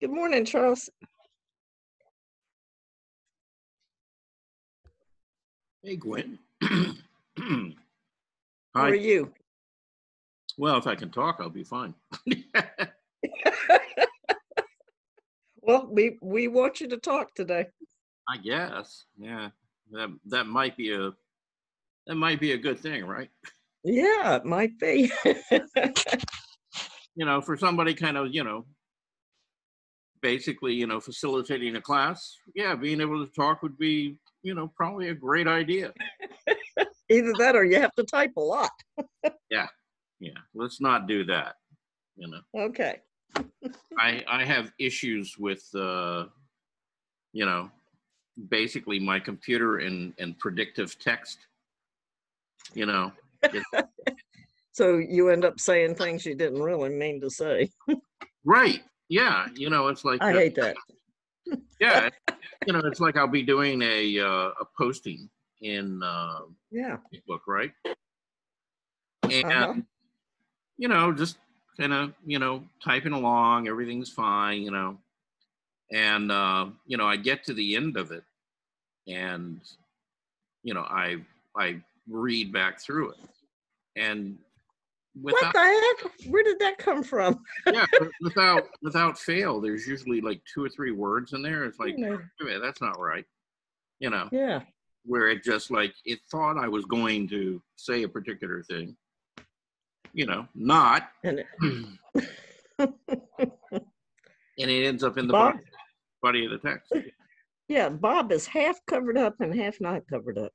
Good morning, Charles. Hey, Gwen. Hi. How are you? Well, if I can talk, I'll be fine. Well, we we want you to talk today. I guess. Yeah. That that might be a that might be a good thing, right? Yeah, it might be. You know, for somebody kind of, you know, basically, you know, facilitating a class, yeah, being able to talk would be, you know, probably a great idea. Either that or you have to type a lot. Yeah. Yeah. Let's not do that. You know. Okay. I I have issues with uh you know basically my computer and and predictive text. You know, So you end up saying things you didn't really mean to say. right. Yeah, you know, it's like I uh, hate that. yeah, you know, it's like I'll be doing a uh, a posting in uh Yeah. Facebook, right? And Uh-huh. you know, just kind of, you know, typing along, everything's fine, you know. And uh, you know, I get to the end of it and you know, I I read back through it. And What the heck? Where did that come from? yeah, without without fail, there's usually like two or three words in there. It's like, You know, wait minute, that's not right. You know, Yeah. where it just like it thought I was going to say a particular thing. You know, not And it- and it ends up in the Bob? body, body of the text. yeah, Bob is half covered up and half not covered up.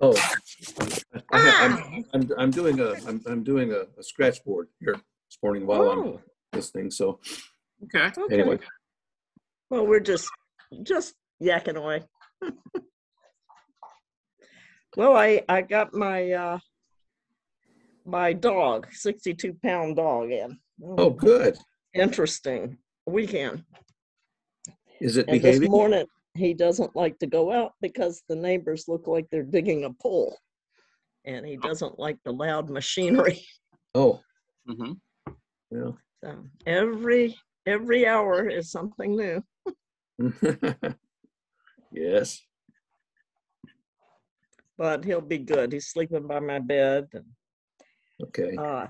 Oh, I, I'm, I'm, I'm doing a, I'm, I'm doing a, a scratch board here this morning while I'm Oh, listening, so Okay. okay. anyway. Well, we're just just yakking away. well, I I got my uh my dog, 62 pound dog in. Oh, good. interesting weekend. Is it And this behaving? morning he doesn't like to go out because the neighbors look like they're digging a pool. And he doesn't like the loud machinery. Oh, Mm-hmm. yeah. So every every hour is something new. Yes, But he'll be good. He's sleeping by my bed. And, okay. uh,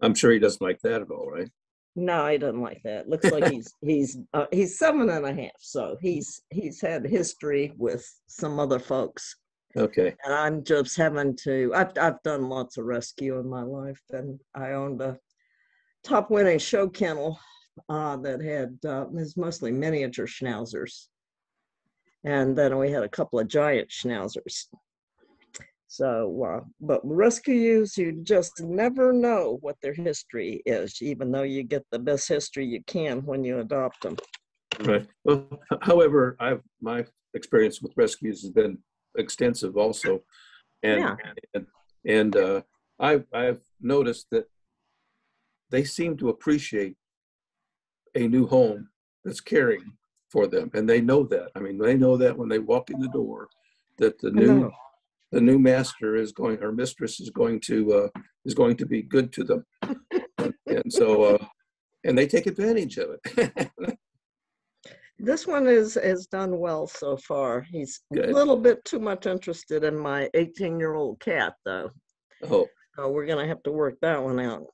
I'm sure he doesn't like that at all, right? No, he doesn't like that. Looks like he's he's uh, he's seven and a half. So he's he's had history with some other folks. Okay, And I'm just having to. I've I've done lots of rescue in my life, and I owned a top winning show kennel uh, that had uh, was mostly miniature schnauzers, and then we had a couple of giant schnauzers. So, uh, but rescues, you just never know what their history is, even though you get the best history you can when you adopt them. right. Well, however, I've, my experience with rescues has been extensive also. And, Yeah. and, and, uh, I've, I've noticed that they seem to appreciate a new home that's caring for them, and they know that. I mean, they know that when they walk in the door, that the new. The new master is going, or mistress is going to, uh, is going to be good to them. And so, uh, and they take advantage of it. This one is has done well so far. He's a little bit too much interested in my 18 year old cat, though. Oh, So we're gonna have to work that one out,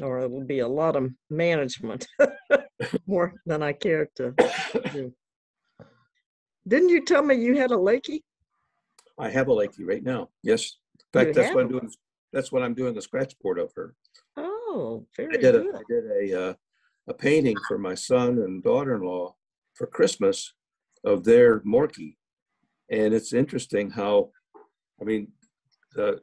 or it'll be a lot of management, more than I care to do. Didn't you tell me you had a Lakey? I have a Lakey right now. Yes. In fact, that's what I'm doing. That's what I'm doing a scratch board of her. Oh, I very did good. I did a, uh, a painting for my son and daughter-in-law for Christmas of their Morkie. And it's interesting how, I mean, the,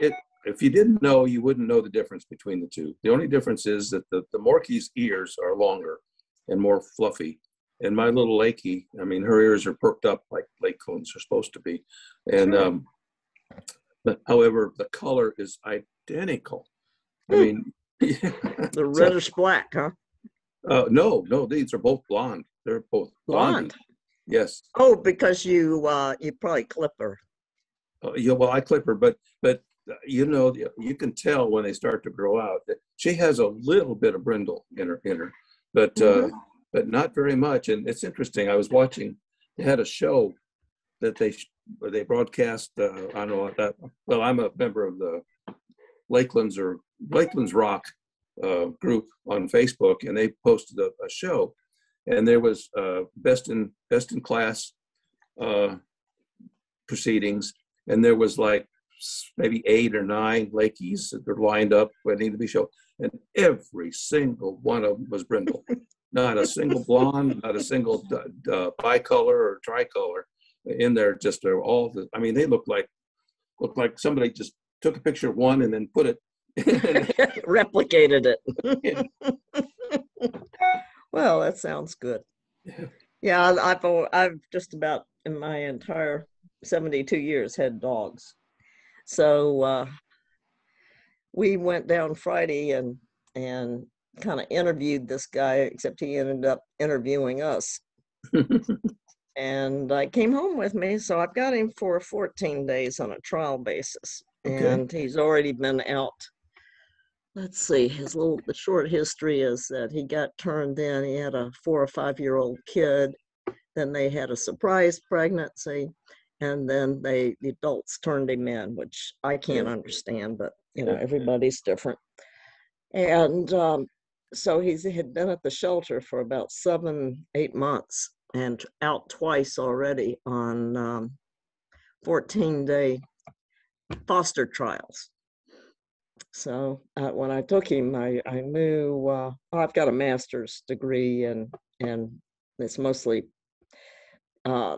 it, if you didn't know, you wouldn't know the difference between the two. The only difference is that the, the Morkie's ears are longer and more fluffy. And my little Lakey, I mean, her ears are perked up like lake cones are supposed to be. And, um, but however, the color is identical. I Hmm. mean, The so- reddish black, huh? uh, no, no, these are both blonde. They're both blonde. Blonde. Yes. Oh, because you uh you probably clip her. Uh, yeah. Well, I clip her, but but uh, you know you- can tell when they start to grow out that she has a little bit of brindle in her in her, but uh, but not very much. And it's interesting. I was watching. They had a show that they they broadcast. Uh, I don't know that. Well, I'm a member of the Lakelands or Lakelands Rock uh, group on Facebook, and they posted a, a show, and there was uh, best in best in class uh, proceedings, and there was like maybe eight or nine Lakeys that were lined up waiting to be shown, and every single one of them was brindle. Not a single blonde, not a single d- bicolor or tricolor in there. Just they're all. The, I mean, they look like look like somebody just took a picture of one and then put it. Replicated it. well, that sounds good. Yeah. I've I've just about in my entire 72 years had dogs. So uh, we went down Friday and and kind of interviewed this guy, except he ended up interviewing us. and I came home with me, so I've got him for 14 days on a trial basis, Okay. and he's already been out. Let's see, his little the short history is that he got turned in. He had a four or five year old kid. Then they had a surprise pregnancy, and then they the adults turned him in, which I can't understand, but you know everybody's different. And um, so he's had been at the shelter for about seven, eight months, and out twice already on um, 14 day foster trials. So uh, when I took him, I, I knew uh, oh, I've got a master's degree and and it's mostly uh,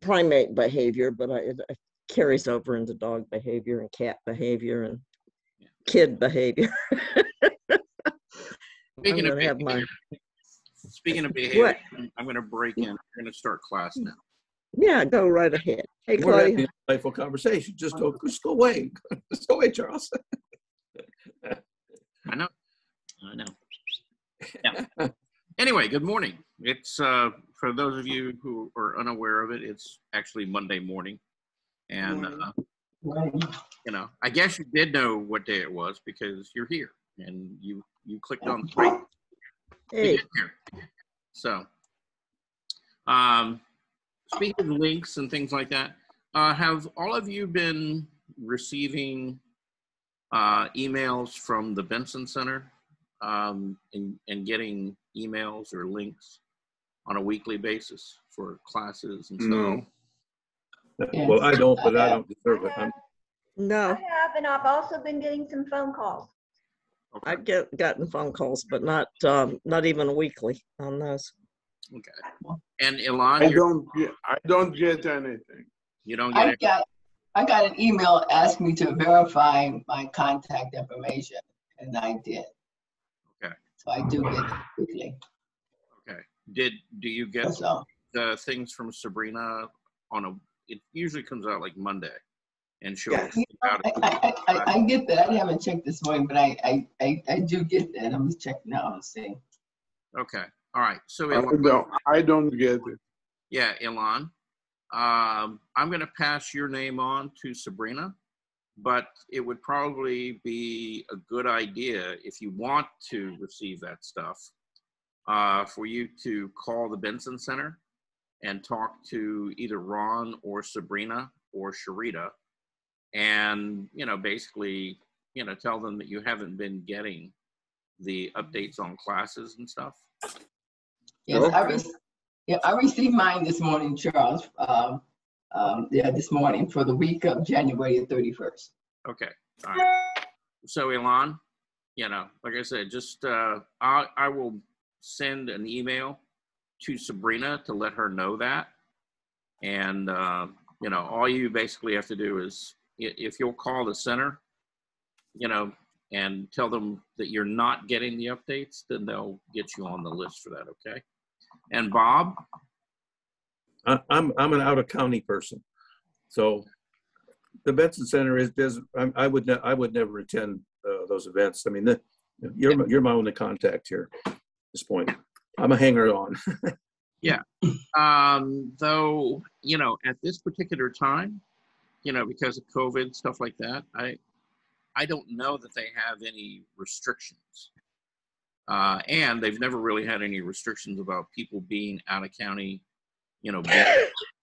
primate behavior, but I, it it carries over into dog behavior and cat behavior and kid behavior. I'm Speaking of gonna my behavior, speaking of behavior, What? I'm- I'm going to break in. We're going to start class now. yeah, go right ahead. Hey, We're having Claudia. a delightful conversation. Just go, just go away. Just go away, Charles. I know. I know. Yeah. Anyway, good morning. It's uh, for those of you who are unaware of it. It's actually Monday morning, and uh, you know, I guess you did know what day it was because you're here and you you clicked on the right Hey. So, um, speaking of links and things like that, uh, have all of you been receiving uh, emails from the Benson Center um, and, and getting emails or links on a weekly basis for classes and stuff? No. Yes. Well, I don't, but I don't deserve it. I'm, no, I have, and I've also been getting some phone calls. Okay. I've get, gotten phone calls, but not um, not even weekly on those. okay. And Elon, I don't get, I don't get anything. you don't get I it. got, I got an email asking me to verify my contact information, and I did. Okay. So I do get it quickly, Okay. Did do you get that's all. the things from Sabrina on a? It usually comes out like Monday, and she'll. Yeah. send out I, a- I, I, I get that, I haven't checked this morning, but I, I, I, I do get that, I'm just checking now and see. Okay. All right. So I Elon, don't, I don't get it. yeah, Elon, um, I'm going to pass your name on to Sabrina, but it would probably be a good idea if you want to receive that stuff uh, for you to call the Benson Center and talk to either Ron or Sabrina or Sharita, and you know basically you know tell them that you haven't been getting the updates on classes and stuff. Yes, I, Okay. rec- yeah, I received mine this morning, Charles, um, um, yeah, this morning for the week of January thirty-first. Okay, all right. So Elon, you know, like I said, just uh, I I will send an email to Sabrina to let her know that, and uh, you know, all you basically have to do is i- if you'll call the center, you know, and tell them that you're not getting the updates, then they'll get you on the list for that. Okay. And Bob, I- I'm, I'm an out of county person. So the Benson Center is, does, I, I would, I would never attend uh, those events. I mean, the- you're, my- you're my only contact here at this point. I'm a hanger on. Yeah, um, though, you know, at this particular time, you know, because of COVID, stuff like that, I, I don't know that they have any restrictions. Uh, and they've never really had any restrictions about people being out of county, you know,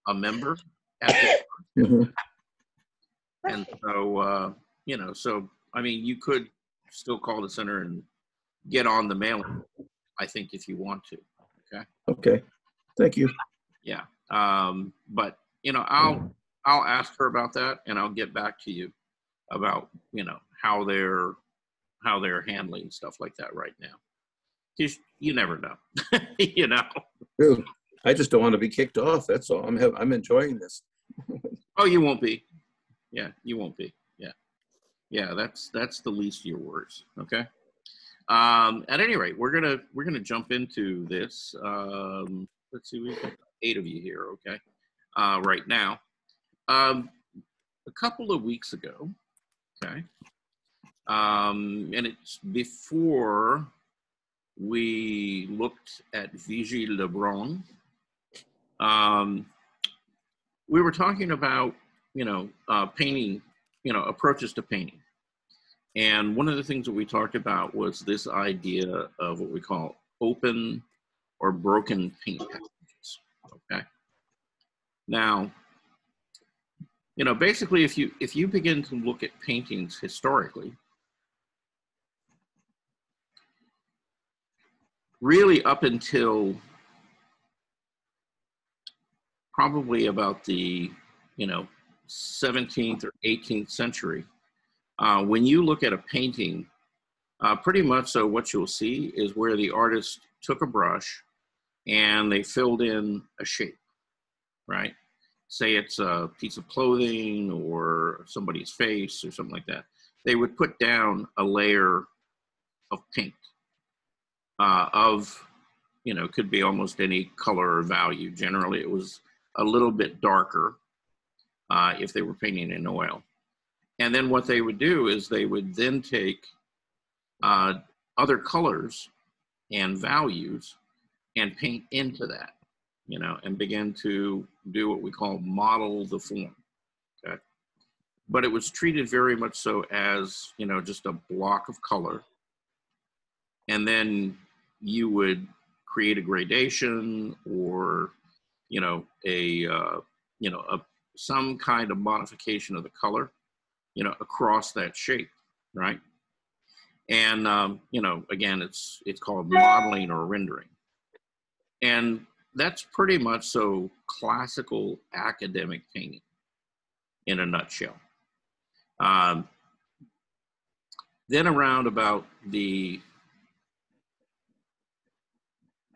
a member. At the, Mhm. and so, uh, you know, so, I mean, you could still call the center and get on the mailing, I think, if you want to. Okay. Okay, thank you. Yeah. Um, but, you know, I'll, I'll ask her about that and I'll get back to you about, you know, how they're, how they're handling stuff like that right now. 'Cause you never know, you know? I just don't want to be kicked off. That's all. I'm, I'm enjoying this. Oh, you won't be. Yeah, you won't be. Yeah. Yeah, that's that's the least of your worries. Okay. Um, at any rate, we're gonna we're gonna jump into this. Um, let's see, we've got eight of you here, okay, uh, right now. Um, a couple of weeks ago, okay, um, and it's before we looked at Vigée Lebrun. Um, we were talking about you know uh, painting you know approaches to painting and one of the things that we talked about was this idea of what we call open or broken paint passages okay now you know basically if you if you begin to look at paintings historically really up until probably about the you know 17th or 18th century uh, when you look at a painting uh, pretty much so what you'll see is where the artist took a brush and they filled in a shape right say it's a piece of clothing or somebody's face or something like that they would put down a layer of paint uh, of you know could be almost any color or value generally it was a little bit darker uh, if they were painting in oil. And then what they would do is they would then take uh, other colors and values and paint into that, you know, and begin to do what we call model the form. Okay. But it was treated very much so as, you know, just a block of color. And then you would create a gradation or, you know, a, uh, you know, a, some kind of modification of the color, you know, across that shape, right? And um, you know, again, it's it's called modeling or rendering, and that's pretty much so classical academic painting in a nutshell. Um, then around about the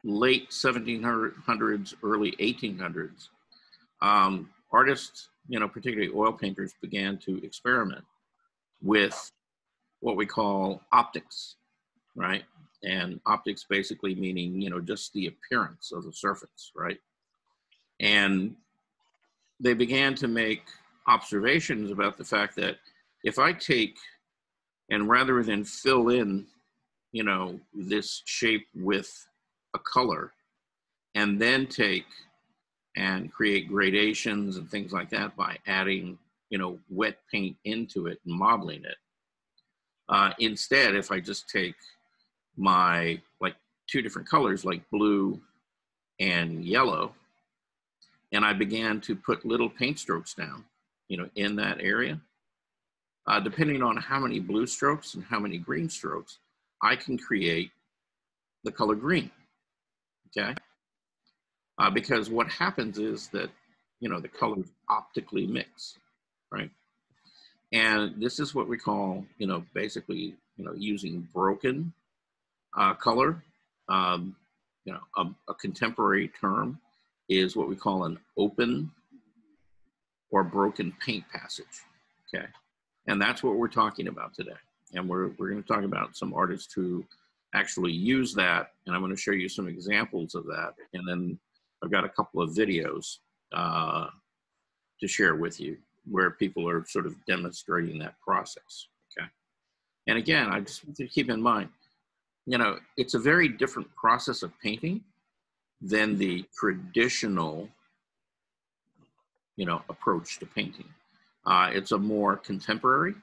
late 1700s, early 1800s, um, artists, you know, particularly oil painters, began to experiment with what we call optics, right? And optics basically meaning, you know, just the appearance of the surface, right? And they began to make observations about the fact that if I take and rather than fill in, you know, this shape with a color and then take and create gradations and things like that by adding, you know, wet paint into it and modeling it. Uh, instead, if I just take my like two different colors, like blue and yellow, and I began to put little paint strokes down, you know, in that area, uh, depending on how many blue strokes and how many green strokes, I can create the color green. Okay? Uh, because what happens is that you know the colors optically mix right? And this is what we call you know basically you know using broken uh, color um, you know a, a contemporary term is what we call an open or broken paint passage okay and that's what we're talking about today and we're, we're going to talk about some artists who actually use that and i'm to show you some examples of that and then I've got a couple of videos uh, to share with you where people are sort of demonstrating that process. Okay. And again, I just want to keep in mind, you know, it's a very different process of painting than the traditional, you know, approach to painting. Uh, it's a more contemporary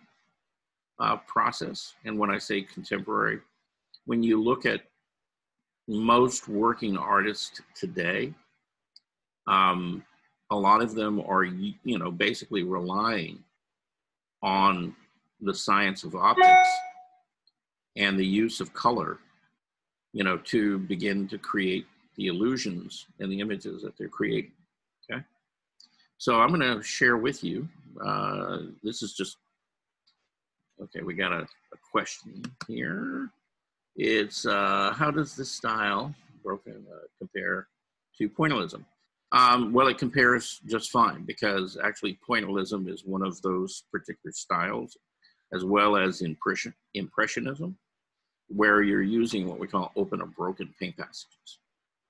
uh, process. And when I say contemporary, when you look at most working artists today, um, a lot of them are, you know, basically relying on the science of optics and the use of color, you know, to begin to create the illusions and the images that they're creating. Okay. So I'm going to share with you. Uh, this is just okay. We got a, a question here. It's uh, how does this style broken uh, compare to pointillism? Um, well, it compares just fine because actually pointillism is one of those particular styles, as well as impression, impressionism, where you're using what we call open or broken paint passages.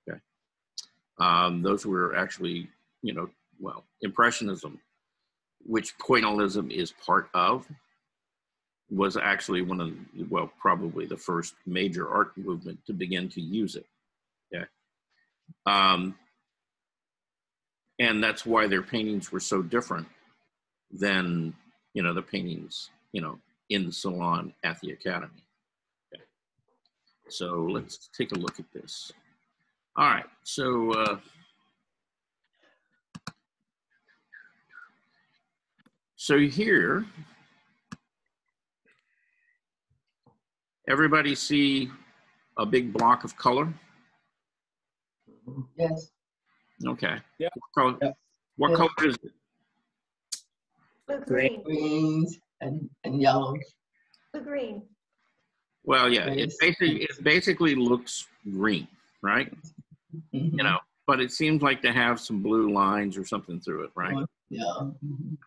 Okay, um, those were actually, you know, well, impressionism, which pointillism is part of, was actually one of, the- well, probably the first major art movement to begin to use it. Okay. Um, and that's why their paintings were so different than, you know, the paintings, you know, in the salon at the academy. Okay. So let's take a look at this. All right. So, uh, so here, everybody see a big block of color? Yes. Okay. Yeah. What color, Yeah. what Yeah. color is it? Blue green, Greens and, and yellows. blue green. Well, yeah, it basically, it basically looks green, right? Mhm. You know, but it seems like to have some blue lines or something through it, right? Yeah. mhm.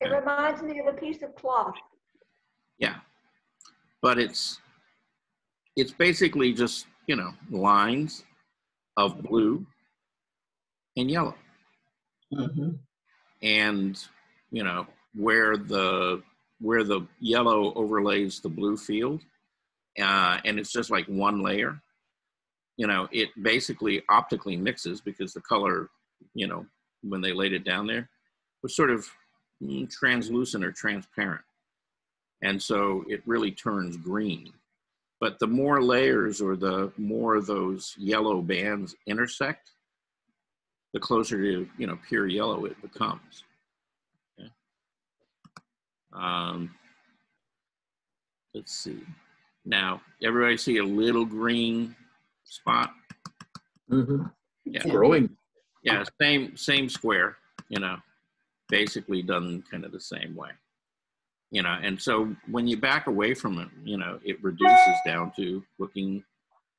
It reminds me of a piece of cloth. Yeah. But it's, it's basically just, you know, lines of blue and yellow. Mhm. and you know where the where the yellow overlays the blue field uh, and it's just like one layer. You know it basically optically mixes because the color you know when they laid it down there was sort of mm, translucent or transparent. And so it really turns green. But the more layers or the more those yellow bands intersect the closer to you know pure yellow it becomes. Okay. Um, let's see. Now, everybody see a little green spot? Mhm. Yeah. Growing. Yeah, same same square. You know, basically done kind of the same way. You know, and so when you back away from it, you know, it reduces down to looking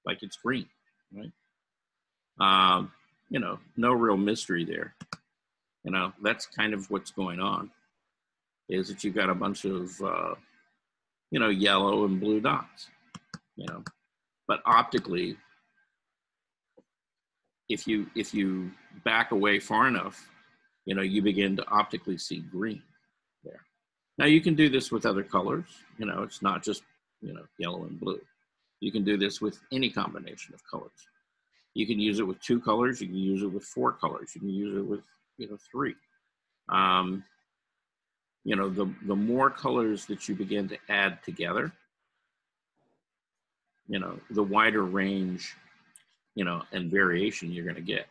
like it's green, right? Um, you know, no real mystery there. You know, that's kind of what's going on. Is that you've got a bunch of, uh, you know, yellow and blue dots. You know, but optically, if you if you back away far enough, you know, you begin to optically see green there. Now you can do this with other colors. You know, it's not just you know yellow and blue. You can do this with any combination of colors. You can use it with two colors. You can use it with four colors. You can use it with you know three. Um, you know, the the more colors that you begin to add together, you know, the wider range, you know, and variation you're going to get.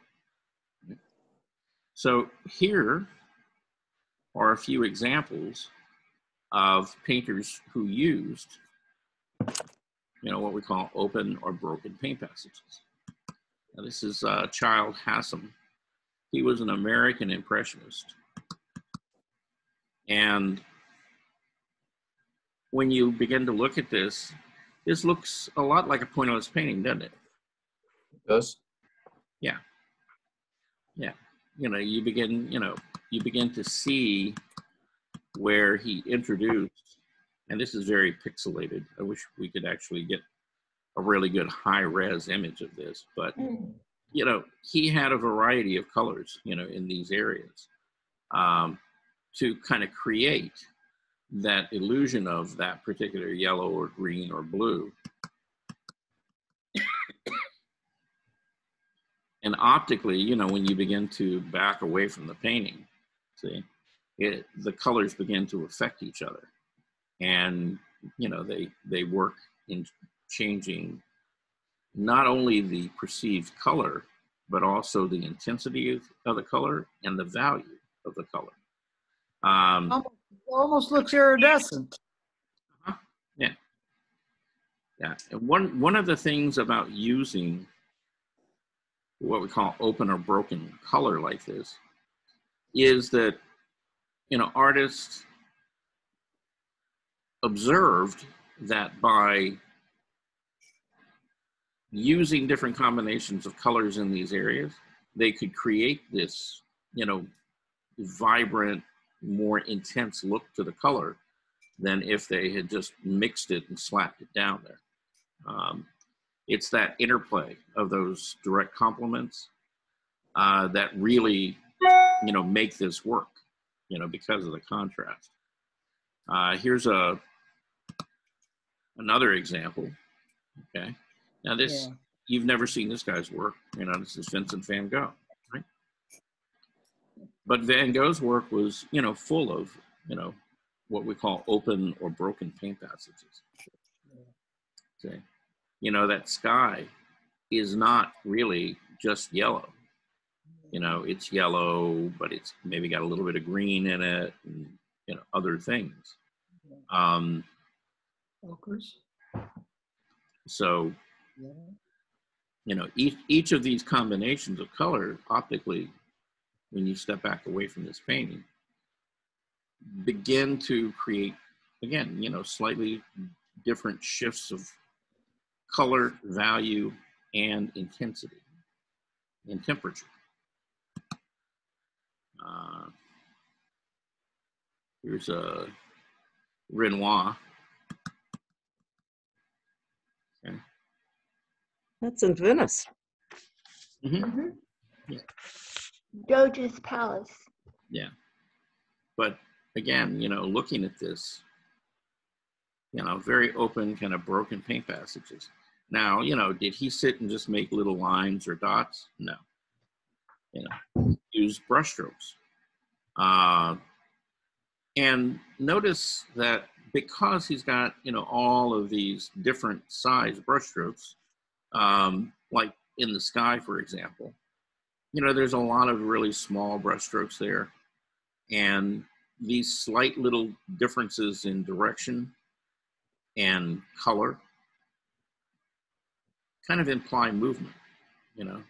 So here are a few examples of painters who used, you know, what we call open or broken paint passages. Now, this is uh, Childe Hassam. He was an American impressionist. And when you begin to look at this, this looks a lot like a pointillist painting, doesn't it? Does. Yeah. Yeah. You know, you begin, you know, you begin to see where he introduced, and this is very pixelated. I wish we could actually get a really good high res image of this, but Mm. you know, he had a variety of colors, you know, in these areas um, to kind of create that illusion of that particular yellow or green or blue. and optically, you know, when you begin to back away from the painting, see, it, the colors begin to affect each other. And you know, they they work in changing not only the perceived color, but also the intensity of, of the color and the value of the color. Um, Almost, almost looks iridescent. Yeah, and one one of the things about using what we call open or broken color like this is that you know artists observed that by using different combinations of colors in these areas, they could create this, you know, vibrant, more intense look to the color than if they had just mixed it and slapped it down there. Um, it's that interplay of those direct complements uh, that really, you know, make this work, you know, because of the contrast. Uh, here's a another example. Okay, now this Yeah. you've never seen this guy's work. You know, this is Vincent Van Gogh? But Van Gogh's work was, you know, full of, you know, what we call open or broken paint passages. Okay. You know, that sky is not really just yellow. You know, it's yellow, but it's maybe got a little bit of green in it and, you know, other things. Um, Ochres. so, you know, each, each of these combinations of color optically, when you step back away from this painting, begin to create, again, you know, slightly different shifts of color, value, and intensity and temperature. Uh, here's a Renoir. Okay. That's in Venice. Mhm. Doge's Palace. Yeah. But again, you know, looking at this, you know, very open, kind of broken paint passages. Now, you know, did he sit and just make little lines or dots? No. You know, use brushstrokes. Uh, and notice that because he's got, you know, all of these different size brushstrokes, um, like in the sky, for example, you know, there's a lot of really small brushstrokes there. And these slight little differences in direction and color kind of imply movement, you know.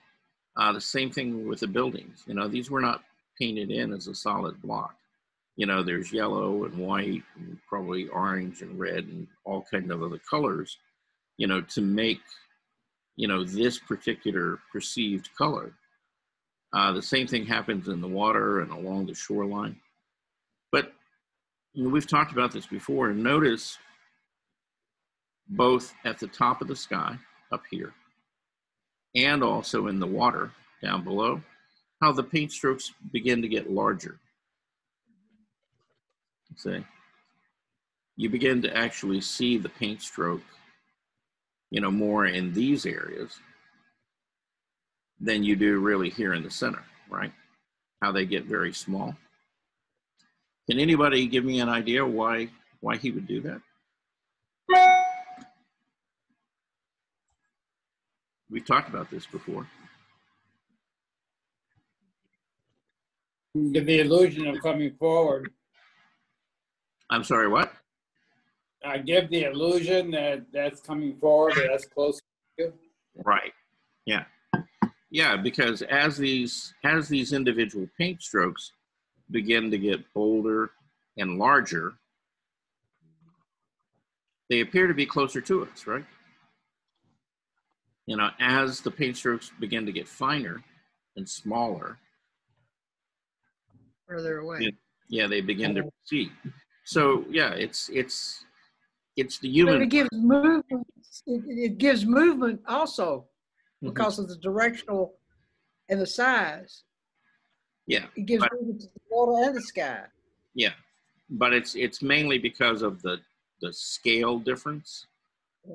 Uh, the same thing with the buildings. You know, these were not painted in as a solid block. You know, there's yellow and white and probably orange and red and all kind of other colors, you know, to make, you know, this particular perceived color. Uh, the same thing happens in the water and along the shoreline. But we've talked about this before. And notice both at the top of the sky up here and also in the water down below, how the paint strokes begin to get larger. See, you begin to actually see the paint stroke, you know, more in these areas than you do really here in the center, right? How they get very small. Can anybody give me an idea why why he would do that? We've talked about this before. Give the illusion of coming forward. I'm sorry, what? I give the illusion that that's coming forward, that that's close. To you. Right. Yeah. Yeah, because as these as these individual paint strokes begin to get bolder and larger, they appear to be closer to us, right? You know, as the paint strokes begin to get finer and smaller, Further away. yeah, they begin to recede. So yeah, it's it's it's the human. But it gives movement, it, it gives movement also Mhm. because of the directional and the size. Yeah, It gives but- movement to the water and the sky. yeah, but it's it's mainly because of the the scale difference.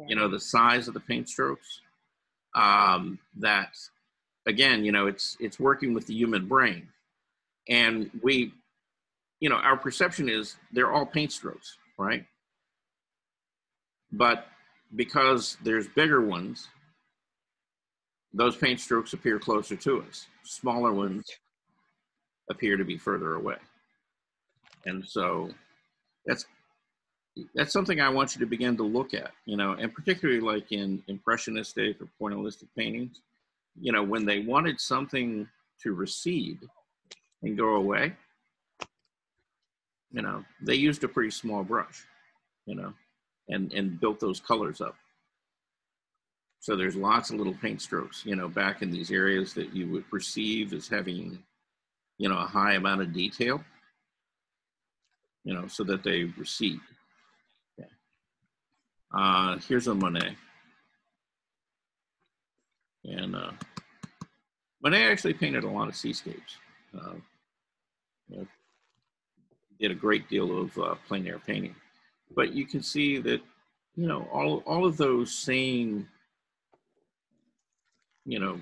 you know the size of the paint strokes um, that again you know it's it's working with the human brain and we you know our perception is they're all paint strokes right but because there's bigger ones, those paint strokes appear closer to us. Smaller ones appear to be further away. And so that's that's something I want you to begin to look at, you know, and particularly like in impressionistic or pointillistic paintings, you know, when they wanted something to recede and go away, you know, they used a pretty small brush, you know, and and built those colors up. So there's lots of little paint strokes, you know, back in these areas that you would perceive as having, you know, a high amount of detail, you know, so that they recede. Uh, here's a Monet. And uh, Monet actually painted a lot of seascapes. Uh, you know, did a great deal of uh, plein air painting. But you can see that, you know, all, all of those same, you know,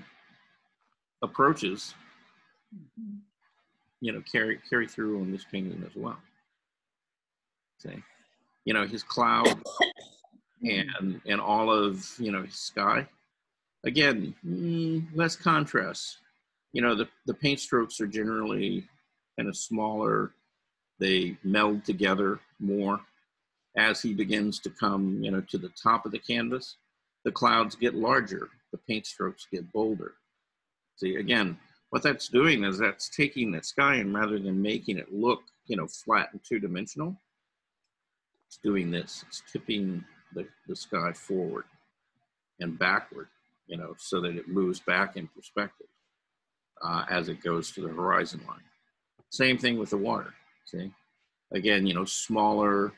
approaches, you know, carry, carry through on this painting as well. See, you know, his cloud and, and all of, you know, his sky. Again, mm, less contrast. You know, the, the paint strokes are generally kind of smaller, they meld together more as he begins to come you know to the top of the canvas the clouds get larger the paint strokes get bolder. See again what that's doing is that's taking the sky and rather than making it look you know flat and two-dimensional it's doing this it's tipping the, the sky forward and backward you know so that it moves back in perspective uh, as it goes to the horizon line. Same thing with the water See, again, you know, smaller,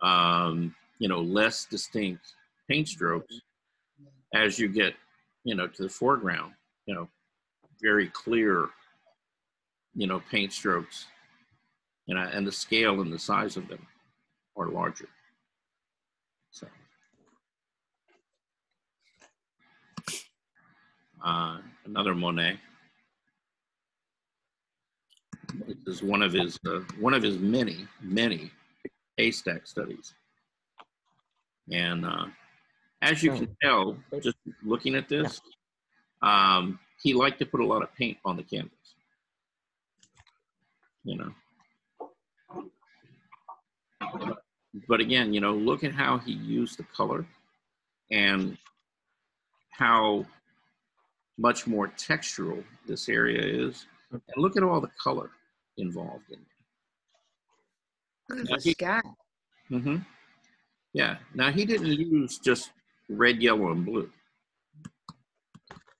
um, you know, less distinct paint strokes as you get, you know, to the foreground, you know, very clear, you know, paint strokes, you know, and the scale and the size of them are larger. So, uh, another Monet. This is one of his uh, one of his many many haystack studies, and uh, as you can tell, just looking at this, um, he liked to put a lot of paint on the canvas. You know, but again, you know, look at how he used the color, and how much more textural this area is, and look at all the color involved in Look at Now the he- sky. it. hmm Yeah. Now he didn't use just red, yellow, and blue.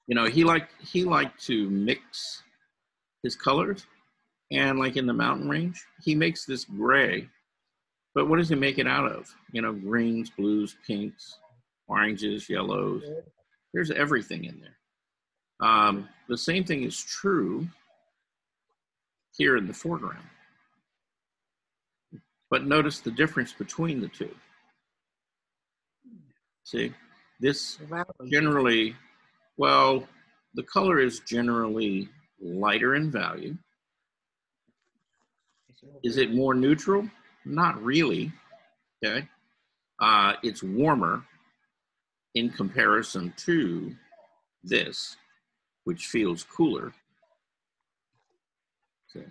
You know, he liked he liked to mix his colors, and like in the mountain range, he makes this gray. But what does he make it out of? You know, greens, blues, pinks, oranges, yellows. There's everything in there. Um, the same thing is true here in the foreground. But notice the difference between the two. See, this generally, well, the color is generally lighter in value. Is it more neutral? Not really. Okay. Uh, it's warmer in comparison to this, which feels cooler. Okay.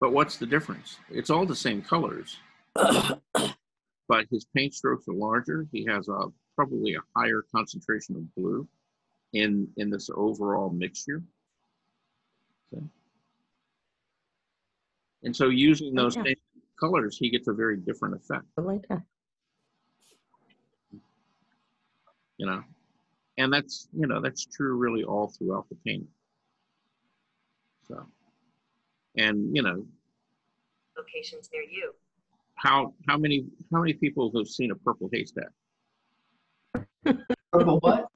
But what's the difference? It's all the same colors, but his paint strokes are larger. He has a probably a higher concentration of blue in in this overall mixture. Okay. And so using those Yeah. same colors, he gets a very different effect. Like that. you know and that's you know that's true really all throughout the painting so and you know locations near you. How how many how many people have seen a purple haystack Purple what?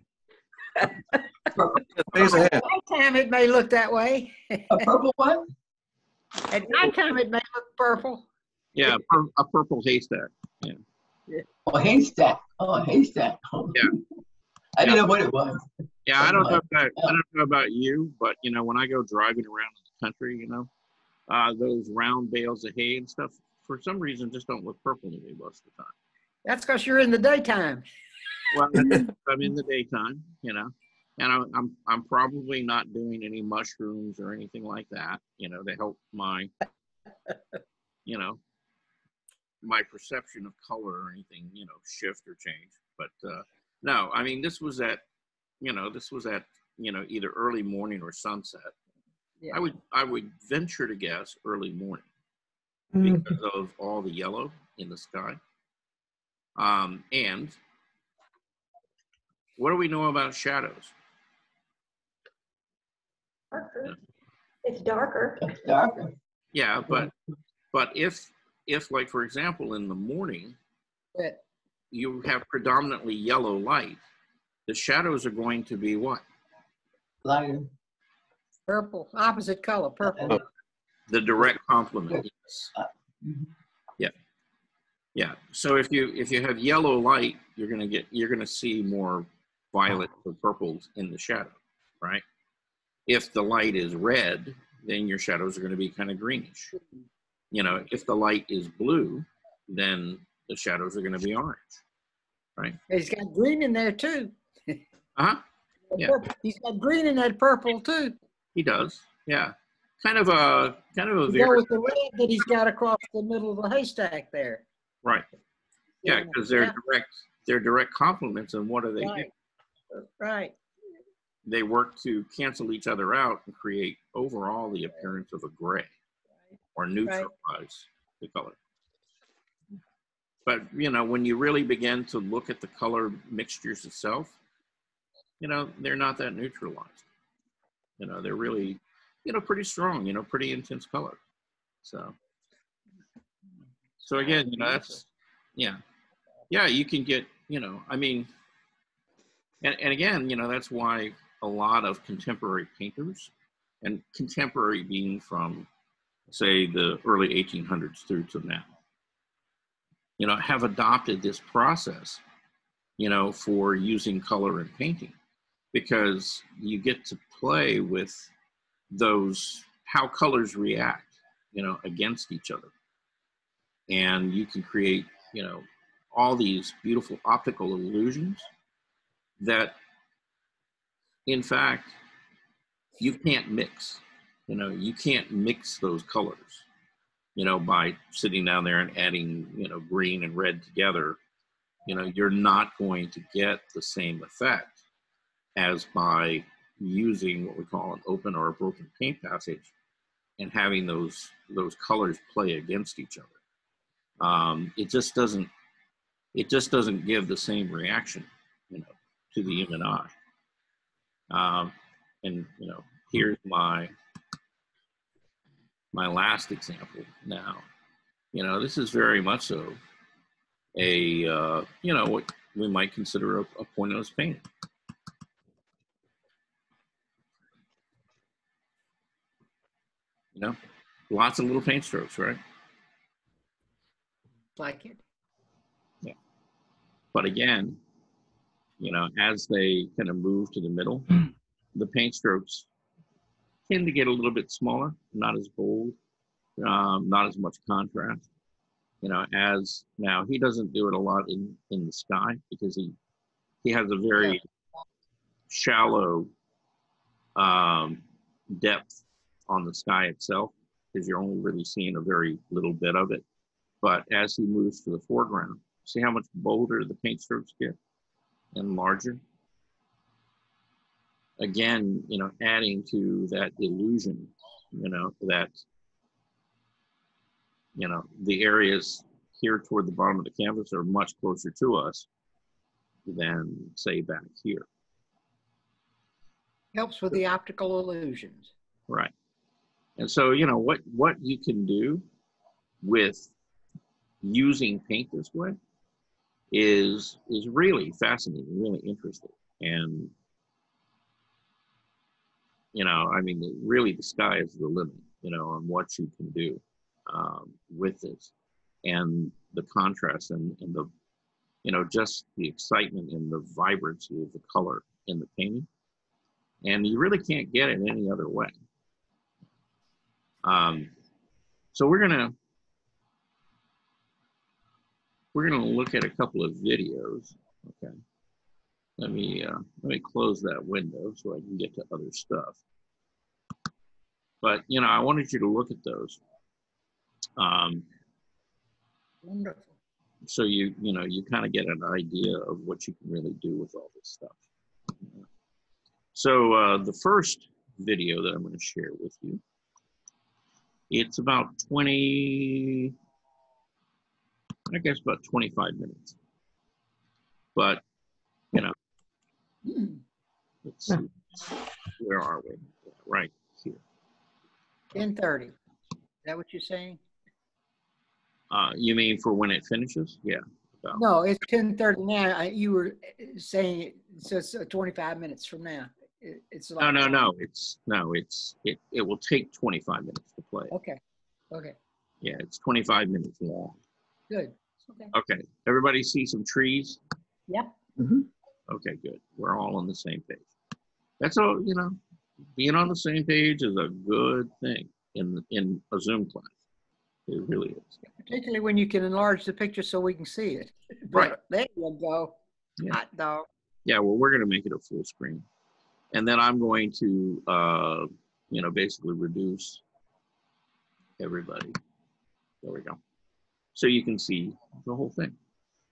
Days ahead. Nighttime it may look that way. A purple what? At nighttime it may look purple. yeah a, pur- a purple haystack Oh, haystack. Oh, a haystack. Yeah. I didn't know what it was. yeah i don't know about i don't know about you but you know when i go driving around the country you know uh, those round bales of hay and stuff for some reason just don't look purple to me most of the time That's because you're in the daytime. Well, I'm in the daytime, you know, and I'm, I'm, I'm probably not doing any mushrooms or anything like that, you know, to help my, you know, my perception of color or anything, you know, shift or change. But, uh, no, I mean, this was at, you know, this was at, you know, either early morning or sunset. Yeah. I would, I would venture to guess early morning Mm. because of all the yellow in the sky. Um, and what do we know about shadows? Darker. It's darker. It's darker. Yeah, but but if if like for example in the morning But you have predominantly yellow light, the shadows are going to be what? Lighter. purple, opposite color, purple. The direct complement. Yes. Mhm. Yeah. So if you if you have yellow light, you're gonna get you're gonna see more violet or purples in the shadow, right? If the light is red, then your shadows are gonna be kind of greenish. You know, if the light is blue, then the shadows are gonna be orange. Right. He's got green in there too. Uh-huh. Yeah. He's got green in that purple too. He does. Yeah. Kind of a kind of a go very with the red that he's got across the middle of the haystack there. right. Yeah, because they're Yeah, direct they're direct complements and what do they do? Right. Right. They work to cancel each other out and create overall the appearance of a gray or neutralize the color. But you know, when you really begin to look at the color mixtures itself, you know, they're not that neutralized. You know, they're really, you know, pretty strong, you know, pretty intense color. So so again, you know, that's yeah. Yeah, you can get, you know, I mean, and, and again, you know, that's why a lot of contemporary painters, and contemporary being from, say, the early 1800s through to now, you know, have adopted this process, you know, for using color in painting because you get to play with those, how colors react, you know, against each other. And you can create, you know, all these beautiful optical illusions that in fact you can't mix you know you can't mix those colors you know by sitting down there and adding you know green and red together you know you're not going to get the same effect as by using what we call an open or a broken paint passage and having those those colors play against each other. Um, it just doesn't it just doesn't give the same reaction you know to the human eye. Um, and you know here's my my last example now. You know this is very much so a uh, you know what we might consider a, a pointillist painting you know lots of little paint strokes right Like it. Yeah. But again, you know, as they kind of move to the middle, the paint strokes tend to get a little bit smaller, not as bold, um, not as much contrast. You know, as now he doesn't do it a lot in in the sky because he he has a very shallow um, depth on the sky itself because you're only really seeing a very little bit of it. But as he moves to the foreground, see how much bolder the paint strokes get and larger. Again, you know, adding to that illusion, you know, that, you know, the areas here toward the bottom of the canvas are much closer to us than, say, back here. Helps with the optical illusions. Right. And so, you know, what what you can do with using paint this way is is really fascinating, really interesting. And you know, I mean, really the sky is the limit, you know, on what you can do um, with this and the contrast and, and the, you know, just the excitement and the vibrancy of the color in the painting. And you really can't get it any other way. Um, so we're gonna we're going to look at a couple of videos. Okay. Let me uh, let me close that window so I can get to other stuff. But you know, I wanted you to look at those. Um, Wonderful. so you you know you kind of get an idea of what you can really do with all this stuff. So uh, the first video that I'm going to share with you, it's about 20, I guess about 25 minutes. But you know, Hmm. let's see, where are we? Right here. Ten thirty. Is that what you're saying? Uh, you mean for when it finishes? Yeah. about- No, it's ten thirty now. I- You were saying it says uh, twenty-five minutes from now. It- It's No, like. no, no. It's no. It's it. It will take 25 minutes to play. Okay, okay, Yeah, it's 25 minutes long. good. Okay. Okay. Everybody see some trees? Yep. Mhm. Okay, good. We're all on the same page. That's all. You know, being on the same page is a good thing in in a Zoom class. It really is. Particularly when you can enlarge the picture so we can see it. Right. There you go. Yeah. Hot dog. Yeah. Well, we're gonna make it a full screen, and then I'm going to, uh, you know, basically reduce everybody. There we go. So you can see the whole thing.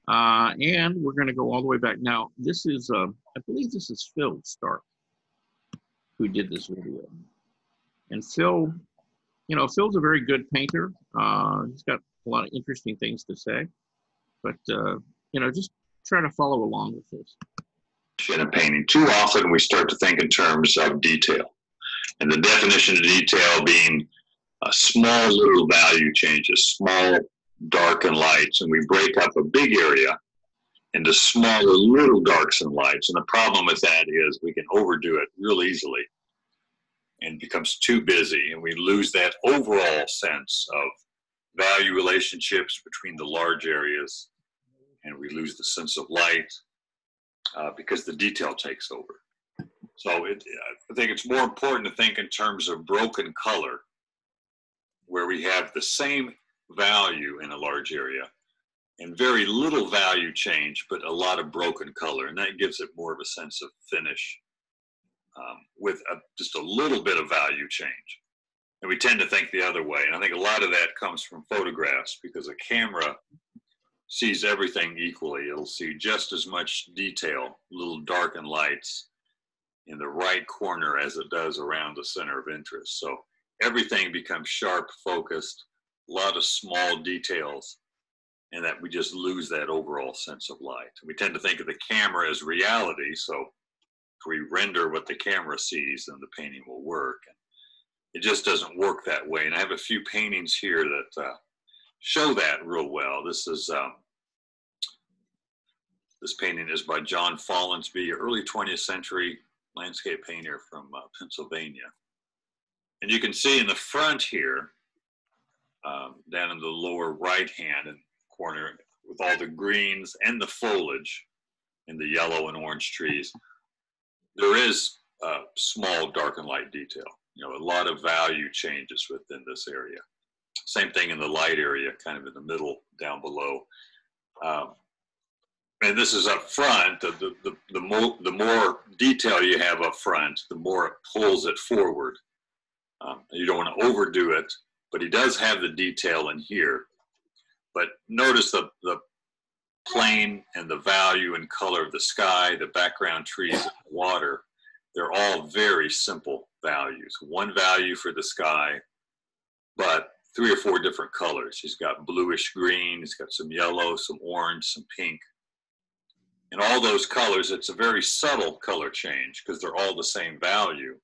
Uh, and we're going to go all the way back. Now, this is, uh, I believe this is Phil Starke who did this video. And Phil, you know, Phil's a very good painter. Uh, he's got a lot of interesting things to say. But, uh, you know, just try to follow along with this. In a painting. Too often we start to think in terms of detail. And the definition of detail being uh, small little value changes, small dark and lights. And we break up a big area into smaller little darks and lights. And the problem with that is we can overdo it real easily and becomes too busy. And we lose that overall sense of value relationships between the large areas. And we lose the sense of light uh, because the detail takes over. So it, I think it's more important to think in terms of broken color, where we have the same value in a large area and very little value change, but a lot of broken color, and that gives it more of a sense of finish um, with a, just a little bit of value change. And we tend to think the other way, and I think a lot of that comes from photographs because a camera sees everything equally. It'll see just as much detail, little darkened lights in the right corner as it does around the center of interest. So everything becomes sharp, focused, a lot of small details, and that we just lose that overall sense of light. We tend to think of the camera as reality. So if we render what the camera sees, then the painting will work. It just doesn't work that way. And I have a few paintings here that uh, show that real well. This is um, this painting is by John Folinsbee, early 20th century landscape painter from uh, Pennsylvania. And you can see in the front here, um, down in the lower right hand corner, with all the greens and the foliage and the yellow and orange trees, there is uh, small dark and light detail. You know, a lot of value changes within this area. Same thing in the light area, kind of in the middle down below. Um, and this is up front. The, the, the, the, more, the more detail you have up front, the more it pulls it forward. Um, you don't want to overdo it, but he does have the detail in here. But notice the, the plane and the value and color of the sky, the background trees, and the water. They're all very simple values. One value for the sky, but three or four different colors. He's got bluish green, he's got some yellow, some orange, some pink. And all those colors, it's a very subtle color change because they're all the same value,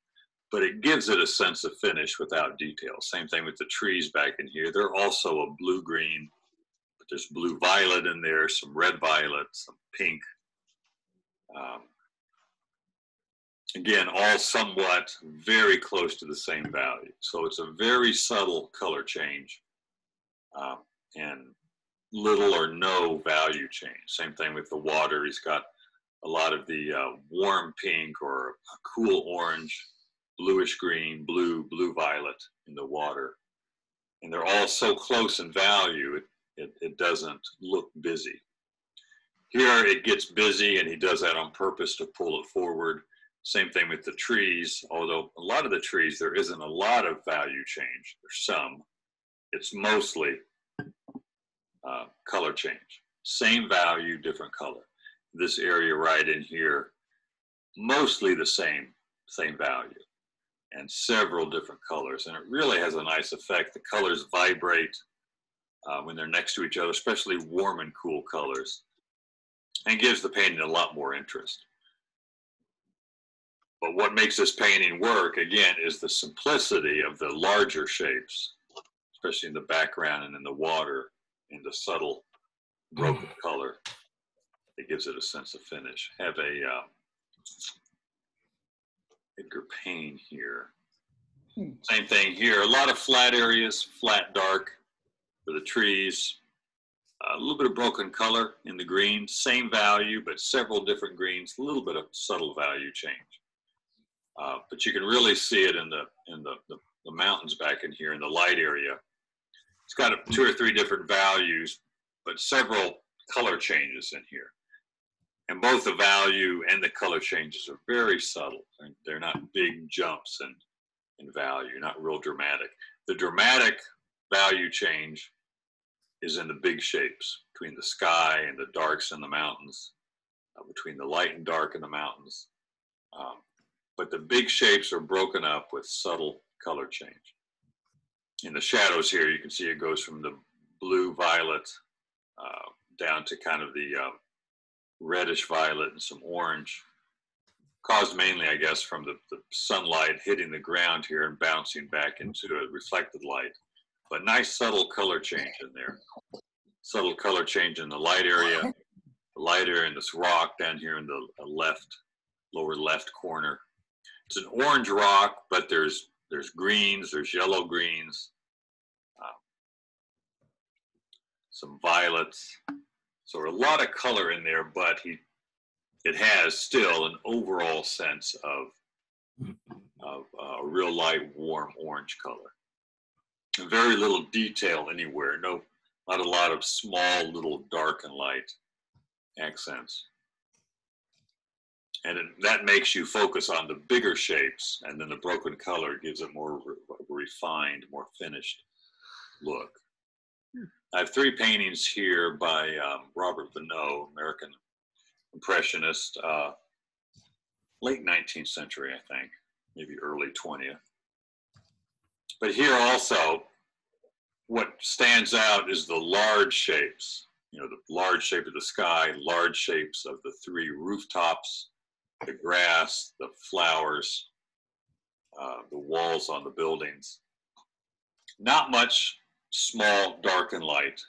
but it gives it a sense of finish without detail. Same thing with the trees back in here. They're also a blue green, but there's blue violet in there, some red violet, some pink. Um, again, all somewhat very close to the same value. So it's a very subtle color change um, and little or no value change. Same thing with the water. He's got a lot of the uh, warm pink or cool orange, bluish green, blue, blue violet in the water. And they're all so close in value, it, It, it doesn't look busy. Here it gets busy and he does that on purpose to pull it forward. Same thing with the trees, although a lot of the trees, there isn't a lot of value change. There's some. It's mostly uh, color change. Same value, different color. This area right in here, mostly the same, same value and several different colors. And it really has a nice effect. The colors vibrate uh, when they're next to each other, especially warm and cool colors, and gives the painting a lot more interest. But what makes this painting work, again, is the simplicity of the larger shapes, especially in the background and in the water, in the subtle broken color. It gives it a sense of finish. Have a uh, Edgar Payne here. Hmm. Same thing here. A lot of flat areas, flat dark for the trees. a little bit of broken color in the green, same value, but several different greens, a little bit of subtle value change. Uh, but you can really see it in the in the, the, the mountains back in here in the light area. It's got two or three different values, but several color changes in here. And both the value and the color changes are very subtle. and They're not big jumps in, in value, not real dramatic. The dramatic value change is in the big shapes between the sky and the darks in the mountains, uh, between the light and dark in the mountains. Um, but the big shapes are broken up with subtle color change. In the shadows here, you can see it goes from the blue violet uh, down to kind of the uh, reddish violet and some orange, caused mainly, I guess, from the, the sunlight hitting the ground here and bouncing back into a reflected light. But nice subtle color change in there. Subtle color change in the light area, the light area in this rock down here in the left, lower left corner. It's an orange rock, but there's there's greens, there's yellow greens, uh, some violets, so a lot of color in there, but he it has still an overall sense of of uh, real light, warm orange color. Very little detail anywhere. No, not a lot of small, little dark and light accents. And it, that makes you focus on the bigger shapes, and then the broken color gives it more re refined, more finished look. I have three paintings here by um, Robert Vonnoh, American Impressionist, uh, late 19th century, I think, maybe early 20th. But here also, what stands out is the large shapes, you know, the large shape of the sky, large shapes of the three rooftops, the grass, the flowers, uh, the walls on the buildings. Not much small, dark, and light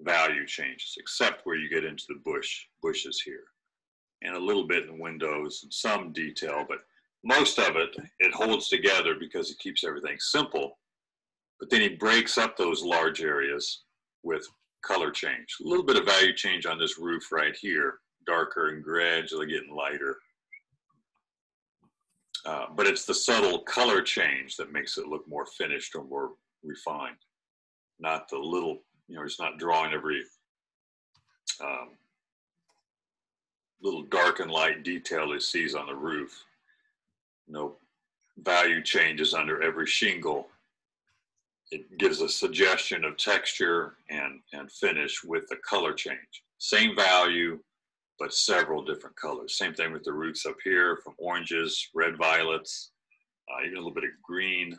value changes, except where you get into the bush, bushes here. And a little bit in windows and some detail, but most of it, it holds together because it keeps everything simple. But then he breaks up those large areas with color change. A little bit of value change on this roof right here, darker and gradually getting lighter. Uh, but it's the subtle color change that makes it look more finished or more refined not the little, you know, it's not drawing every um, little dark and light detail it sees on the roof. No value changes under every shingle. It gives a suggestion of texture and, and finish with the color change. Same value, but several different colors. Same thing with the roots up here from oranges, red violets, uh, even a little bit of green.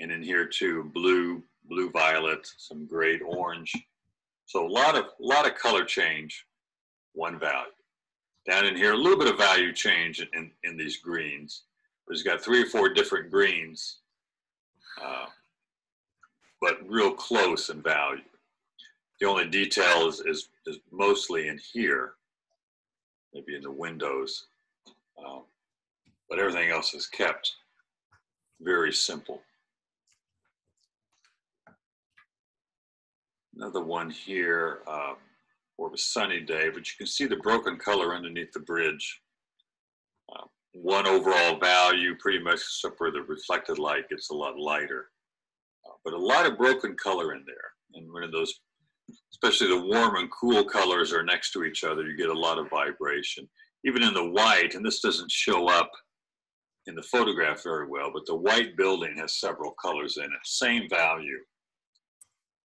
And in here too, blue, blue violet, some great orange. So a lot of, a lot of color change, one value. Down in here, a little bit of value change in, in these greens. He's got three or four different greens, uh, but real close in value. The only detail is, is, is mostly in here, maybe in the windows, um, but everything else is kept very simple. Another one here um, for a sunny day, but you can see the broken color underneath the bridge. Uh, one overall value, pretty much except for the reflected light gets a lot lighter. Uh, but a lot of broken color in there. And one of those especially the warm and cool colors are next to each other, you get a lot of vibration. Even in the white, and this doesn't show up in the photograph very well, but the white building has several colors in it, same value.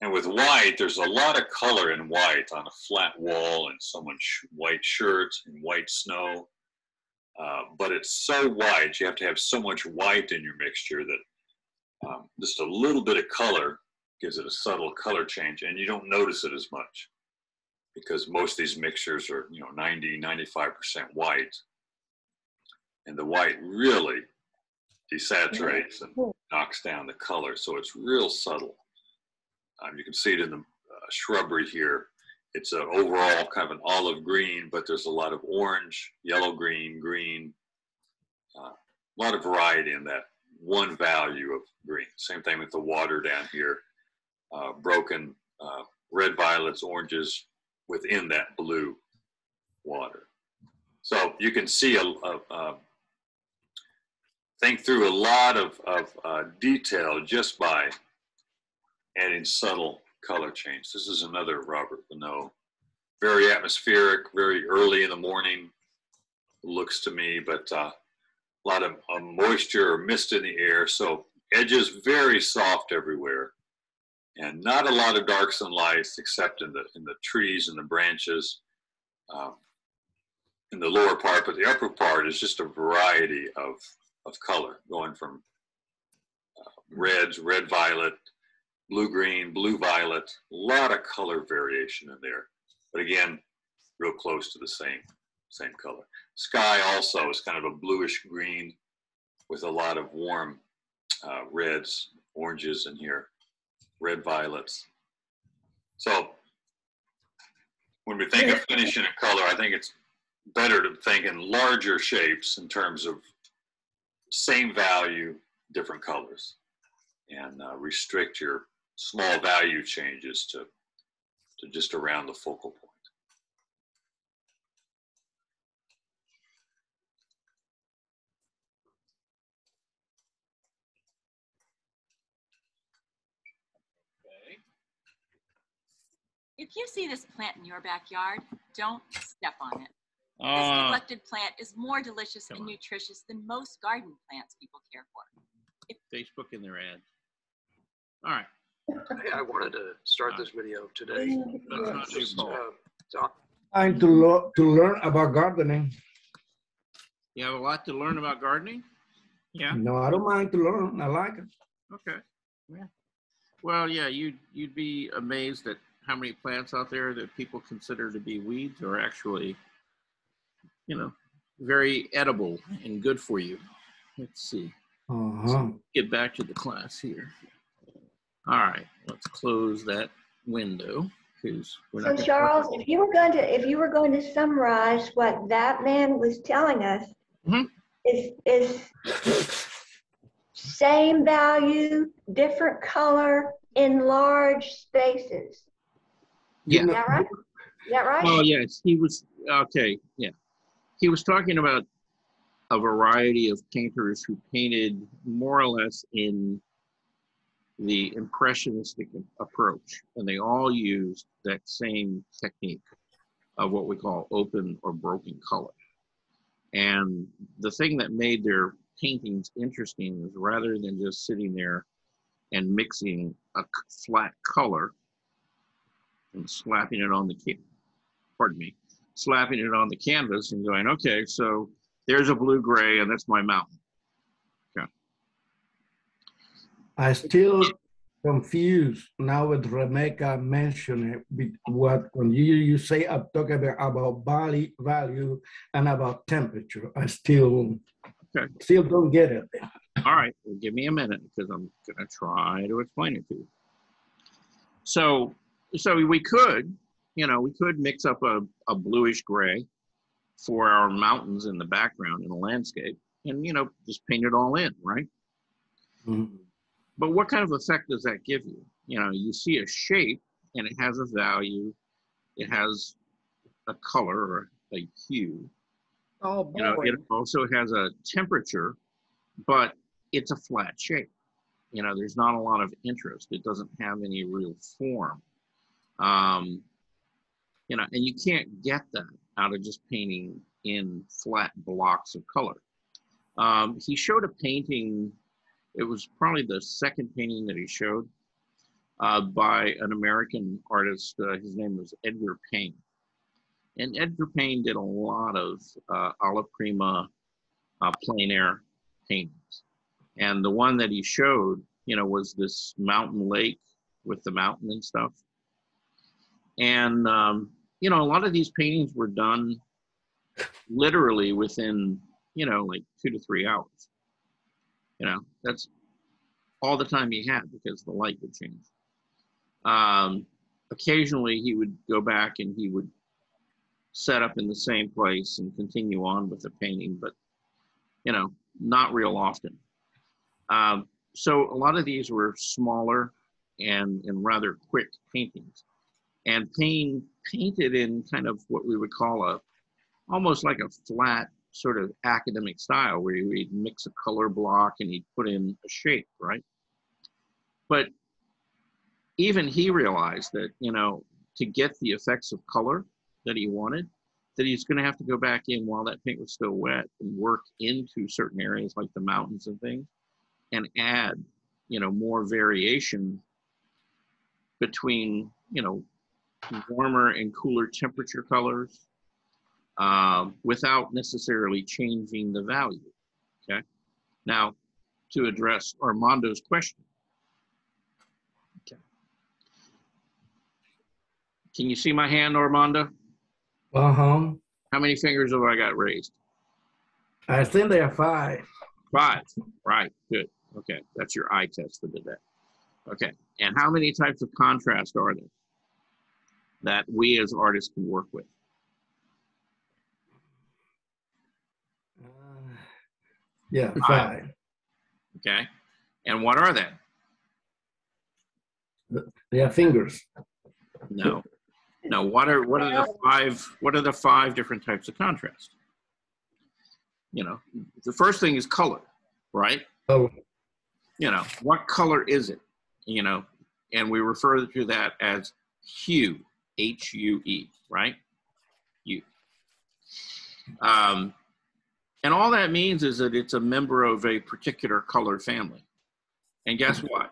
And with white, there's a lot of color in white on a flat wall and someone's white shirt and white snow. Uh, but it's so white, you have to have so much white in your mixture that um, just a little bit of color gives it a subtle color change and you don't notice it as much because most of these mixtures are, you know, 90, 95% white. And the white really desaturates and knocks down the color. So it's real subtle. Um, you can see it in the uh, shrubbery here. It's an overall kind of an olive green, but there's a lot of orange, yellow green, green, uh, a lot of variety in that one value of green. Same thing with the water down here. Uh, broken uh, red violets, oranges within that blue water. So you can see a, a, a think through a lot of, of uh, detail just by adding subtle color change. This is another Robert Vonnoh. Very atmospheric, very early in the morning, looks to me, but uh, a lot of uh, moisture or mist in the air. So edges very soft everywhere. And not a lot of darks and lights except in the, in the trees and the branches um, in the lower part, but the upper part is just a variety of, of color going from uh, reds, red violet, blue green, blue violet, a lot of color variation in there. But again, real close to the same, same color. Sky also is kind of a bluish green with a lot of warm uh, reds, oranges in here, red violets. So when we think of finishing a color, I think it's better to think in larger shapes in terms of same value, different colors, and uh, restrict your small value changes to, to just around the focal point. If you see this plant in your backyard, don't step on it. This Uh, neglected plant is more delicious and on. nutritious than most garden plants people care for. Facebook in their ad. All right. Hey, I wanted to start this video today. That's uh, just, uh, to- Time to lo- to learn about gardening. You have a lot to learn about gardening? Yeah. No, I don't mind to learn. I like it. Okay. Yeah. Well, yeah, you'd you'd be amazed at how many plants out there that people consider to be weeds are actually, you know, very edible and good for you. Let's see. Uh-huh. Get back to the class here. All right, let's close that window because we're So not. gonna- Charles, if you were going to, if you were going to summarize what that man was telling us, Mhm. is, is same value, different color in large spaces. Yeah. Is that right? Is that right? Oh, yes, he was, okay, yeah. He was talking about a variety of painters who painted more or less in the impressionistic approach, and they all used that same technique of what we call open or broken color. And the thing that made their paintings interesting is rather than just sitting there and mixing a flat color and slapping it on the ca- pardon me, slapping it on the canvas and going, okay, so there's a blue gray and that's my mountain. I still confused now with Rebecca mentioned it with what when you you say I'm talking about, about value value and about temperature. I still Okay. still don't get it. All right, well, give me a minute because I'm going to try to explain it to you. So, so we could, you know, we could mix up a, a bluish gray for our mountains in the background in a landscape and, you know, just paint it all in, right? Mhm. But what kind of effect does that give you? You know, you see a shape and it has a value, it has a color or a hue. Oh, boy. You know, it also has a temperature, but it's a flat shape. You know, there's not a lot of interest. It doesn't have any real form. Um, you know, and you can't get that out of just painting in flat blocks of color. Um, he showed a painting, it was probably the second painting that he showed uh, by an American artist. Uh, his name was Edgar Payne. And Edgar Payne did a lot of uh, alla prima uh, plein air paintings. And the one that he showed, you know, was this mountain lake with the mountain and stuff. And, um, you know, a lot of these paintings were done literally within, you know, like two to three hours. You know, that's all the time he had because the light would change. Um, occasionally he would go back and he would set up in the same place and continue on with the painting, but you know, not real often. Um, so a lot of these were smaller and, and rather quick paintings. And Payne painted in kind of what we would call a, almost like a flat sort of academic style where he'd mix a color block and he'd put in a shape, right? But even he realized that, you know, to get the effects of color that he wanted, that he's going to have to go back in while that paint was still wet and work into certain areas like the mountains and things and add, you know, more variation between, you know, warmer and cooler temperature colors um, without necessarily changing the value. Okay. Now, to address Armando's question. Okay. Can you see my hand, Armando? Uh-huh. How many fingers have I got raised? I think there are five. Five. Right. Good. Okay. That's your eye test for the day. Okay. And how many types of contrast are there that we as artists can work with? Uh, yeah, Five. five. Okay. And what are they? They are fingers. No. No. What are what are the five what are the five different types of contrast? You know, the first thing is color, right? Oh, You know, what color is it? You know, and we refer to that as hue, H U E, right? Hue. Um, and all that means is that it's a member of a particular color family. And guess what?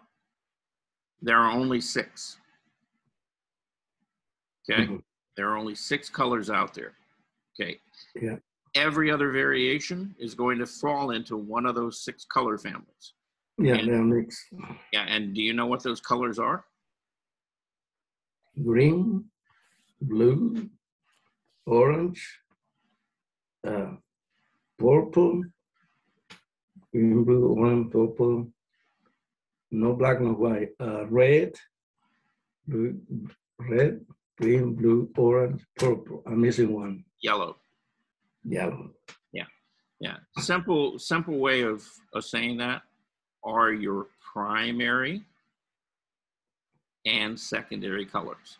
There are only six. Okay. Mhm. There are only six colors out there. Okay. Yeah. Every other variation is going to fall into one of those six color families. yeah, And- they are mixed. Yeah. And do you know what those colors are? Green, blue, orange, uh, purple, green, blue, orange, purple, no black, no white, uh, red, blue, red, green, blue, orange, purple. I'm missing one, Yellow. yellow. Yeah. Yeah. Simple, simple way of, of saying that are your primary and secondary colors.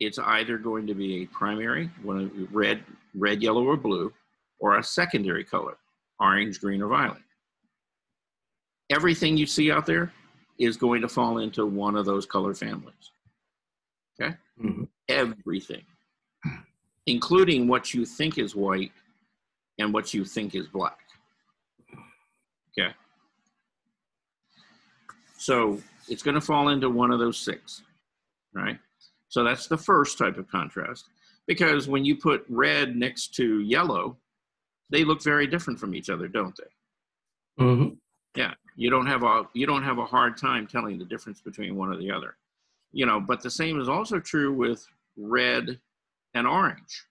It's either going to be a primary, one of red, red, yellow, or blue, or a secondary color, orange, green, or violet. Everything you see out there is going to fall into one of those color families. Okay? Mhm. Everything, including what you think is white and what you think is black. Okay? So it's going to fall into one of those six, right? So that's the first type of contrast. Because when you put red next to yellow, they look very different from each other, don't they? Mhm. Yeah, you don't have a you don't have a hard time telling the difference between one or the other. You know, but the same is also true with red and orange,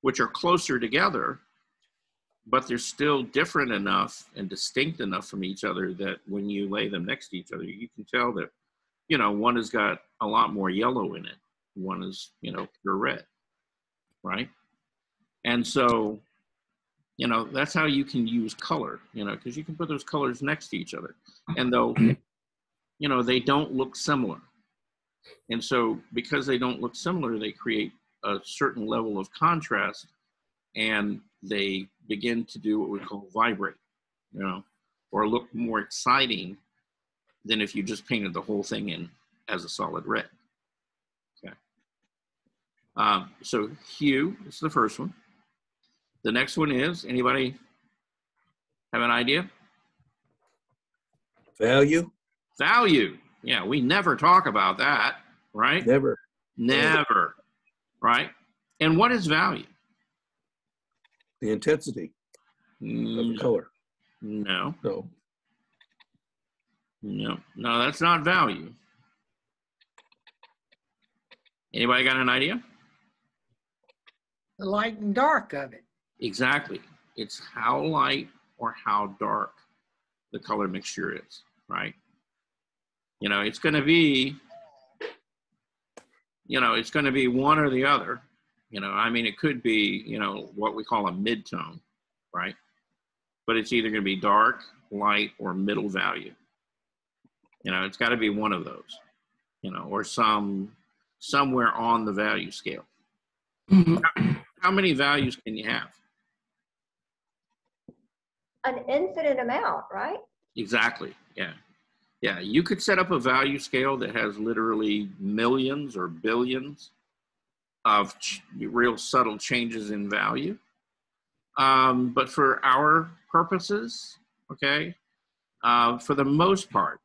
which are closer together, but they're still different enough and distinct enough from each other that when you lay them next to each other, you can tell that, you know, one has got a lot more yellow in it. One is, you know, pure red, right? And so, you know, that's how you can use color, you know, because you can put those colors next to each other. And though, you know, they don't look similar. And so, because they don't look similar, they create a certain level of contrast and they begin to do what we call vibrate, you know, or look more exciting than if you just painted the whole thing in as a solid red. Okay. Um, so hue is the first one. The next one is anybody have an idea? Value? Value. Yeah, we never talk about that, right? Never. Never. Right? And what is value? The intensity of No, color. no, No. No, no, that's not value. Anybody got an idea? The light and dark of it. Exactly. It's how light or how dark the color mixture is, right? You know, it's going to be, you know, it's going to be one or the other. You know, I mean, it could be, you know, what we call a mid-tone, right? But it's either going to be dark, light, or middle value. You know, it's got to be one of those, you know, or some somewhere on the value scale. How many values can you have? An infinite amount, right? Exactly. Yeah. Yeah. You could set up a value scale that has literally millions or billions of ch- real subtle changes in value. Um, but for our purposes, okay, uh, for the most part,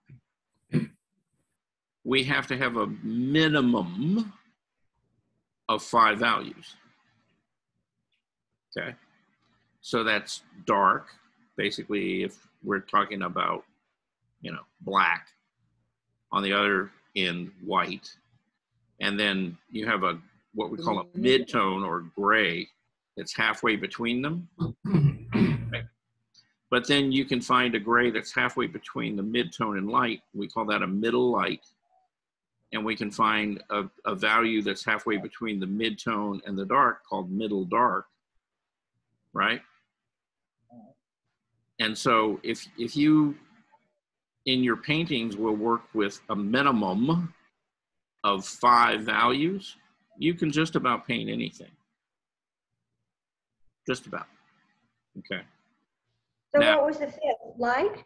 we have to have a minimum of five values. Okay. So that's dark. Basically, if we're talking about, you know, black, on the other end, white, and then you have a what we call a mm-hmm. mid-tone or gray that's halfway between them. Right? But then you can find a gray that's halfway between the mid-tone and light. We call that a middle light. And we can find a, a value that's halfway between the mid-tone and the dark called middle dark, right? And so if if you in your paintings will work with a minimum of five values, you can just about paint anything. Just about. Okay. So Now- what was the fifth? Light?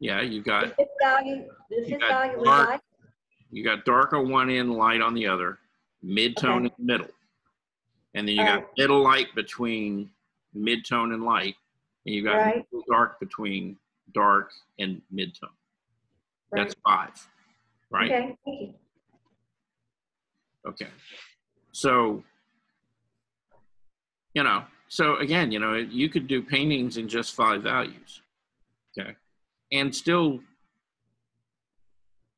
Yeah, you got fifth value, the You fifth got value dark- you got dark on one end, light on the other, mid-tone in the middle. And then you got Alright. middle light between mid-tone and light, and you got Right. dark between dark and mid-tone. That's five, right? Okay, thank you. Okay. So, you know, so again, you know, you could do paintings in just five values. Okay. And still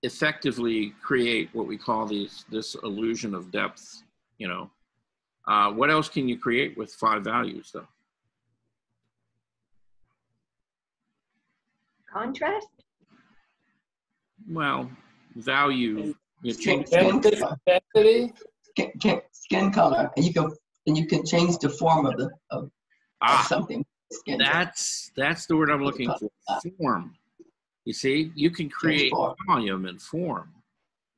effectively create what we call these this illusion of depth, you know. Uh, what else can you create with five values though? Contrast? Well, value you Skin, change skin, Intensity? skin, skin- color, and you can, and you can change the form of the, of, of ah, something. Skin. That's that's the word I'm looking for. Form. You see, you can create volume and form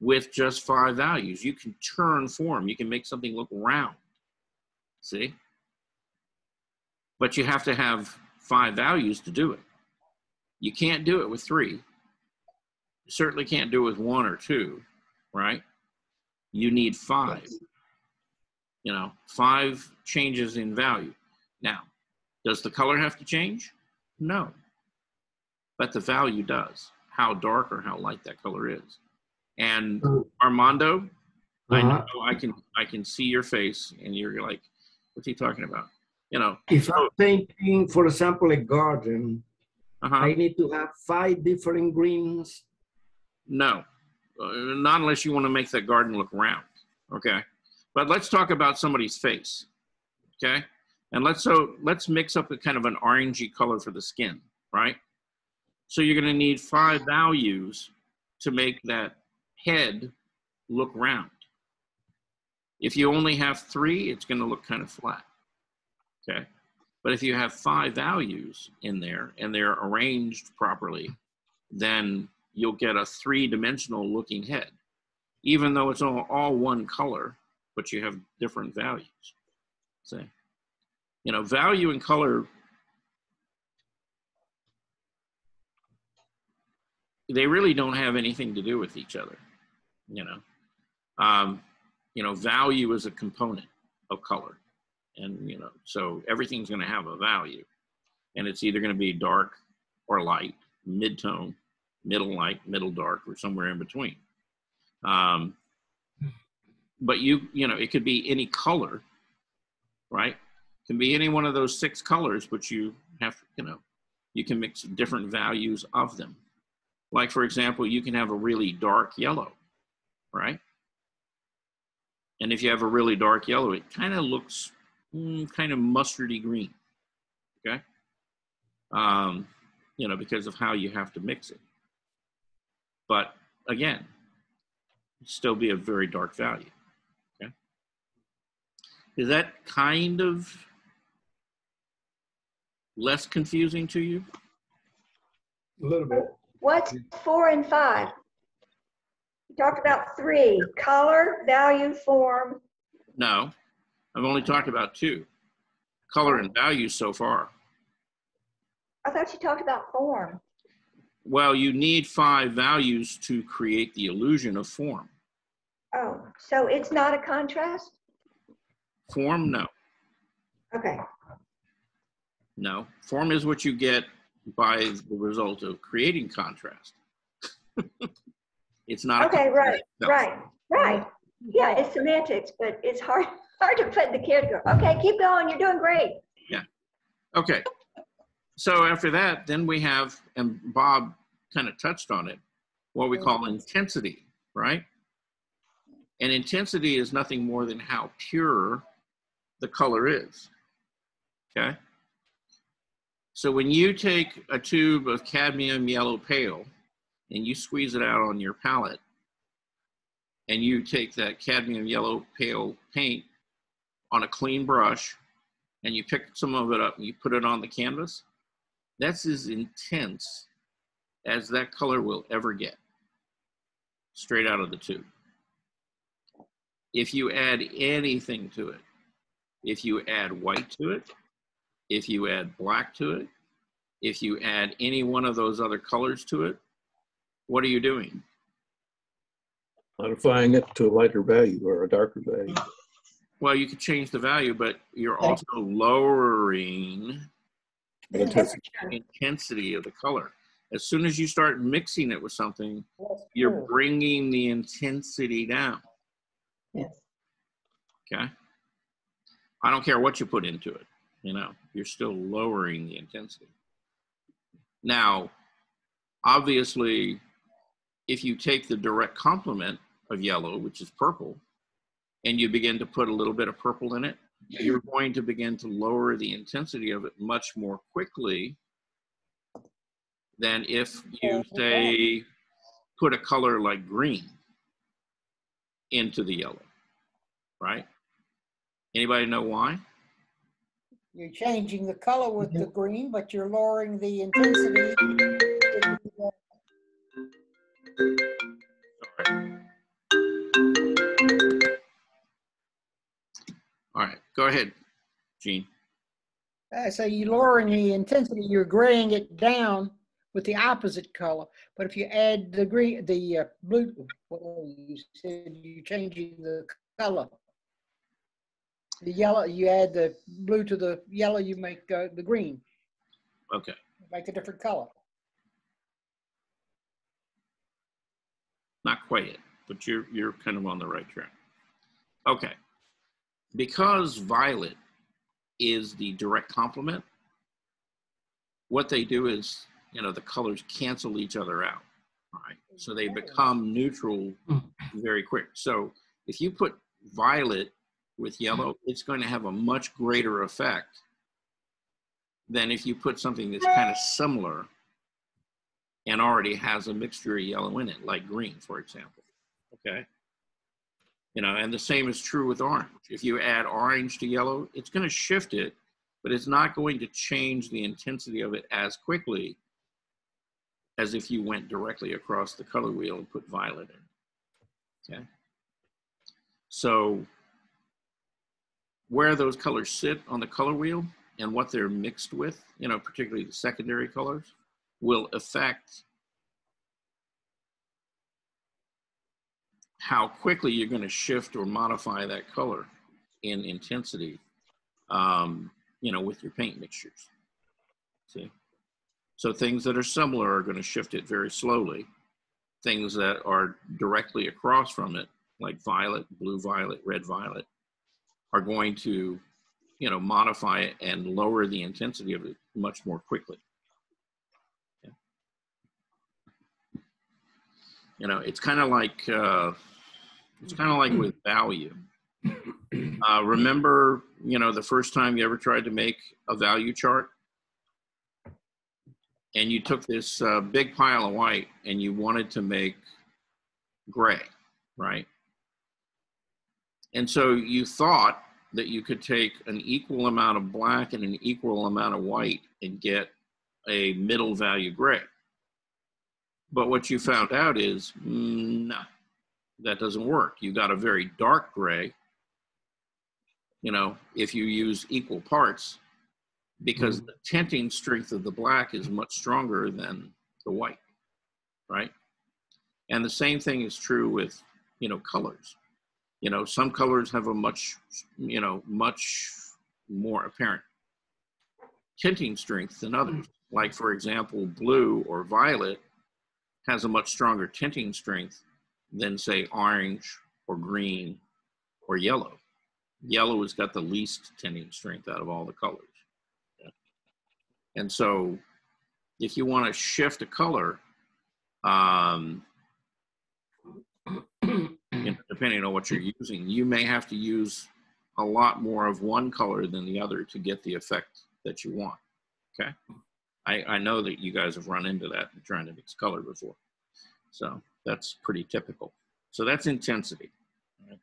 with just five values. You can turn form. You can make something look round. See? But you have to have five values to do it. You can't do it with three. You certainly can't do it with one or two, right? You need five. You know, five changes in value. Now, does the color have to change? No. But the value does, how dark or how light that color is. And Armando, I Uh-huh. know I can I can see your face and you're like, what's he talking about? You know, If I'm painting, for example, a garden, uh-huh. I need to have five different greens. No, uh, not unless you want to make that garden look round. Okay, but let's talk about somebody's face. Okay, and let's so let's mix up a kind of an orangey color for the skin, right? So you're going to need five values to make that head look round. If you only have three, it's going to look kind of flat. Okay, but if you have five values in there and they're arranged properly, then you'll get a three-dimensional looking head, even though it's all, all one color, but you have different values. See, you know, value and color, they really don't have anything to do with each other, you know. Um, you know, value is a component of color. And, you know, so everything's going to have a value. And it's either going to be dark or light, mid-tone, middle light, middle dark, or somewhere in between. Um, but you, you know, it could be any color, right? Can be any one of those six colors, but you have, you know, you can mix different values of them. Like, for example, you can have a really dark yellow, right? And if you have a really dark yellow, it kind of looks mm, kind of mustardy green, okay? Um, you know, because of how you have to mix it. But again, still be a very dark value, okay? Is that kind of less confusing to you? A little bit. What's four and five? You talked about three, color, value, form. No, I've only talked about two color and value so far. I thought you talked about form. Well, you need five values to create the illusion of form. Oh, so it's not a contrast? Form, no. Okay, No. Form is what you get by the result of creating contrast. it's not. okay, right, itself. right, right. Yeah, it's semantics, but it's hard, hard to put the category. Okay, keep going, you're doing great. Yeah. Okay. So after that, then we have, and Bob kind of touched on it, what we call intensity, right? And intensity is nothing more than how pure the color is. Okay. So when you take a tube of cadmium yellow pale and you squeeze it out on your palette, and you take that cadmium yellow pale paint on a clean brush and you pick some of it up and you put it on the canvas, that's as intense as that color will ever get straight out of the tube. If you add anything to it, if you add white to it, if you add black to it, if you add any one of those other colors to it, what are you doing? Modifying it to a lighter value or a darker value. Well, you could change the value, but you're also lowering The intensity. intensity of the color. As soon as you start mixing it with something, you're bringing the intensity down. Yes. Okay. I don't care what you put into it, you know, you're still lowering the intensity. Now, obviously, if you take the direct complement of yellow, which is purple, and you begin to put a little bit of purple in it, you're going to begin to lower the intensity of it much more quickly than if you say put a color like green into the yellow, right? Anybody know why? You're changing the color with the green, but you're lowering the intensity. All right, go ahead, Gene. Uh, so you're lowering the intensity, you're graying it down with the opposite color. But if you add the green, the uh, blue, well, you said you're changing the color. The yellow, you add the blue to the yellow, you make uh, the green, Okay. make a different color. Not quite yet, but you're you're kind of on the right track. Okay. Because violet is the direct complement, what they do is, you know, the colors cancel each other out. Right. So they become neutral very quick. So if you put violet with yellow, mm-hmm. it's going to have a much greater effect than if you put something that's kind of similar and already has a mixture of yellow in it, like green, for example. Okay. You know, and the same is true with orange. If you add orange to yellow, it's going to shift it, but it's not going to change the intensity of it as quickly as if you went directly across the color wheel and put violet in. Okay. So, where those colors sit on the color wheel and what they're mixed with, you know, particularly the secondary colors, will affect how quickly you're going to shift or modify that color in intensity, um, you know, with your paint mixtures. See? So things that are similar are going to shift it very slowly. Things that are directly across from it, like violet, blue violet, red violet, are going to, you know, modify it and lower the intensity of it much more quickly. You know, it's kind of like uh, it's kind of like with value. Uh, remember, you know, the first time you ever tried to make a value chart, and you took this uh, big pile of white and you wanted to make gray, right? And so you thought that you could take an equal amount of black and an equal amount of white and get a middle value gray. But what you found out is, mm, no, that doesn't work. You got a very dark gray, you know, if you use equal parts, because the tinting strength of the black is much stronger than the white, right? And the same thing is true with, you know, colors. You know, some colors have a much, you know, much more apparent tinting strength than others. Like, for example, blue or violet has a much stronger tinting strength than, say, orange or green or yellow. Yellow has got the least tinting strength out of all the colors. And so if you want to shift a color, um, depending on what you're using, you may have to use a lot more of one color than the other to get the effect that you want. Okay. I, I know that you guys have run into that in trying to mix color before. So that's pretty typical. So that's intensity. Right?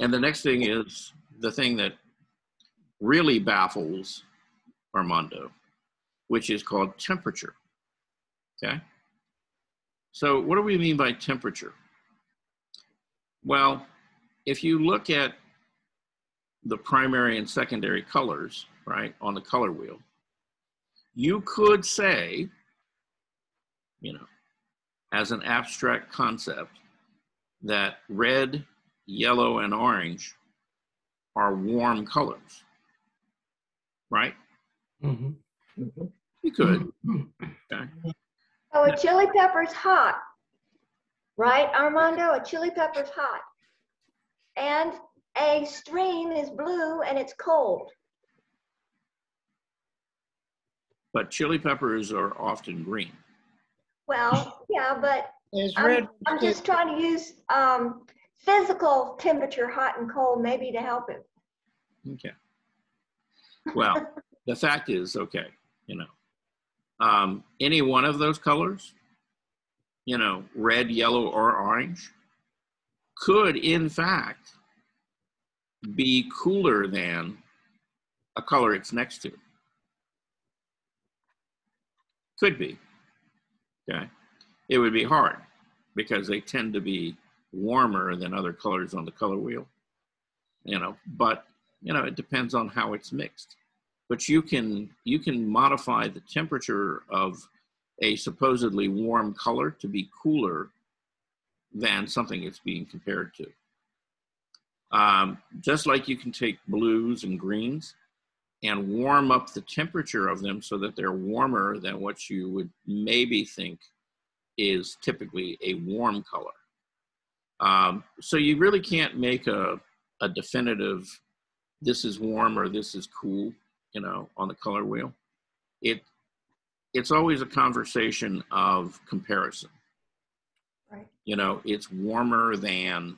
And the next thing is the thing that really baffles Armando, which is called temperature. Okay? So, what do we mean by temperature? Well, if you look at the primary and secondary colors, right, on the color wheel, you could say, you know, as an abstract concept, that red, yellow, and orange are warm colors, right? Mm -hmm. You could. Okay. Oh, a chili pepper's hot, right, Armando? A chili pepper's hot. And a stream is blue and it's cold. But chili peppers are often green. Well, yeah, but Is I'm, I'm just trying to use um, physical temperature, hot and cold, maybe to help it. Okay. Well, the fact is, okay, you know, um, any one of those colors, you know, red, yellow, or orange, could in fact be cooler than a color it's next to. Could be. Okay. It would be hard because they tend to be warmer than other colors on the color wheel. You know, but you know, it depends on how it's mixed. But you can you can modify the temperature of a supposedly warm color to be cooler than something it's being compared to. Um, just like you can take blues and greens and warm up the temperature of them so that they're warmer than what you would maybe think is typically a warm color. Um, so you really can't make a, a definitive, this is warm or this is cool, you know, on the color wheel. It, it's always a conversation of comparison. Right. You know, it's warmer than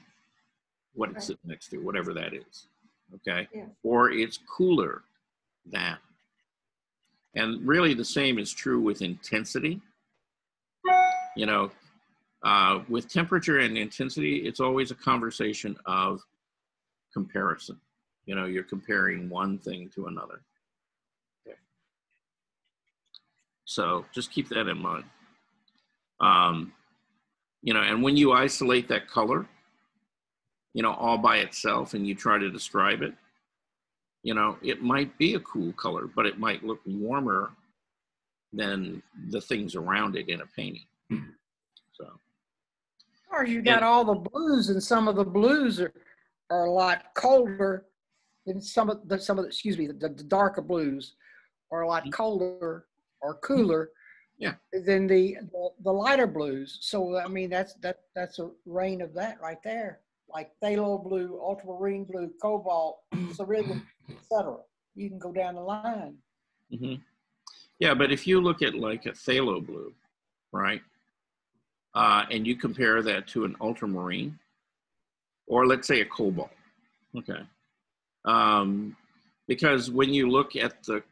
what it's sitting next to, whatever that is. Okay. Yeah. Or it's cooler than. And really, the same is true with intensity. You know, uh, with temperature and intensity, it's always a conversation of comparison. You know, you're comparing one thing to another. Okay. So just keep that in mind. Um, you know, and when you isolate that color, you know, all by itself and you try to describe it, you know, it might be a cool color, but it might look warmer than the things around it in a painting. So, course, you got all the blues, and some of the blues are, are a lot colder than some of the some of the excuse me the, the darker blues are a lot colder or cooler Yeah. than the, the the lighter blues. So I mean that's that that's a range of that right there, like phthalo blue, ultramarine blue, cobalt, cerulean, etc. You can go down the line. hmm Yeah, but if you look at like a phthalo blue, right, uh, and you compare that to an ultramarine, or let's say a cobalt, okay, um, because when you look at the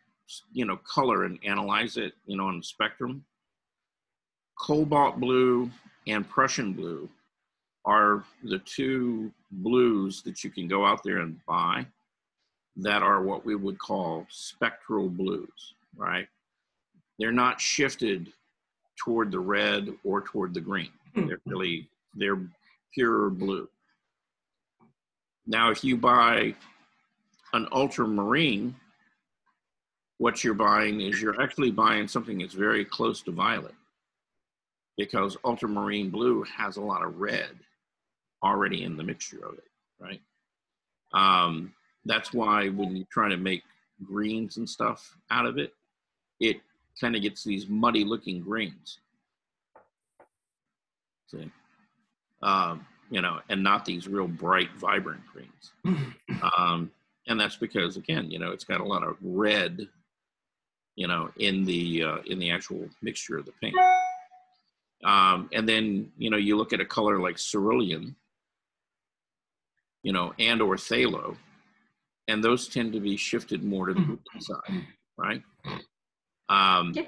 you know color and analyze it, you know, on the spectrum, cobalt blue and Prussian blue are the two blues that you can go out there and buy that are what we would call spectral blues, right? They're not shifted toward the red or toward the green. Hmm. They're really they're pure blue. Now, if you buy an ultramarine, what you're buying is you're actually buying something that's very close to violet because ultramarine blue has a lot of red already in the mixture of it, right? Um, that's why when you try to make greens and stuff out of it, it kind of gets these muddy looking greens. See? Um, you know, and not these real bright, vibrant greens. Um, and that's because, again, you know, it's got a lot of red, you know, in the uh, in the actual mixture of the paint. Um, and then, you know, you look at a color like cerulean, you know, and or phthalo, and those tend to be shifted more to the green side, right? Um, to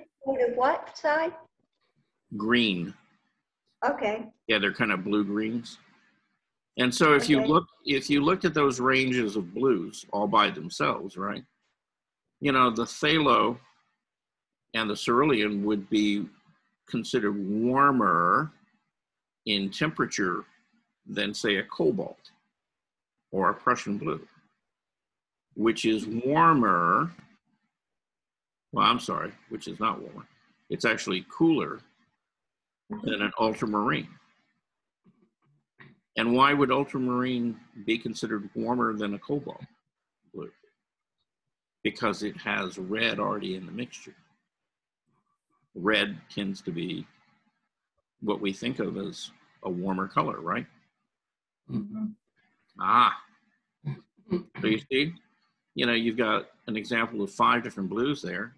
what side? green, Okay. yeah, they're kind of blue greens. And so if you look, if you looked at those ranges of blues all by themselves, right? You know, the phthalo and the cerulean would be considered warmer in temperature than, say, a cobalt or a Prussian blue, which is warmer. Well, I'm sorry, which is not warmer. It's actually cooler than an ultramarine. And why would ultramarine be considered warmer than a cobalt blue? Because it has red already in the mixture. Red tends to be what we think of as a warmer color, right? Ah. So you see, you know, you've got an example of five different blues there.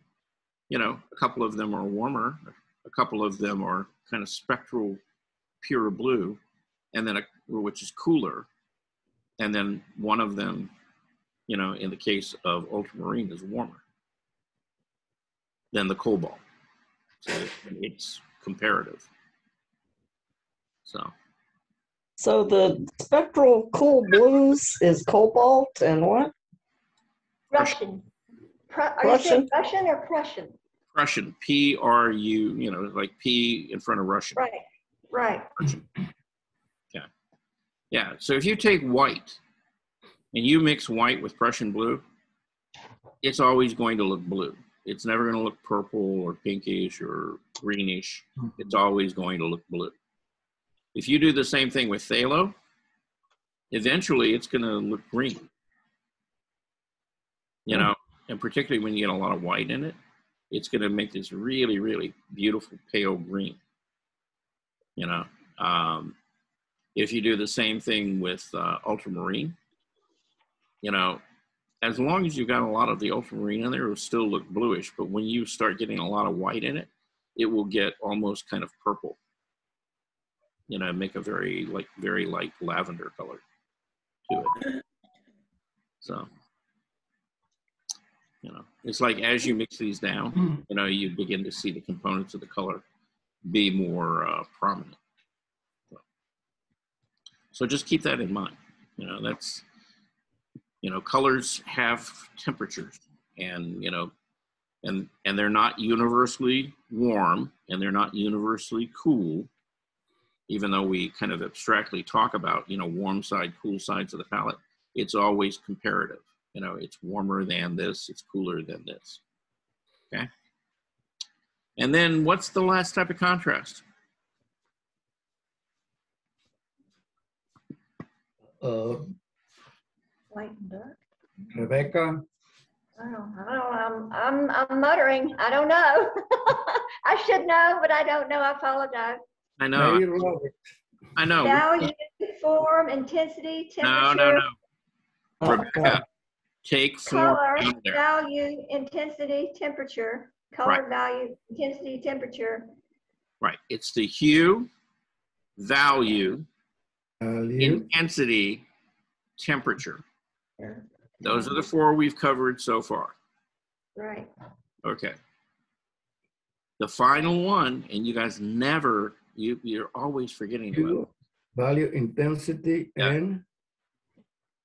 You know, a couple of them are warmer, a couple of them are kind of spectral, pure blue, and then a which is cooler, and then one of them, you know, in the case of ultramarine, is warmer than the cobalt. So it's comparative. So. So the spectral cool blues is cobalt and what? Russian. Pru- Are you Russian? Russian or Prussian? Prussian, P R U, you know, like P in front of Russian. Right, right. Yeah. Yeah. So if you take white and you mix white with Prussian blue, it's always going to look blue. It's never going to look purple or pinkish or greenish. It's always going to look blue. If you do the same thing with phthalo, eventually it's going to look green. You know, and particularly when you get a lot of white in it, it's going to make this really, really beautiful pale green. You know, um, if you do the same thing with uh, ultramarine, you know, as long as you've got a lot of the ultramarine in there, it will still look bluish. But when you start getting a lot of white in it, it will get almost kind of purple. You know, make a very like very light lavender color to it. So, you know, it's like as you mix these down, you know, you begin to see the components of the color be more uh, prominent. So just keep that in mind. You know, that's, you know, colors have temperatures and, you know, and, and they're not universally warm and they're not universally cool, even though we kind of abstractly talk about, you know, warm side, cool sides of the palette. It's always comparative. You know, it's warmer than this, it's cooler than this. Okay. And then what's the last type of contrast? Uh, Light and dark. Rebecca, I don't, I don't, I'm, I'm, I'm muttering. I don't know. I should know, but I don't know. I apologize. I know. Mary Roberts, I know. Value, form, intensity, temperature, no, no. No. Rebecca, take form color, out of there. value, intensity, temperature, color, value, intensity, temperature. Right. It's the hue, value, value, intensity, temperature. Those are the four we've covered so far. Right. Okay. The final one, and you guys never, you, you're always forgetting about it. hue, value, intensity, Yeah. and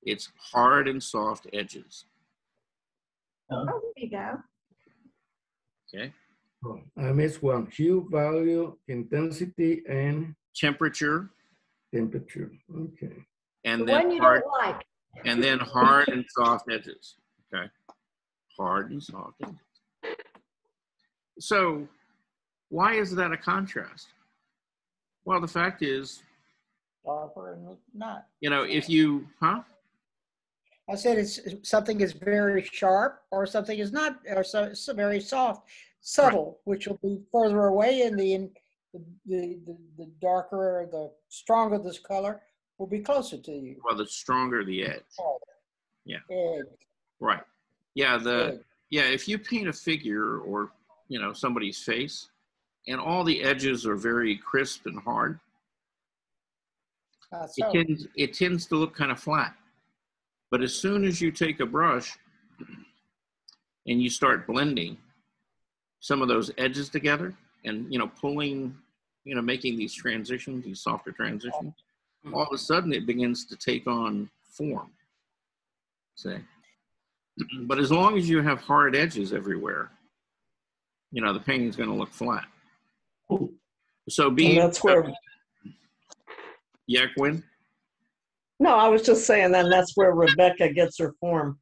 It's hard and soft edges. Oh, there you go. Okay. oh, I missed one. Hue, value, intensity, and Temperature, temperature. Okay. and The then one you hard, don't like. And then hard and soft edges. Okay. Hard and soft edges. So, why is that a contrast? Well, the fact is, and not. you know, if you, huh? I said it's something is very sharp or something is not, or so it's very soft, subtle, which will be further away in the, in the, the, the, the darker or the stronger this color will be closer to you. Well, the stronger the edge. Yeah. Edge, Right. Yeah, the edge. yeah, if you paint a figure or, you know, somebody's face and all the edges are very crisp and hard, Not it tends it tends to look kind of flat. But as soon as you take a brush and you start blending some of those edges together and you know pulling, you know, making these transitions, these softer transitions, Mm-hmm. all of a sudden it begins to take on form. Say. But as long as you have hard edges everywhere, you know, the painting's going to look flat. So And being that's where, yeah, Gwen? no, I was just saying then that's where Rebecca gets her form.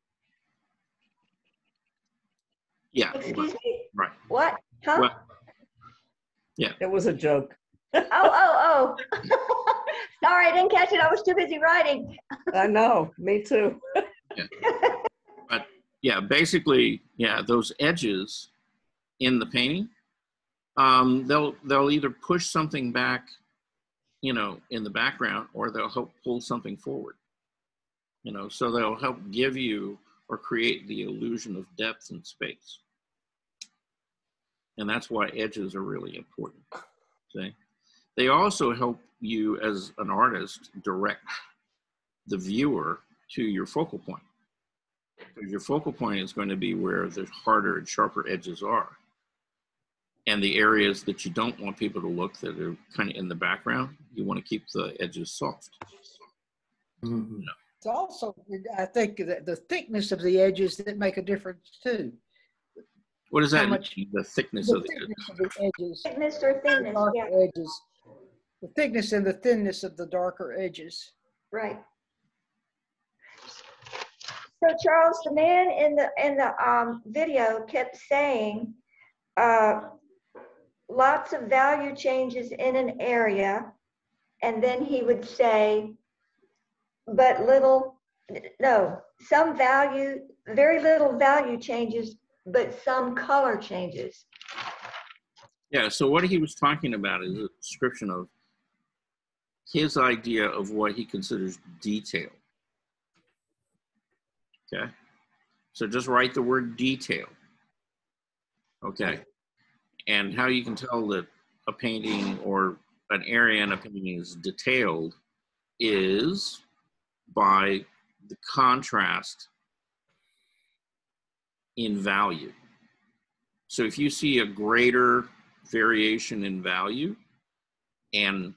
Yeah. Excuse me? Right. What? Huh? Well, yeah. It was a joke. Oh, oh, oh. Sorry, I didn't catch it. I was too busy writing. I know, me too. But yeah, basically, yeah, those edges in the painting, um, they'll they'll either push something back, you know, in the background, or they'll help pull something forward. You know, so they'll help give you or create the illusion of depth and space. And that's why edges are really important. See? They also help you as an artist direct the viewer to your focal point. Because your focal point is going to be where the harder and sharper edges are. And the areas that you don't want people to look that are kind of in the background, you want to keep the edges soft. Mhm. It's also, I think that the thickness of the edges that make a difference too. What does that much- mean? The thickness The of the thickness of the edges. Thickness or thinness, darker yeah, edges. The thickness and the thinness of the darker edges. right. So Charles, the man in the, in the, um, video kept saying, uh, lots of value changes in an area. And then he would say, but little, no, some value, very little value changes, but some color changes. Yeah, so what he was talking about is a description of his idea of what he considers detail. Okay, so just write the word detail. Okay, and how you can tell that a painting or an area in a painting is detailed is by the contrast in value. So if you see a greater variation in value and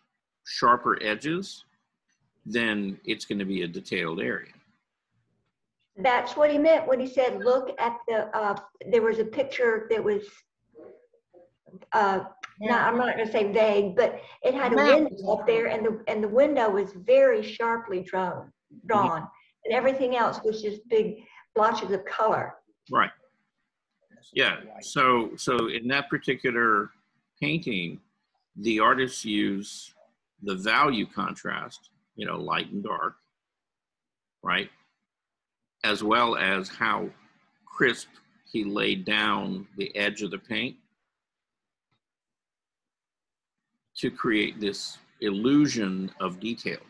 sharper edges, then it's going to be a detailed area. That's what he meant when he said, look at the, uh, there was a picture that was, uh, not, I'm not gonna say vague, but it had a window up there and the, and the window was very sharply drawn, drawn. And everything else was just big blotches of color. Right. Yeah. So so in that particular painting, the artists use the value contrast, you know, light and dark, right? As well as how crisp he laid down the edge of the paint to create this illusion of detail.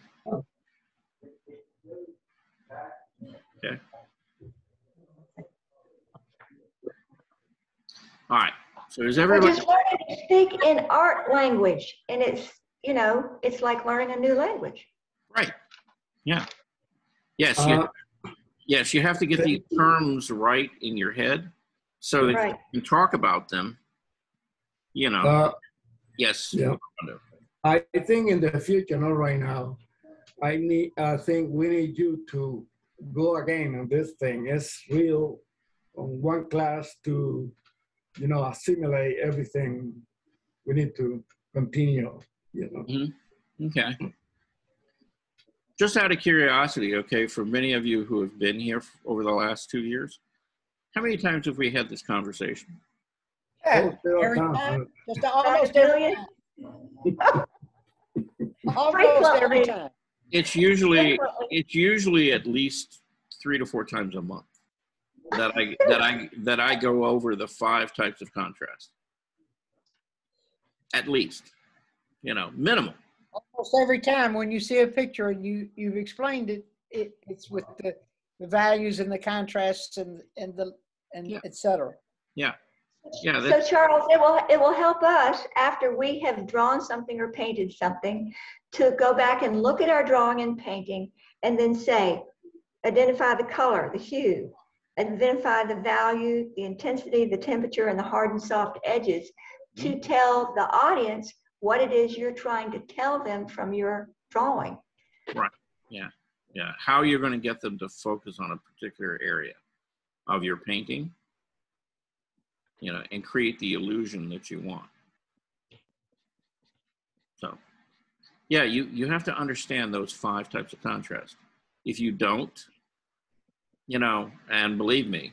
Okay. All right. So is everybody? just learning to speak in art language, and it's, you know, it's like learning a new language. Right. Yeah. Yes. You, Uh, yes. You have to get these terms right in your head so that Right. you can talk about them. You know. Uh, yes. yeah. I think in the future, not right now. I need. I think we need you to go again on this thing. It's real on one class to, you know, assimilate everything. We need to continue. You know. Mm-hmm. Okay. Just out of curiosity, okay, for many of you who have been here over the last two years, how many times have we had this conversation? Yeah, oh, every time, just almost every time. Almost every time. It's usually it's usually at least three to four times a month that I that I that I go over the five types of contrast. At least, you know, minimal. Almost every time when you see a picture and you, you've explained it, it, it's with the, the values and the contrasts and, and the, and Yeah. et cetera. Yeah, yeah. So Charles, it will, it will help us after we have drawn something or painted something to go back and look at our drawing and painting and then say, identify the color, the hue, identify the value, the intensity, the temperature, and the hard and soft edges to mm-hmm. tell the audience what it is you're trying to tell them from your drawing. Right. Yeah, yeah. How you're going to get them to focus on a particular area of your painting, you know, and create the illusion that you want. So, yeah, you you have to understand those five types of contrast. If you don't, you know, and believe me,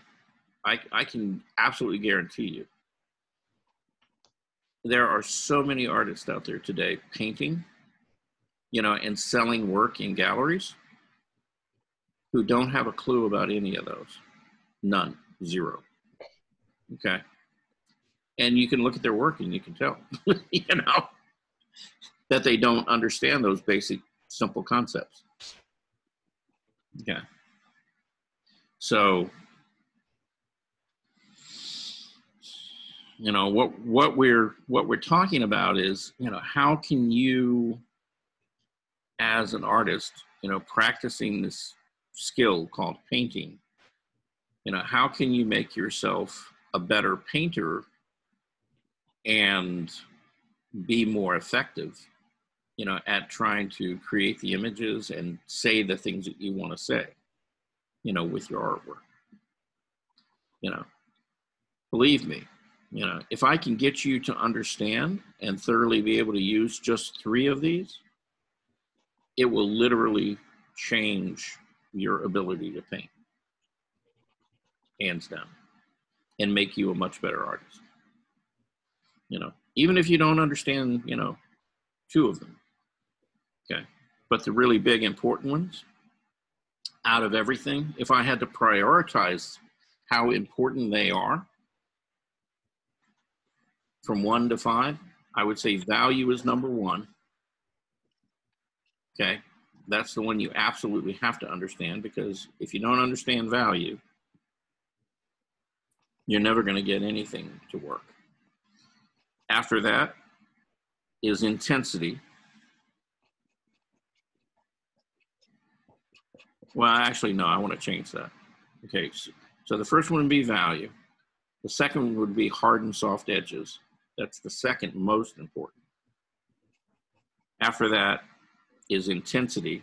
I I can absolutely guarantee you, there are so many artists out there today painting, you know, and selling work in galleries who don't have a clue about any of those. None, zero. Okay. And you can look at their work and you can tell, you know, that they don't understand those basic, simple concepts. Okay. So, you know, what what we're what we're talking about is, you know, how can you as an artist, you know, practicing this skill called painting, you know, how can you make yourself a better painter and be more effective, you know, at trying to create the images and say the things that you want to say, you know, with your artwork. You know, believe me, you know, if I can get you to understand and thoroughly be able to use just three of these, it will literally change your ability to paint, hands down, and make you a much better artist. You know, even if you don't understand, you know, two of them. Okay. But the really big important ones, out of everything, if I had to prioritize how important they are from one to five, I would say value is number one. Okay. That's the one you absolutely have to understand because if you don't understand value, you're never going to get anything to work. After that is intensity. Well, actually, no, I want to change that. Okay, so, so the first one would be value. The second one would be hard and soft edges. That's the second most important. After that is intensity.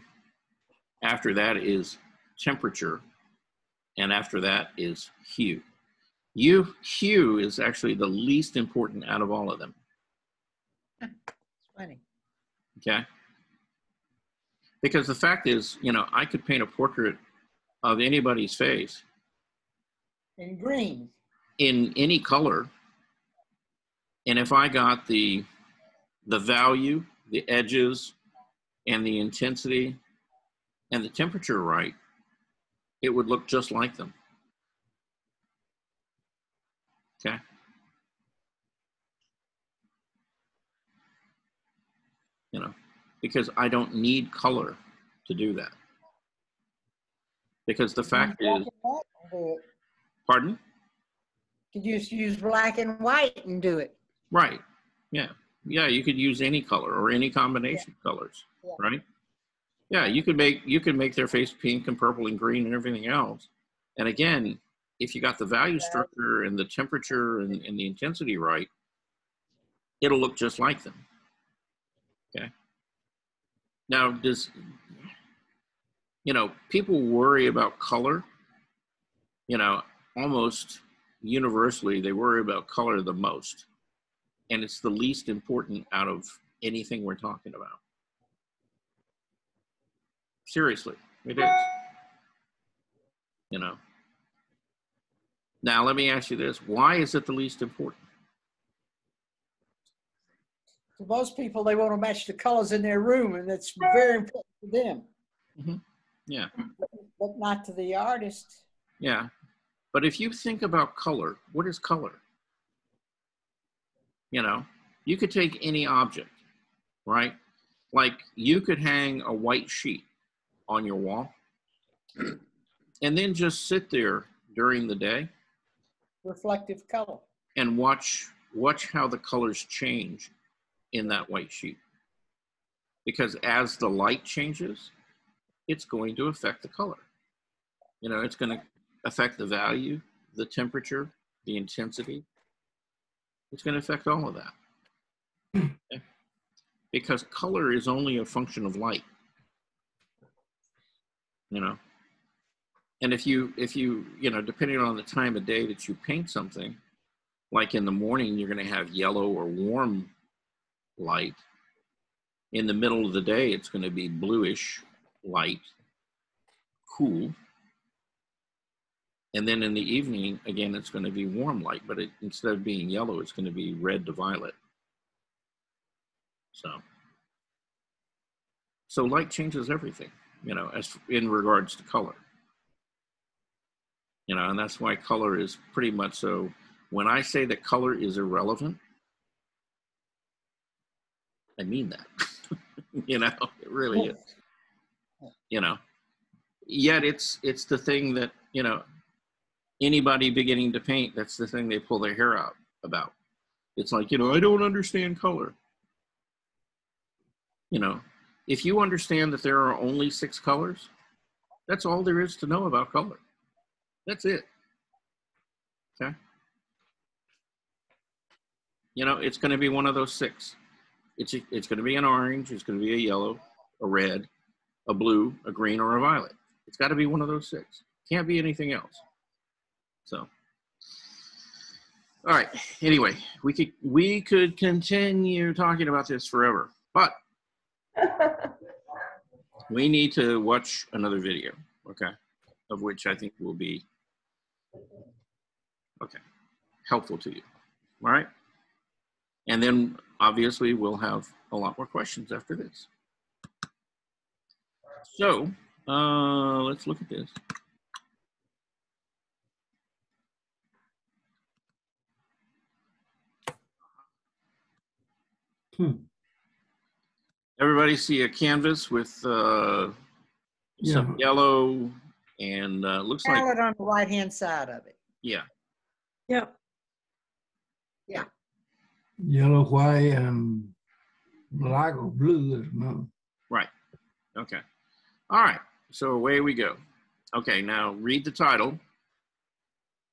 After that is temperature. And after that is hue. You, hue is actually the least important out of all of them. It's funny. Okay. Because the fact is, you know, I could paint a portrait of anybody's face In green. in any color. And if I got the the value, the edges, and the intensity and the temperature right, it would look just like them. Okay. You know, because I don't need color to do that. Because the fact is, and white and do it. pardon? You just use black and white and do it. Right. Yeah. Yeah, you could use any color or any combination of colors, Yeah. right? Yeah, you could make you could make their face pink and purple and green and everything else. And again, if you got the value structure and the temperature and, and the intensity right, it'll look just like them. Okay. Now, does you know people worry about color? You know, almost universally, they worry about color the most and it's the least important out of anything we're talking about. Seriously, it is. You know. Now, let me ask you this why is it the least important? To most people, they want to match the colors in their room, and that's very important to them, mm-hmm. Yeah, but not to the artist. yeah. But if you think about color, what is color? You know, you could take any object, right? Like you could hang a white sheet on your wall and then just sit there during the day Reflective color. and watch watch how the colors change in that white sheet because as the light changes it's going to affect the color you know it's going to affect the value the temperature the intensity it's going to affect all of that. Okay? because color is only a function of light. You know? And if you if you you know depending on the time of day that you paint something like in the morning you're going to have yellow or warm light. In the middle of the day it's going to be bluish light cool and then in the evening again it's going to be warm light but it, instead of being yellow it's going to be red to violet. So. So light changes everything you know as in regards to color. You know and that's why color is pretty much so when i say that color is irrelevant i mean that. You know it really is. You know? Yet it's it's the thing that you know anybody beginning to paint that's the thing they pull their hair out about. It's like you know i don't understand color. You know if you understand that there are only six colors that's all there is to know about color. That's it. Okay? You know it's going to be one of those six. It's it's going to be an orange it's going to be a yellow a red a blue a green or a violet. It's got to be one of those six. Can't be anything else so all right. Anyway we could we could continue talking about this forever but we need to watch another video okay of which i think will be okay helpful to you. All right? And then obviously we'll have a lot more questions after this. So uh let's look at this Hmm. everybody see a canvas with uh some yellow and uh looks like on the right-hand side of it. yeah Yep. Yeah. Yellow, white, and black or blue. there's no- Right. Okay. All right. So away we go. Okay. Now read the title.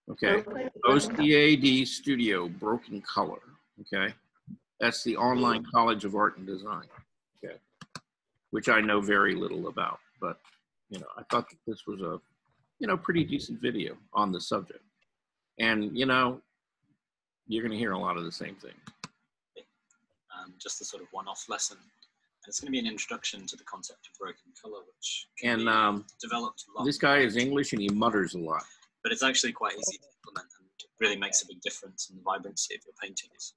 Okay. OCAD Studio Broken Color. Okay. That's the online College of Art and Design. Okay. Which I know very little about, but you know, I thought that this was a, you know, pretty decent video on the subject. And you know, you're going to hear a lot of the same thing. um, just a sort of one-off lesson. And it's going to be an introduction to the concept of broken color, which can And be um, developed a lot. this guy is English and he mutters a lot. but it's actually quite easy to implement and really makes a big difference in the vibrancy of your paintings.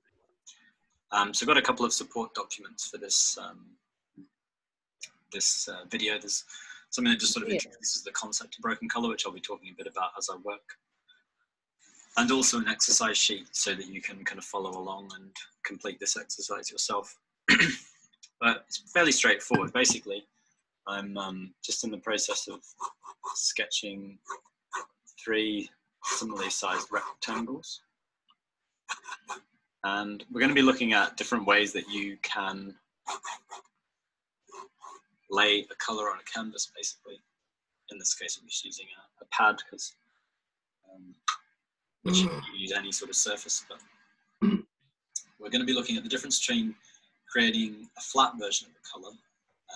Um, so I've got a couple of support documents for this um, this uh, video. There's something that just sort of Yeah. introduces the concept of broken color, which I'll be talking a bit about as I work. And also an exercise sheet so that you can kind of follow along and complete this exercise yourself. but it's fairly straightforward. Basically, I'm um, just in the process of sketching three similarly sized rectangles. And we're going to be looking at different ways that you can lay a color on a canvas, basically. In this case, I'm just using a, a pad because um, which you can use any sort of surface. But we're going to be looking at the difference between creating a flat version of a color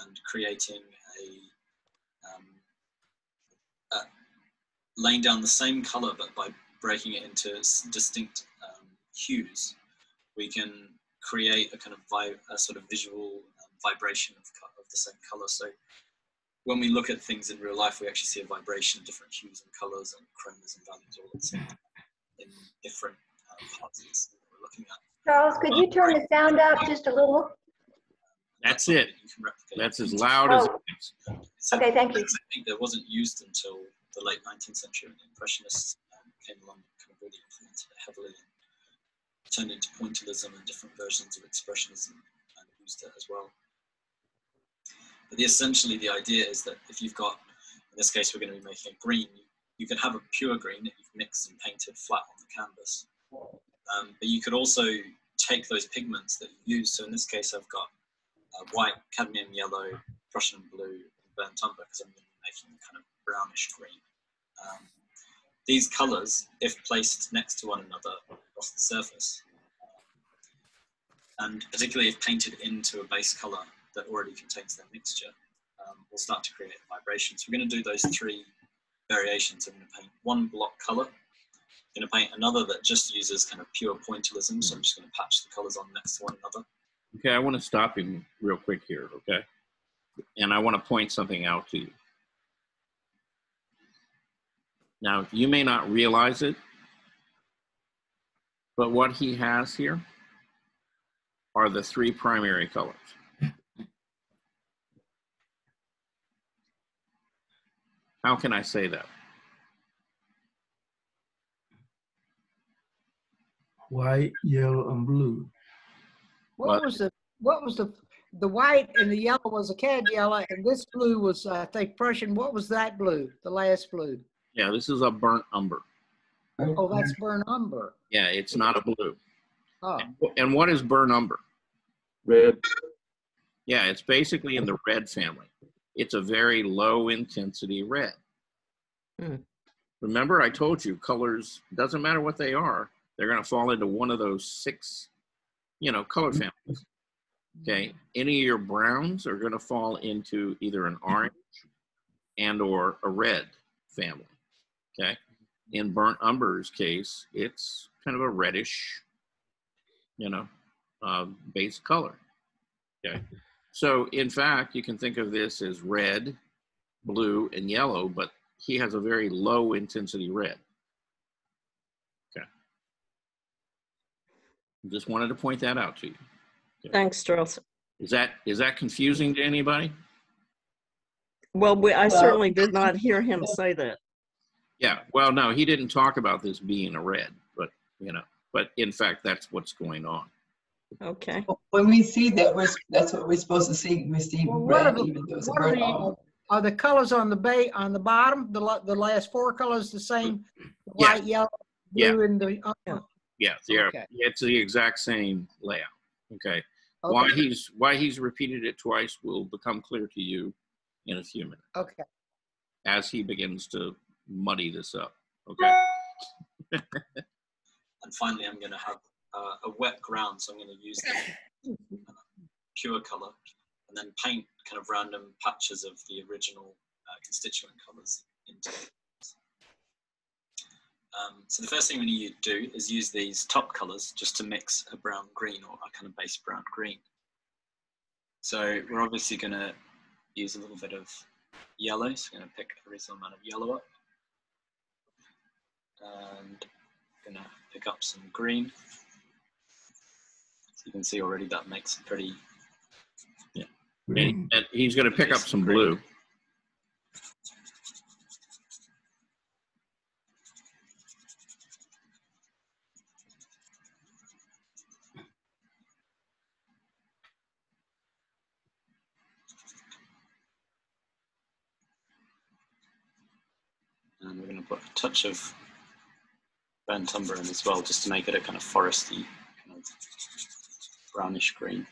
and creating a, um, a laying down the same color but by breaking it into distinct um, hues. We can create a kind of vi- a sort of visual um, vibration of, co- of the same color. So when we look at things in real life, we actually see a vibration of different hues and colors and chromas and values all at the same time in different uh, parts of the scene that we're looking at. Charles, could you turn the sound up just a little? That's it. That's as loud as it Oh. gets. It's a Okay, thank you. technique that wasn't used until the late 19th century when the Impressionists um, came along and kind of really implemented it heavily and turned into pointillism and different versions of expressionism and used it as well. But the, essentially the idea is that if you've got, in this case we're going to be making a green, you can have a pure green that you've mixed and painted flat on the canvas. Um, but you could also take those pigments that you use. So in this case I've got uh, white, cadmium yellow, Prussian blue, and burnt umber because I'm going to be making a kind of brownish green. Um, these colours, if placed next to one another across the surface, and particularly if painted into a base colour that already contains their mixture, um, will start to create vibrations. We're going to do those three variations. I'm going to paint one block colour. I'm going to paint another that just uses kind of pure pointillism. So I'm just going to patch the colours on next to one another. Okay, I want to stop you real quick here, okay? And I want to point something out to you. Now, you may not realize it, but what he has here are the three primary colors. How can I say that? White, yellow, and blue. What What? was the, what was the, the white and the yellow was a cad yellow and this blue was, uh, I think Prussian. What was that blue? The last blue? Yeah, this is a burnt umber. Oh, that's burnt umber. Yeah, it's not a blue. Oh, And what is burnt umber? Red. Yeah, it's basically in the red family. It's a very low intensity red. Hmm. Remember, I told you colors, doesn't matter what they are, they're going to fall into one of those six, you know, color families. Okay. Any of your browns are going to fall into either an orange and or a red family. Okay. In burnt umber's case, it's kind of a reddish, you know, uh, base color. Okay. So in fact, you can think of this as red, blue, and yellow, but he has a very low intensity red. Okay. Just wanted to point that out to you. Thanks, Charles. Is that is that confusing to anybody? Well, we, I Well- certainly did not hear him say that. Yeah. Well, no, he didn't talk about this being a red, but you know, but in fact, that's what's going on. Okay. When we see that, we're, that's what we're supposed to see. We see Well, what are red, the- even though it's a what are the, are the colors on the ba, on the bottom, the, the last four colors the same? Yeah. White, yellow, Yeah. blue, and the, uh, Yeah, they're, Okay. it's the exact same layout. Okay. Okay. Why he's why he's repeated it twice will become clear to you in a few minutes okay. as he begins to muddy this up. Okay. And finally, I'm going to have uh, a wet ground, so I'm going to use the uh, pure color and then paint kind of random patches of the original uh, constituent colors into it. Um, so the first thing we need to do is use these top colors just to mix a brown green or a kind of base brown green. So we're obviously going to use a little bit of yellow, so I'm going to pick a reasonable amount of yellow up and gonna pick up some green. As you can see already that makes a pretty yeah. And, and he's gonna pick up some blue. And we're gonna put a touch of burnt umber in as well, just to make it a kind of foresty, kind of brownish green.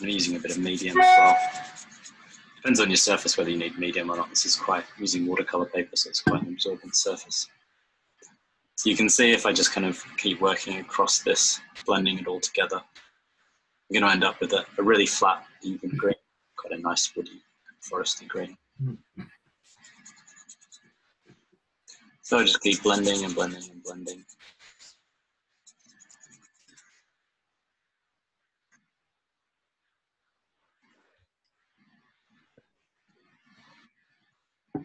I'm using a bit of medium as well. Depends on your surface whether you need medium or not. This is quite using watercolor paper, so it's quite an absorbent surface. So you can see if I just kind of keep working across this, blending it all together, I'm going to end up with a, a really flat, even green, quite a nice woody, foresty green. Mm-hmm. So I just keep blending and blending and blending. I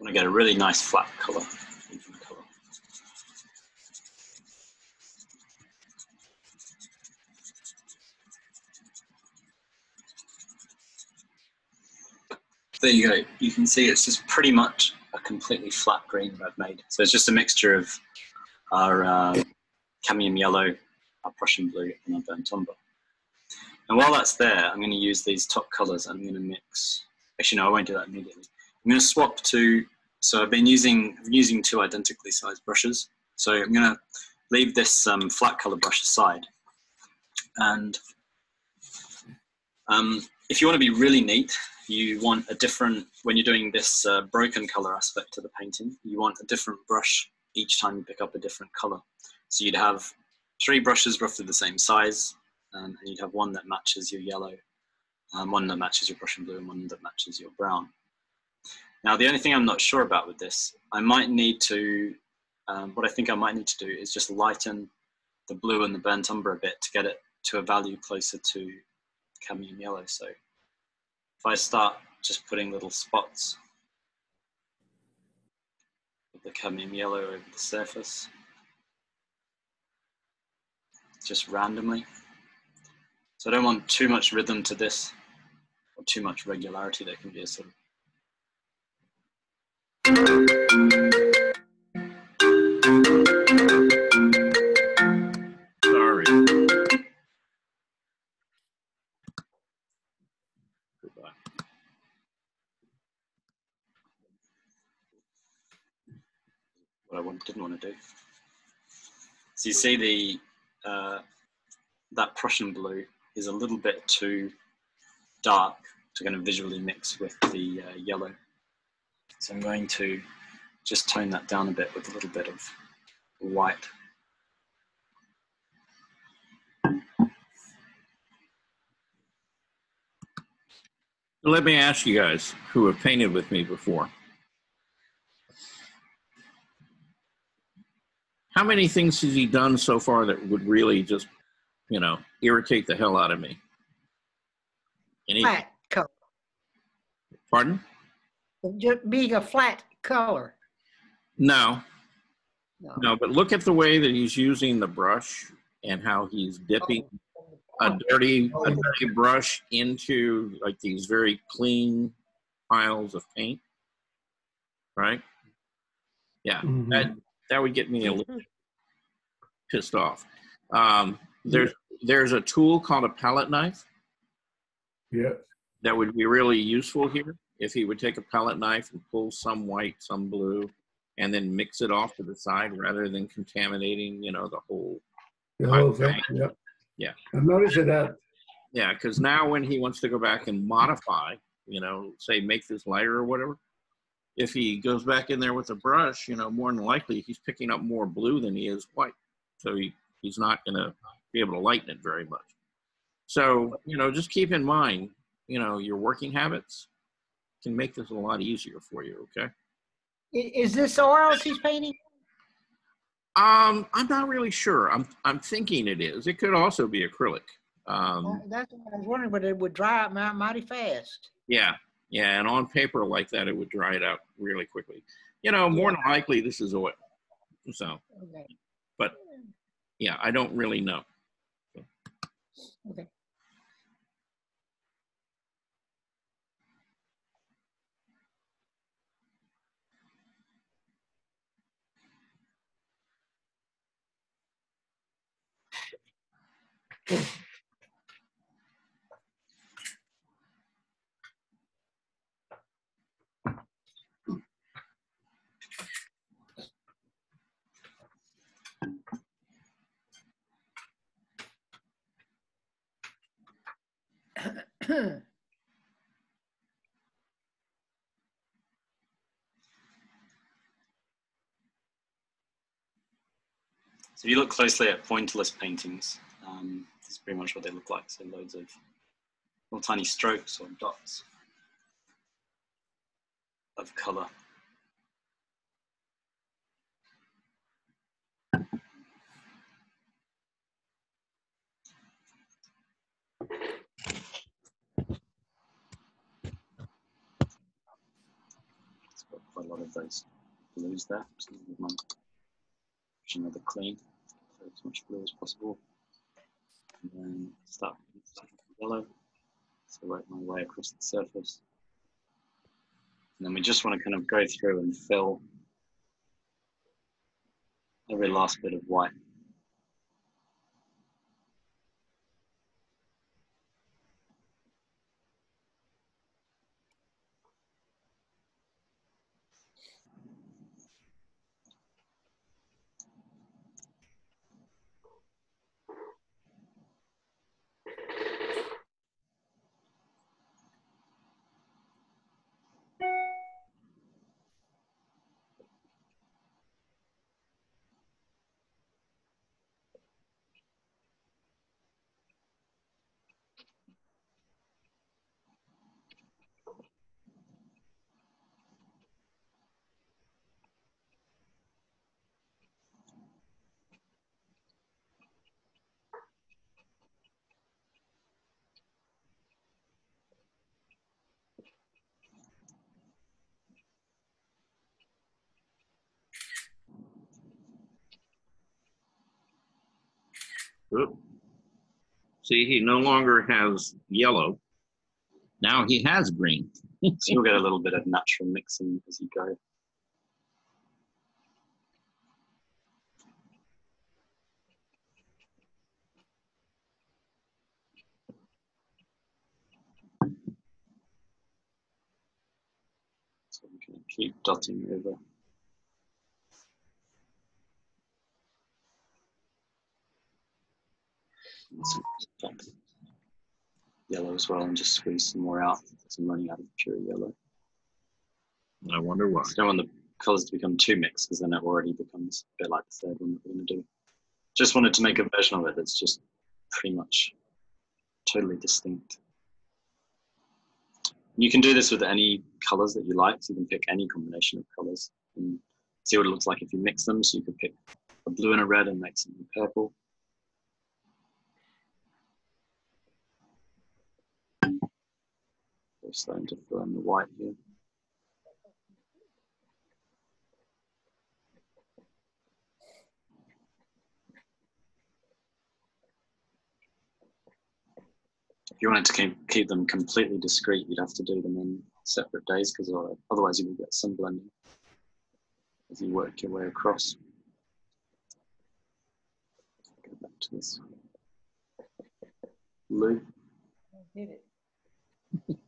want to get a really nice flat color. even color. There you go. You can see it's just pretty much a completely flat green that I've made. So it's just a mixture of our uh, cadmium yellow, our Prussian blue, and our burnt umber. And while that's there, I'm going to use these top colors I'm going to mix. Actually, no, I won't do that immediately. I'm going to swap to, so I've been using, I'm using two identically sized brushes. So I'm going to leave this um, flat color brush aside. And um, if you want to be really neat, you want a different, when you're doing this uh, broken color aspect to the painting, you want a different brush each time you pick up a different color. So you'd have three brushes roughly the same size, um, and you'd have one that matches your yellow, um, one that matches your Prussian blue, and one that matches your brown. Now, the only thing I'm not sure about with this, I might need to, um, what I think I might need to do is just lighten the blue and the burnt umber a bit to get it to a value closer to cadmium yellow. So if I start just putting little spots cadmium yellow over the surface, just randomly. So I don't want too much rhythm to this or too much regularity. There can be a sort of to do. So you see the uh, that Prussian blue is a little bit too dark to kind of visually mix with the uh, yellow. So I'm going to just tone that down a bit with a little bit of white. Let me ask you guys who have painted with me before. How many things has he done so far that would really just, you know, irritate the hell out of me? Any, Flat color. pardon? Just being a flat color. No, No. no, but look at the way that he's using the brush and how he's dipping a dirty, a dirty brush into like these very clean piles of paint. Right? Yeah, Mhm. that that would get me a little pissed off. Um, there's there's a tool called a palette knife Yeah. that would be really useful here. If he would take a palette knife and pull some white, some blue, and then mix it off to the side rather than contaminating, you know, the whole. The whole thing. Yeah. Yeah. I noticed that. Yeah, because now when he wants to go back and modify, you know, say make this lighter or whatever, if he goes back in there with a brush, you know, more than likely he's picking up more blue than he is white. So he, he's not going to be able to lighten it very much. So, you know, just keep in mind, you know, your working habits can make this a lot easier for you, okay? Is this oils he's painting? Um, I'm not really sure. I'm I'm thinking it is. It could also be acrylic. Um, That's what I was wondering, but it would dry out mighty fast. Yeah, yeah, and on paper like that, it would dry it out really quickly. You know, more than likely, this is oil. So, okay. but yeah, I don't really know. Okay. So if you look closely at pointillist paintings, um, that's pretty much what they look like. So loads of little tiny strokes or dots of color. It's got quite a lot of those blues there. So push another clean, so as much blue as possible. And then start with yellow. So work my way across the surface. And then we just want to kind of go through and fill every last bit of white. Oop. See, he no longer has yellow. Now he has green. So you'll get a little bit of natural mixing as you go. So we can keep dotting over. Some Yellow as well, and just squeeze some more out. because I'm running out of pure yellow. I wonder why. I don't want the colors to become too mixed because then it already becomes a bit like the third one that we're going to do. Just wanted to make a version of it that's just pretty much totally distinct. You can do this with any colors that you like. So you can pick any combination of colors and see what it looks like if you mix them. So you could pick a blue and a red and make something purple. We're starting to fill in the white here. If you wanted to keep, keep them completely discrete, you'd have to do them in separate days because otherwise you would get some blending as you work your way across. Go back to this blue. Did it.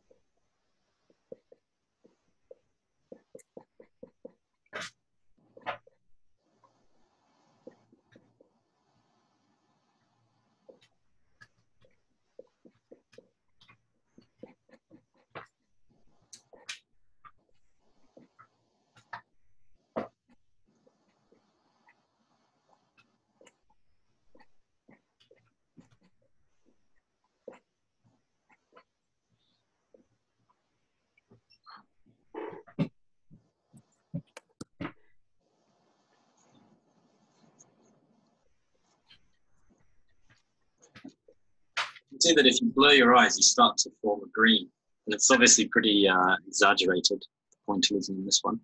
see that if you blur your eyes, you start to form a green. And it's obviously pretty uh, exaggerated, the pointillism in this one.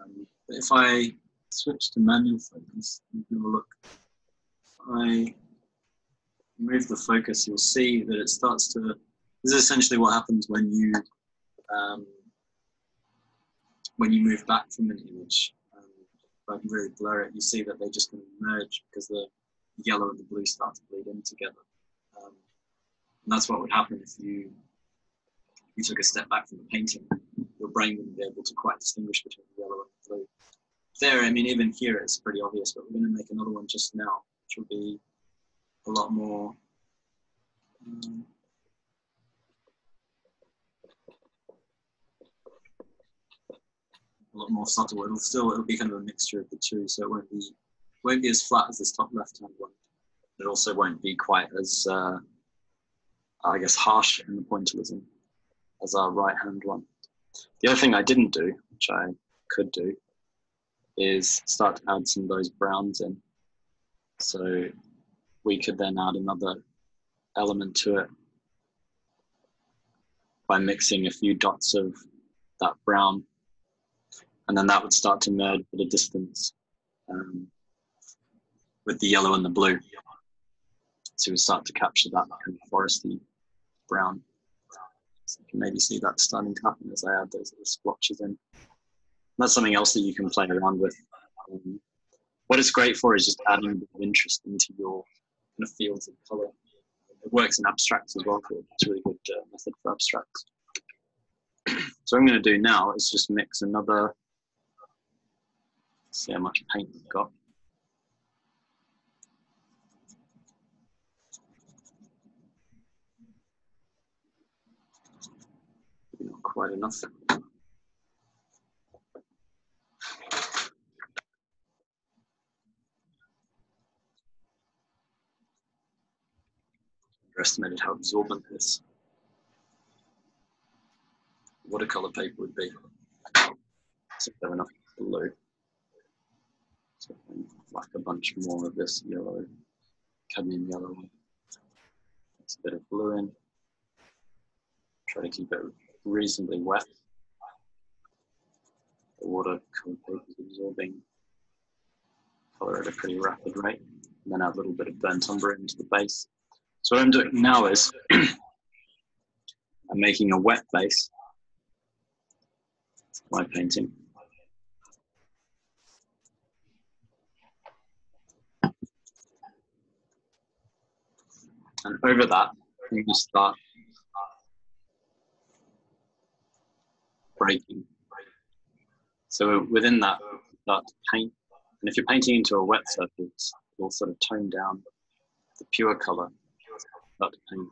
Um, but if I switch to manual focus, can have a look. I move the focus, you'll see that it starts to, this is essentially what happens when you, um, when you move back from an image. Um, if I can really blur it, you see that they just kind of merge because the yellow and the blue start to bleed in together. And that's what would happen if you you took a step back from the painting. Your brain wouldn't be able to quite distinguish between the yellow and the blue. There, I mean, even here it's pretty obvious, but we're going to make another one just now, which will be a lot more. Um, a lot more subtle. It'll still it'll be kind of a mixture of the two, so it won't be won't be as flat as this top left hand one. It also won't be quite as uh, I guess harsh in the pointillism as our right hand one. The other thing I didn't do, which I could do, is start to add some of those browns in. So we could then add another element to it by mixing a few dots of that brown and then that would start to merge at a distance um, with the yellow and the blue. So we start to capture that kind of foresty brown. So you can maybe see that starting to happen as I add those little splotches in. That's something else that you can play around with. Um, what it's great for is just adding a bit of interest into your kind of fields of color. It works in abstracts as well. It's a really good uh, method for abstracts. so what I'm going to do now is just mix another see how much paint we've got. Not quite enough. Underestimated how absorbent this watercolor paper would be. So there enough blue. So like a bunch more of this yellow, cadmium yellow. It's a bit of blue in. Try to keep it reasonably wet. The water is absorbing color at a pretty rapid rate. And then add a little bit of burnt umber into the base. So what I'm doing now is I'm making a wet base. My painting. And over that, you just start breaking. So within that, to paint. And if you're painting into a wet surface, it'll sort of tone down the pure color. To paint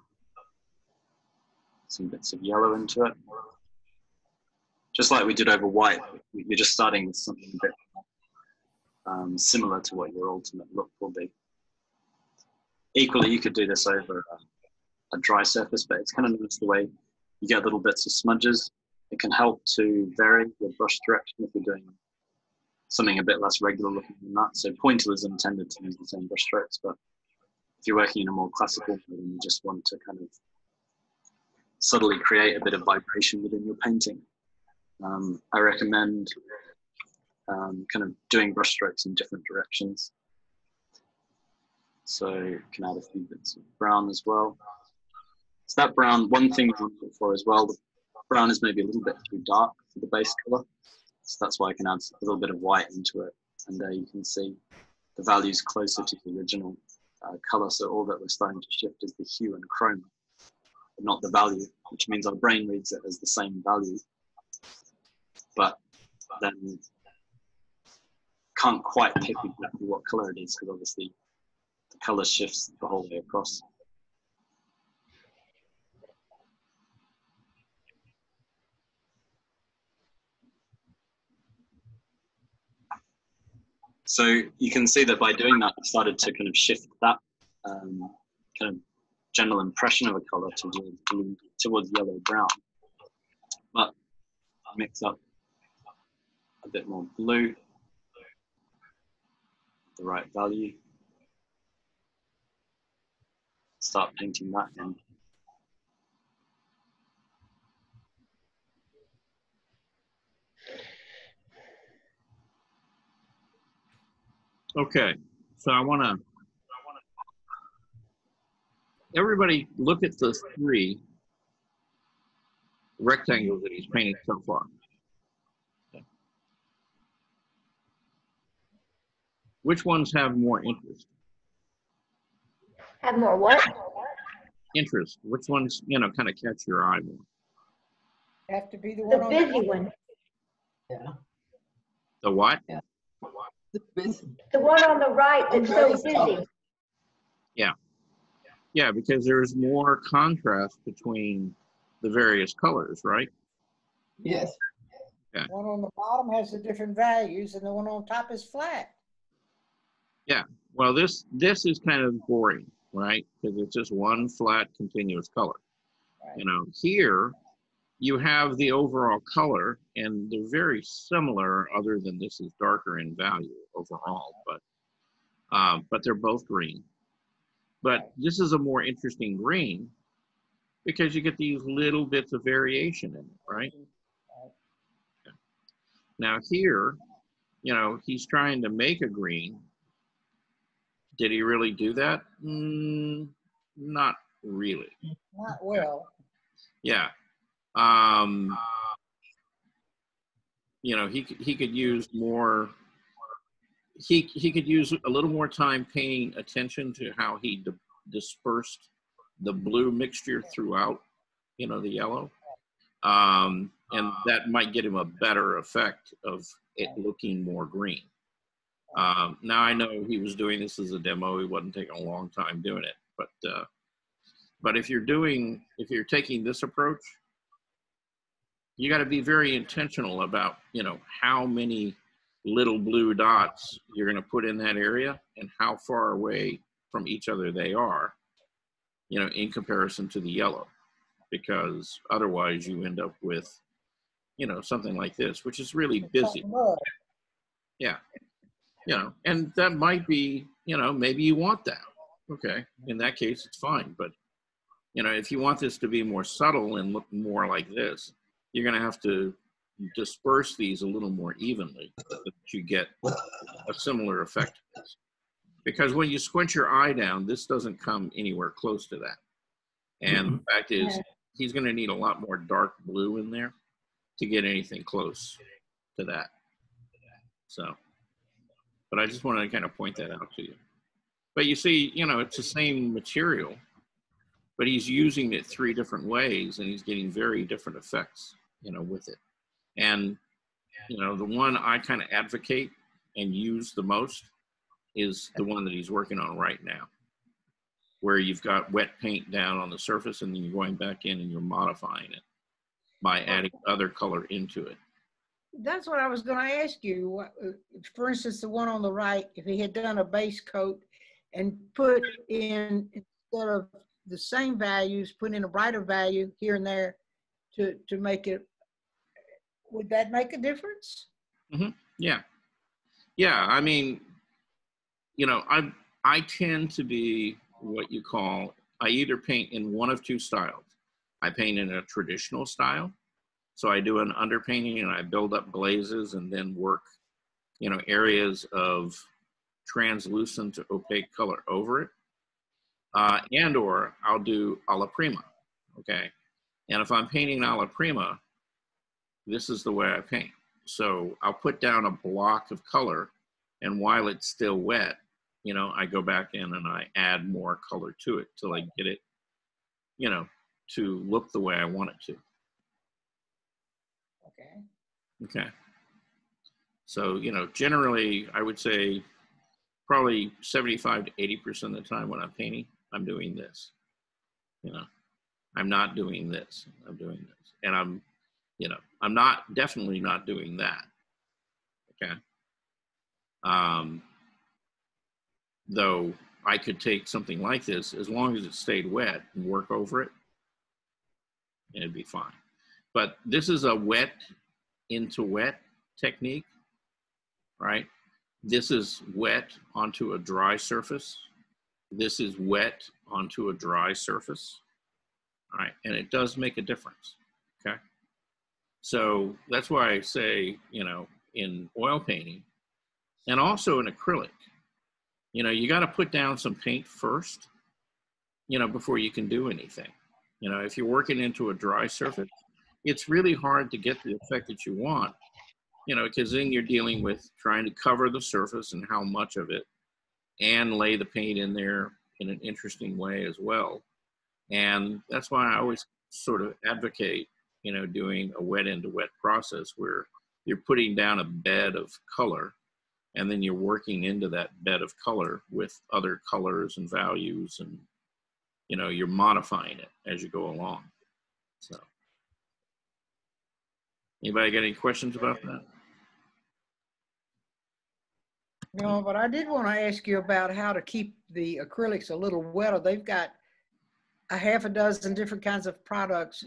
some bits of yellow into it. Just like we did over white, you're just starting with something a bit um, similar to what your ultimate look will be. Equally, you could do this over a, a dry surface, but it's kind of nice the way you get little bits of smudges. It can help to vary your brush direction if you're doing something a bit less regular looking than that. So pointillism tended to use the same brush strokes, but if you're working in a more classical mode and you just want to kind of subtly create a bit of vibration within your painting, um, I recommend um, kind of doing brush strokes in different directions. So you can add a few bits of brown as well. So that brown, one thing I want to look for as well, brown is maybe a little bit too dark for the base color. So that's why I can add a little bit of white into it. And there you can see the values closer to the original uh, color. So all that we're starting to shift is the hue and chroma, but not the value, which means our brain reads it as the same value. But then can't quite pick exactly what color it is because obviously the color shifts the whole way across. So you can see that by doing that, I started to kind of shift that um, kind of general impression of a color towards blue, towards yellow brown. But I mix up a bit more blue, the right value. start painting that in. Okay, so I want to. Everybody, look at the three rectangles that he's painted so far. Which ones have more interest? Have more what? interest? Which ones, you know, kind of catch your eye more? Have to be the The one on busy one, Yeah. The what? The busy. the one on the right that's so busy. Yeah. Yeah, because there's more contrast between the various colors, right? Yes. One on the bottom has the different values and the one on top is flat. Yeah. Well, this this is kind of boring, right? Because it's just one flat continuous color. You know, here you have the overall color, and they're very similar, other than this is darker in value overall, but uh, but they're both green. But this is a more interesting green because you get these little bits of variation in it, right? Now here, you know, he's trying to make a green. Did he really do that? Mm, not really. Not well. Yeah. Um, you know, he he could use more. He he could use a little more time paying attention to how he di- dispersed the blue mixture throughout. You know, the yellow, um, and that might get him a better effect of it looking more green. Um, now I know he was doing this as a demo. He wasn't taking a long time doing it, but uh, but if you're doing if you're taking this approach, you got to be very intentional about you know how many little blue dots you're going to put in that area and how far away from each other they are you know in comparison to the yellow. Because otherwise you end up with you know something like this which is really busy. yeah. You know and that might be you know maybe you want that. Okay. In that case it's fine. But you know if you want this to be more subtle and look more like this you're going to have to disperse these a little more evenly so that you get a similar effect. Because when you squint your eye down this doesn't come anywhere close to that. And the mm-hmm. fact is he's going to need a lot more dark blue in there to get anything close to that. So but I just wanted to kind of point that out to you. But you see, you know, it's the same material, but he's using it three different ways and he's getting very different effects, you know, with it. And, you know, the one I kind of advocate and use the most is the one that he's working on right now, where you've got wet paint down on the surface and then you're going back in and you're modifying it by adding other color into it. That's what I was gonna ask you. For instance, the one on the right, if he had done a base coat and put in, instead of the same values, put in a brighter value here and there to, to make it, would that make a difference? Yeah. Yeah. I mean, you know, I I tend to be what you call I either paint in one of two styles. I paint in a traditional style. So I do an underpainting and I build up glazes and then work, you know, areas of translucent to opaque color over it. Uh, and or I'll do alla prima. Okay. And if I'm painting alla prima, this is the way I paint. So I'll put down a block of color, and while it's still wet, you know, I go back in and I add more color to it till I get it, you know, to look the way I want it to. Okay. Okay. So, you know, generally, I would say probably 75 to 80% of the time when I'm painting, I'm doing this. You know, I'm not doing this. I'm doing this. And I'm, you know, I'm not definitely not doing that. Okay. Um, though I could take something like this as long as it stayed wet and work over it, and it'd be fine. But this is a wet into wet technique, right? This is wet onto a dry surface. This is wet onto a dry surface. All right, and it does make a difference. So that's why I say, you know, in oil painting and also in acrylic, you know, you got to put down some paint first, you know, before you can do anything. You know, if you're working into a dry surface, it's really hard to get the effect that you want, you know, because then you're dealing with trying to cover the surface and how much of it and lay the paint in there in an interesting way as well. And that's why I always sort of advocate, you know, doing a wet into wet process where you're putting down a bed of color and then you're working into that bed of color with other colors and values and you know you're modifying it as you go along so anybody got any questions about that No, but I did want to ask you about how to keep the acrylics a little wetter. They've got a half a dozen different kinds of products.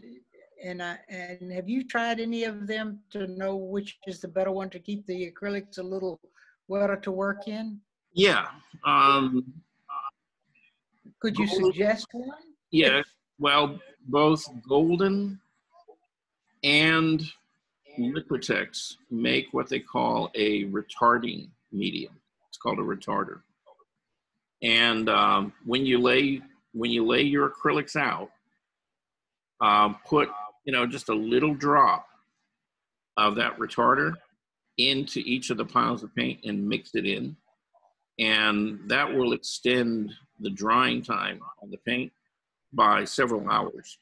And I, and have you tried any of them to know which is the better one to keep the acrylics a little wetter to work in? yeah um Could you suggest one? yeah well both golden and liquitex make what they call a retarding medium it's called a retarder and um, when you lay when you lay your acrylics out um, put you know just a little drop of that retarder into each of the piles of paint and mix it in. And that will extend the drying time on the paint by several hours.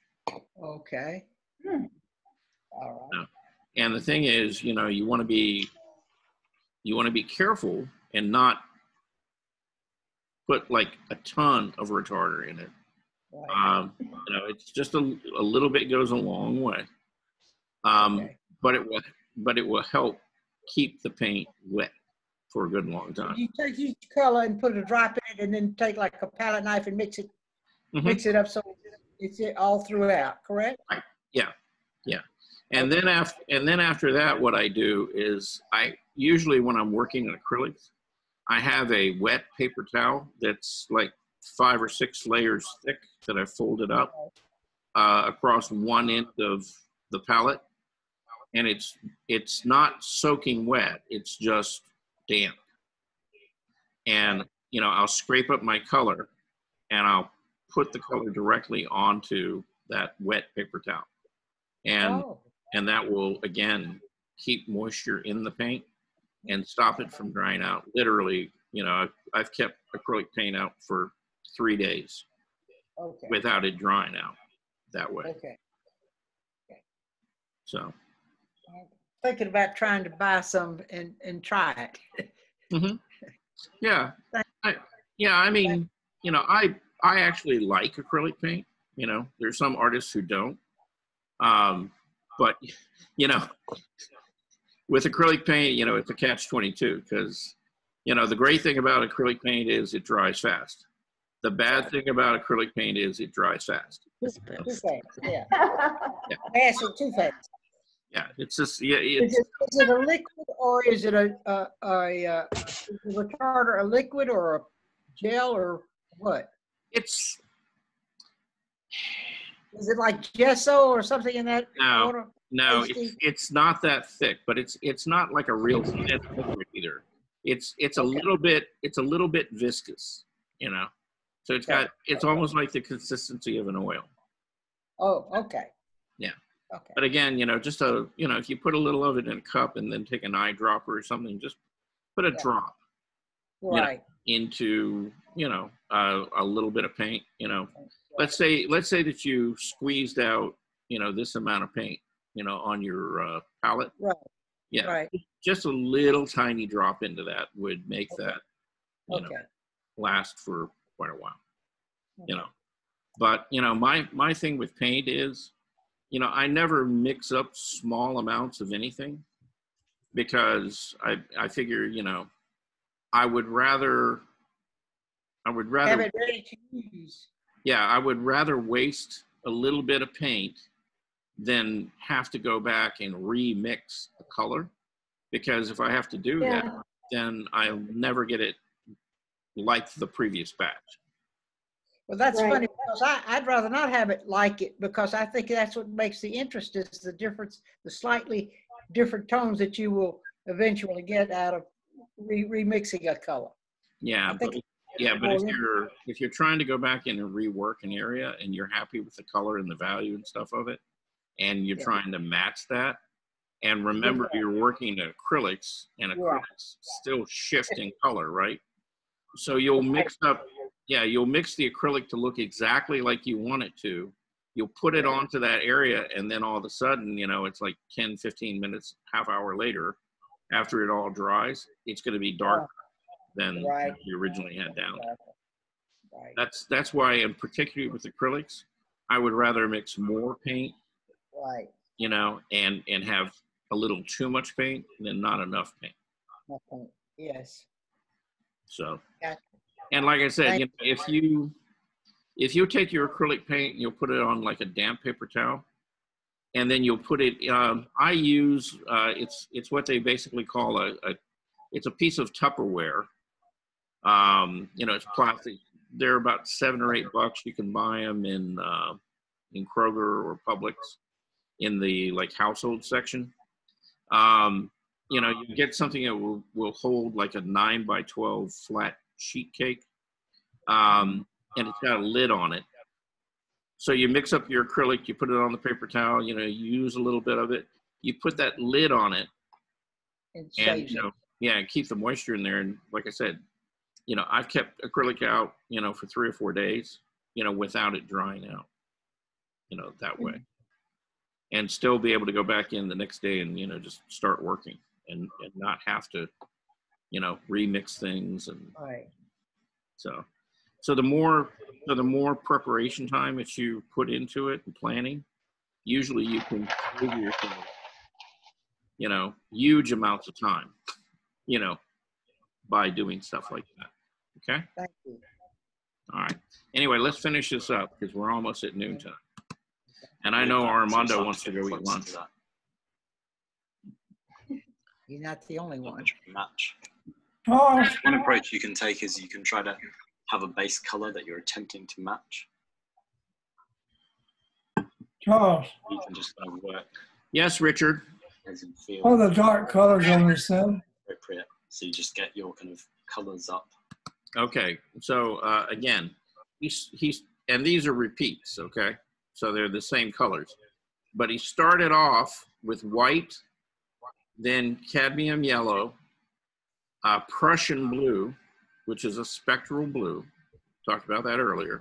Okay. Hmm. All right. and the thing is you know you want to be you want to be careful and not put like a ton of retarder in it um, you know it's just a, a little bit goes a long way. Um, but it will but it will help keep the paint wet for a good long time. You take each color and put a drop in it and then take like a palette knife and mix it, Mhm. mix it up so it's it all throughout, correct? Yeah, yeah. And then after and then after that, what I do is I usually when I'm working in acrylics, I have a wet paper towel that's like five or six layers thick that I folded up uh, across one end of the palette, and it's it's not soaking wet. It's just damp. And you know, I'll scrape up my color, and I'll put the color directly onto that wet paper towel and Oh. and that will again keep moisture in the paint and stop it from drying out literally you know i've, I've kept acrylic paint out for three days Okay. without it drying out that way Okay. so Thinking about trying to buy some and, and try it. mm-hmm. yeah I, yeah i mean you know i i actually like acrylic paint you know there's some artists who don't um but you know with acrylic paint you know it's a catch 22 because you know the great thing about acrylic paint is it dries fast the bad thing about acrylic paint is it dries fast Too fast, yeah. Fast or too fast. yeah it's just yeah Is it's it a liquid or is it a, a, a, uh, is the retarder a liquid or a gel or what? it's Is it like gesso or something in that No, order? no, Tasty? it's, it's not that thick, but it's it's not like a real thin liquid either. It's it's a little bit it's a little bit viscous, you know. So it's got it's almost like the consistency of an oil. Oh, okay. Yeah. Okay. But again, you know, just a you know, if you put a little of it in a cup and then take an eyedropper or something, just put a Yeah. drop you know, Right. into you know uh, a little bit of paint. You know, let's say let's say that you squeezed out you know this amount of paint you know on your uh, palette. Right. Yeah, Right. just a little tiny drop into that would make that you know last for quite a while. You know, but you know my my thing with paint is, you know, I never mix up small amounts of anything because I I figure you know I would rather I would Have rather it ready to use. yeah, I would rather waste a little bit of paint than have to go back and remix the color. Because if I have to do Yeah. that, then I'll never get it like the previous batch. Well, that's Right. funny because I, I'd rather not have it like it because I think that's what makes the interest is the difference, the slightly different tones that you will eventually get out of re- remixing a color. Yeah, I think but yeah, but if oh, you're if you're trying to go back in and rework an area and you're happy with the color and the value and stuff of it, and you're Yeah. trying to match that, and remember Right. you're working in acrylics and Right. acrylics still shift in color, right? So you'll mix up yeah, you'll mix the acrylic to look exactly like you want it to. You'll put it onto that area, and then all of a sudden, you know, it's like 10, 15 minutes, half hour later, after it all dries, it's going to be darker than Right. you originally had down. Right, That's that's why, and particularly with acrylics, I would rather mix more paint, right. you know, and and have a little too much paint than not enough paint. Yes. So, and like I said, you know, if you if you take your acrylic paint and you'll put it on like a damp paper towel, and then you'll put it. Um, I use uh, it's it's what they basically call a, a it's a piece of Tupperware. Um, you know, it's plastic. They're about seven or eight bucks. You can buy them in uh, in Kroger or Publix in the like household section. Um, you know, you get something that will, will hold like a nine by 12 flat sheet cake. Um, and it's got a lid on it. So you mix up your acrylic, you put it on the paper towel, you know, you use a little bit of it, you put that lid on it It and, you know, yeah, and keep the moisture in there. And like I said, you know, I've kept acrylic out, you know, for three or four days, you know, without it drying out, you know, that way. And still be able to go back in the next day and, you know, just start working and, and not have to, you know, remix things and Right. so, so the more, so the more preparation time that you put into it and planning, usually you can save yourself, you know, huge amounts of time, you know, by doing stuff like that. Okay. Thank you. All right. Anyway, let's finish this up because we're almost at noontime. And I know Armando wants to go eat lunch. You're not the only one. Match. Charles. One approach you can take is you can try to have a base color that you're attempting to match. Charles, You can just kind of work Yes, Richard. as you feel all the dark colors on the sun. appropriate. So you just get your kind of colors up. Okay. So uh, again, he's he's and these are repeats. Okay. So they're the same colors, but he started off with white, then cadmium yellow, uh, Prussian blue, which is a spectral blue. Talked about that earlier,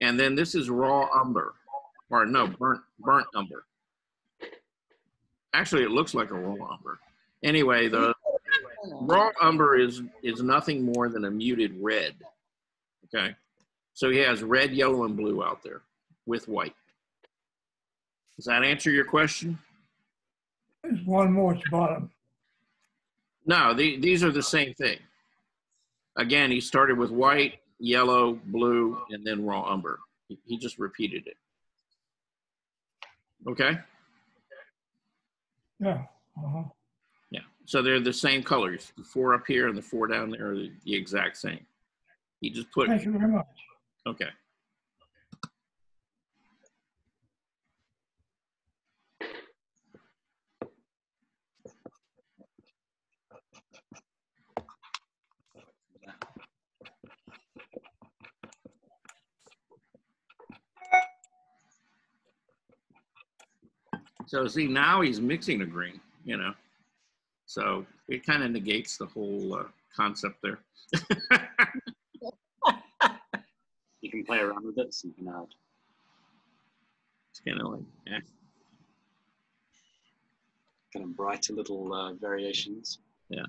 and then this is raw umber, or no, burnt burnt umber. Actually, it looks like a raw umber. Anyway, the raw umber is is nothing more than a muted red. Okay, so he has red, yellow, and blue out there with white. Does that answer your question? There's one more at the bottom. No, the, these are the same thing. Again, he started with white, yellow, blue, and then raw umber. He, he just repeated it. Okay? Yeah. Uh-huh. Yeah. So they're the same colors. The four up here and the four down there are the, the exact same. He just put. Thank you very much. Okay. So see, now he's mixing a green, you know. So it kind of negates the whole uh, concept there. You can play around with it, so you can add It's kind of like, yeah. kind of brighter little uh, variations. Yeah.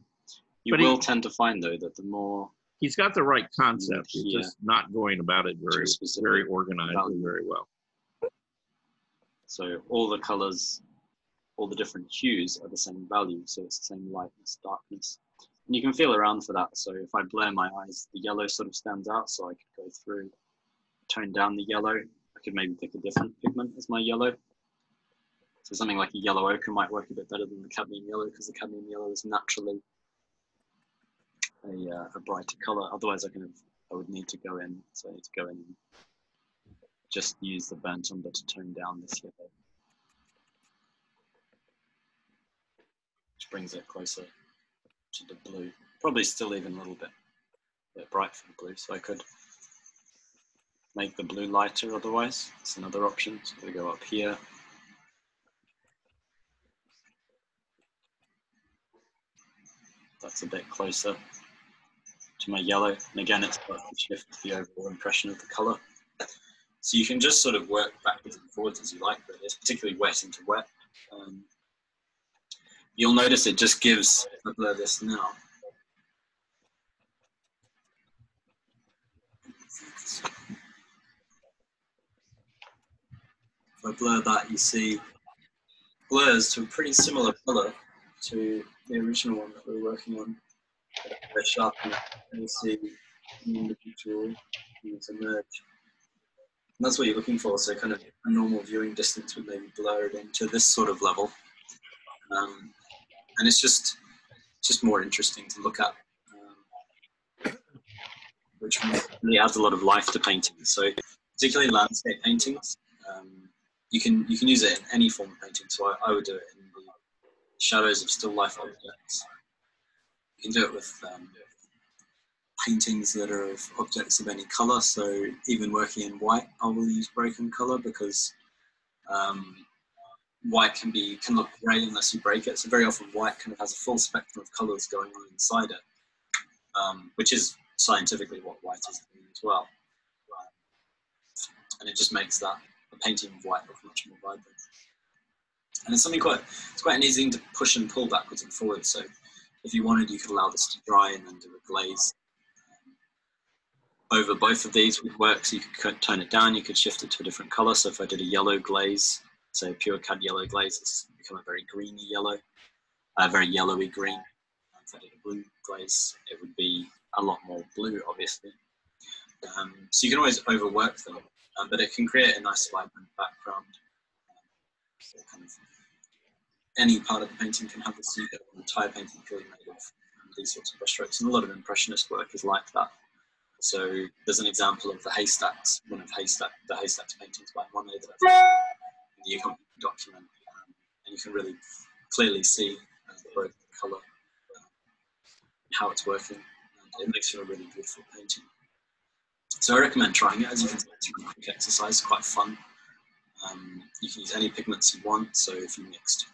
You But he- will tend to find though that the more He's got the right concept. He's just not going about it very, very organized and very well. So all the colors, all the different hues are the same value. So it's the same lightness, darkness. And you can feel around for that. So if I blur my eyes, the yellow sort of stands out. So I could go through, tone down the yellow. I could maybe pick a different pigment as my yellow. So something like a yellow ochre might work a bit better than the cadmium yellow because the cadmium yellow is naturally a, uh, a brighter color. Otherwise I of, I would need to go in. So I need to go in and just use the burnt umber to tone down this yellow. Which brings it closer to the blue. Probably still even a little bit, bit bright for the blue. So I could make the blue lighter otherwise. It's another option. So we go up here. That's a bit closer to my yellow. And again, it starts to shift the overall impression of the color. So you can just sort of work backwards and forwards as you like, but it's particularly wet into wet. Um, you'll notice it just gives, I blur this now, if I blur that, you see blurs to a pretty similar color to the original one that we were working on. Very sharp, and you see the individual things emerge. And that's what you're looking for. So kind of a normal viewing distance would maybe blur it into this sort of level. Um, and it's just just more interesting to look at, um, which really adds a lot of life to paintings. So particularly landscape paintings, um, you can you can use it in any form of painting. So I, I would do it in the shadows of still life objects. You can do it with um, paintings that are of objects of any color. So even working in white, I will use broken color because um, white can be can look grey unless you break it. So very often white kind of has a full spectrum of colors going on inside it, um, which is scientifically what white is as well. And it just makes that a painting of white look much more vibrant. And it's something quite it's quite an easy thing to push and pull backwards and forwards. So if you wanted, you could allow this to dry and then do a glaze over both of these would work. So you could tone it down, you could shift it to a different color. So if I did a yellow glaze, so pure cad yellow glaze, it's become a very greeny yellow, a very yellowy green. If I did a blue glaze, it would be a lot more blue, obviously. Um, so you can always overwork them, um, but it can create a nice vibrant background. So kind of any part of the painting can have this. You get an entire painting purely made of um, these sorts of brushstrokes, and a lot of impressionist work is like that. So there's an example of the haystacks, one of haystack, the haystacks paintings by Monet that I've in the accompanying document, um, and you can really clearly see uh, the colour, uh, how it's working, and it makes for a really beautiful painting. So I recommend trying it. As you can see, it's a quick exercise, quite fun. Um, you can use any pigments you want. So if you mixed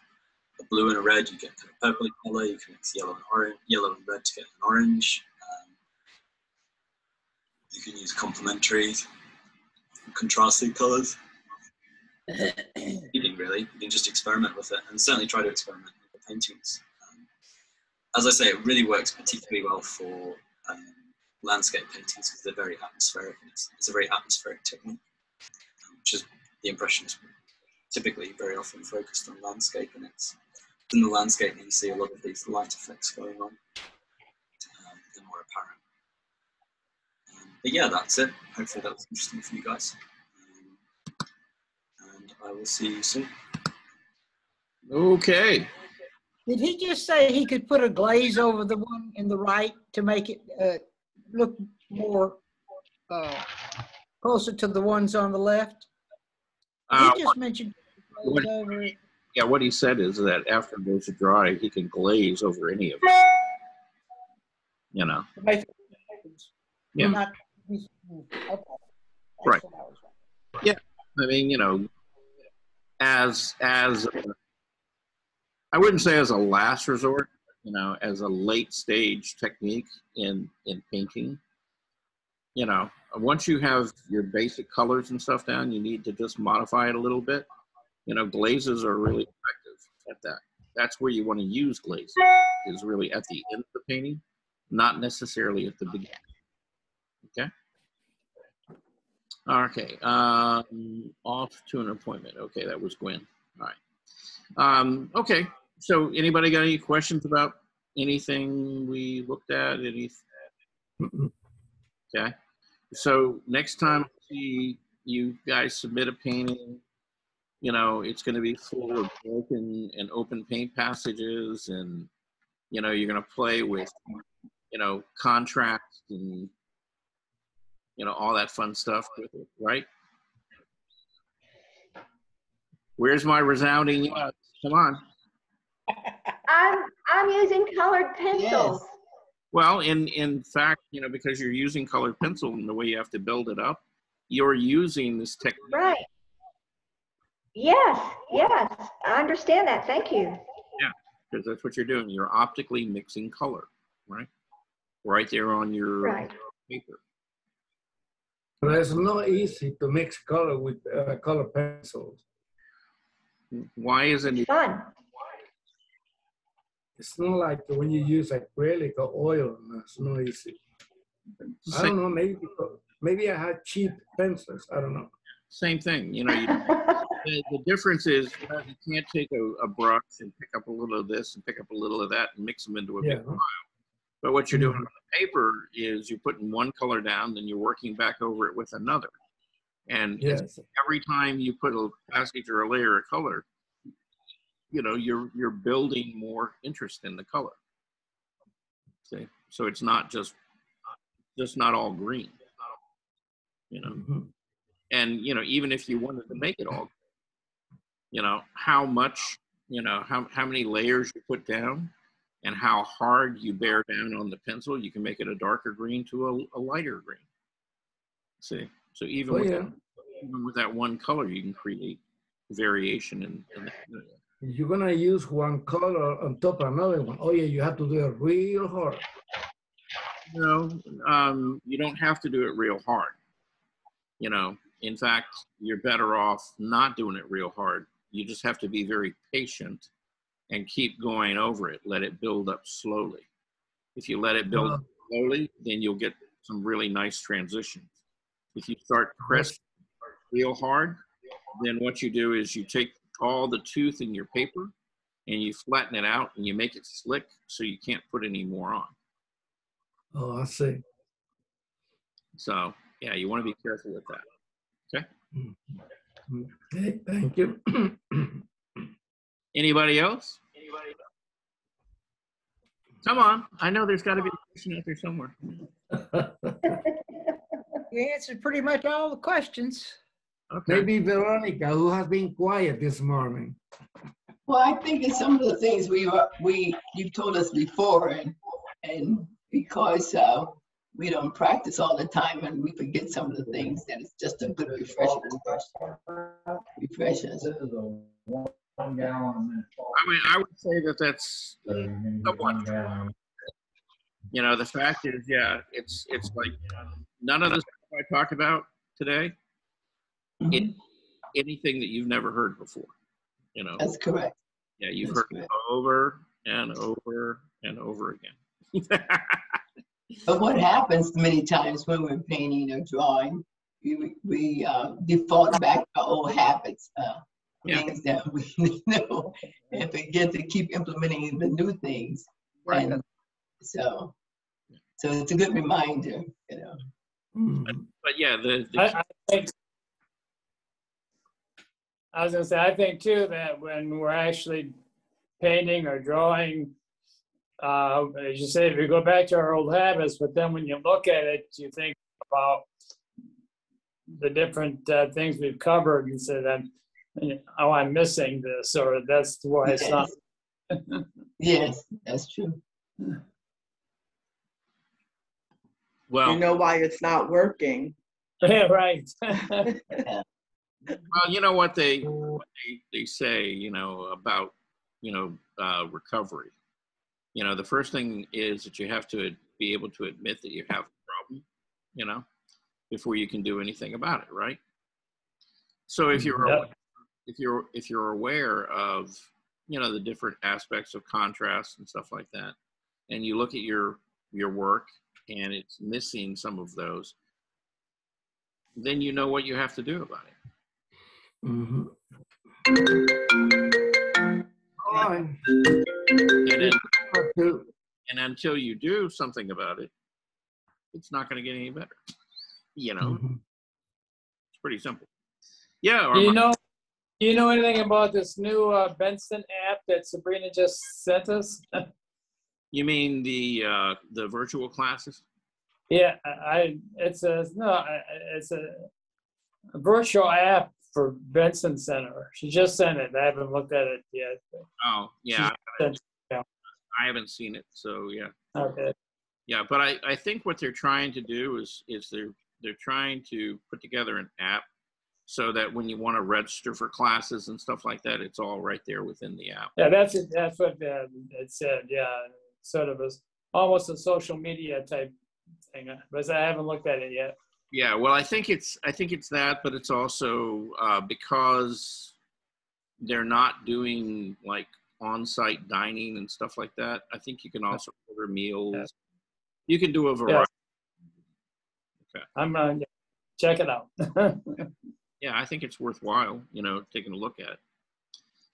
a blue and a red, you get kind of purpley colour. You can mix yellow and orange, yellow and red to get an orange. You can use complementary, contrasting colours. Anything really. You can just experiment with it, and certainly try to experiment with the paintings. Um, as I say, it really works particularly well for um, landscape paintings because they're very atmospheric. It's, it's, a very atmospheric technique, um, which is the impressionist typically very often focused on landscape, and it's in the landscape you see a lot of these light effects going on. Um, they're more apparent. Um, but yeah, that's it. Hopefully that was interesting for you guys. Um, and I will see you soon. Okay. Did he just say he could put a glaze over the one in the right to make it uh, look more uh, closer to the ones on the left? Uh, he just mentioned glaze what- over it. Yeah, what he said is that after it goes dry, he can glaze over any of them. You know, to make it- Yeah. not- Mm-hmm. okay. That's Right. was- yeah. I mean, you know, as as I wouldn't say as a last resort, you know, as a late stage technique in in painting. You know, once you have your basic colors and stuff down, you need to just modify it a little bit. You know, glazes are really effective at that. That's where you want to use glazes, is really at the end of the painting, not necessarily at the beginning. Okay. Okay. Um, off to an appointment. Okay, that was Gwen. All right. Um, okay. So, anybody got any questions about anything we looked at? Any? Okay. So next time I see you guys submit a painting, you know, it's going to be full of broken and open paint passages, and you know, you're going to play with, you know, contrast and you know all that fun stuff with it, right? Where's my resounding yes? Come on. I'm, I'm using colored pencils. Yes. Well, in in fact, you know, because you're using colored pencil and the way you have to build it up, you're using this technique. Right. Yes, yes, I understand that. Thank you. Yeah, because that's what you're doing. You're optically mixing color, right? right there on your Right. paper. But it's not easy to mix color with uh, color pencils. Why isn't it? Fun. It's not like when you use acrylic or oil. no, It's not easy. I don't know. Maybe because- maybe I had cheap pencils. I don't know. Same thing, you know. You, the, the difference is you, know, you can't take a, a brush and pick up a little of this and pick up a little of that and mix them into a Yeah. big pile. But what you're doing on the paper is you're putting one color down, then you're working back over it with another. And Yes. every time you put a passage or a layer of color, you know, you're you're building more interest in the color. See, so it's not just just not all green. You know, Mhm. and you know, even if you wanted to make it all, you know, how much, you know, how how many layers you put down, and how hard you bear down on the pencil, you can make it a darker green to a, a lighter green. See, so even Oh, with yeah. that, even with that one color, you can create variation in, in the, You're gonna use one color on top of another one. Oh yeah, you have to do it real hard. No, um, you don't have to do it real hard. You know, in fact, you're better off not doing it real hard. You just have to be very patient and keep going over it. Let it build up slowly. If you let it build uh-huh. up slowly, then you'll get some really nice transitions. If you start pressing real hard, then what you do is you take all the tooth in your paper and you flatten it out and you make it slick so you can't put any more on. Oh, I see. So yeah, you want to be careful with that. Okay. Mm-hmm. Mm-hmm. Okay, thank you. Anybody else? Anybody? Come on. I know there's got to be a question out there somewhere. You answered pretty much all the questions. Okay. Maybe Veronica, who has been quiet this morning. Well, I think it's some of the things we were, we, you've told us before and, and because, uh, we don't practice all the time and we forget some of the things, then it's just a good refresher. Refreshers. I mean, I would say that that's somewhat true. You know, the fact is, yeah, it's it's like none of the stuff I talk about today, it, anything that you've never heard before. You know, That's correct. yeah, you've that's heard it over and over and over again. But what happens many times when we're painting or drawing, we, we uh, default back to old habits, uh, Yeah. things that we know, and forget to keep implementing the new things. Right. And so, so it's a good reminder, you know. But yeah, the, the I, I think, I was gonna say, I think too, that when we're actually painting or drawing, uh, as you say, we go back to our old habits, but then when you look at it, you think about the different uh, things we've covered and say that, oh, I'm missing this, or that's why it's not. Yes, that's true. well, You know why it's not working. Yeah, right. well, you know what they what they, they say, you know, about you know uh, recovery. You know, the first thing is that you have to be able to admit that you have a problem. You know, before you can do anything about it, right? So if you're Yep. If you're if you're aware of you know the different aspects of contrast and stuff like that, and you look at your your work and it's missing some of those, then you know what you have to do about it. Mhm. All right. And, then, and until you do something about it, it's not going to get any better. You know, Mhm. it's pretty simple. Yeah. You Armand. know, do you know anything about this new uh, Benson app that Sabrina just sent us? You mean the uh, the virtual classes? Yeah, I, I- it's a, no, I- I- it's a a virtual app for Benson Center. She just sent it. I haven't looked at it yet. Oh, yeah. She sent- yeah. I haven't seen it, so yeah. Okay. Yeah, but I, I think what they're trying to do is is they're they're trying to put together an app so that when you want to register for classes and stuff like that, it's all right there within the app. Yeah, that's it. That's what uh, it said. Yeah, sort of a almost a social media type thing, but I haven't looked at it yet. Yeah, well, I think it's I think it's that, but it's also uh, because they're not doing like on-site dining and stuff like that. I think you can also order meals. You can do a variety. I'm gonna check it out. Yeah, I think it's worthwhile. You know, taking a look at.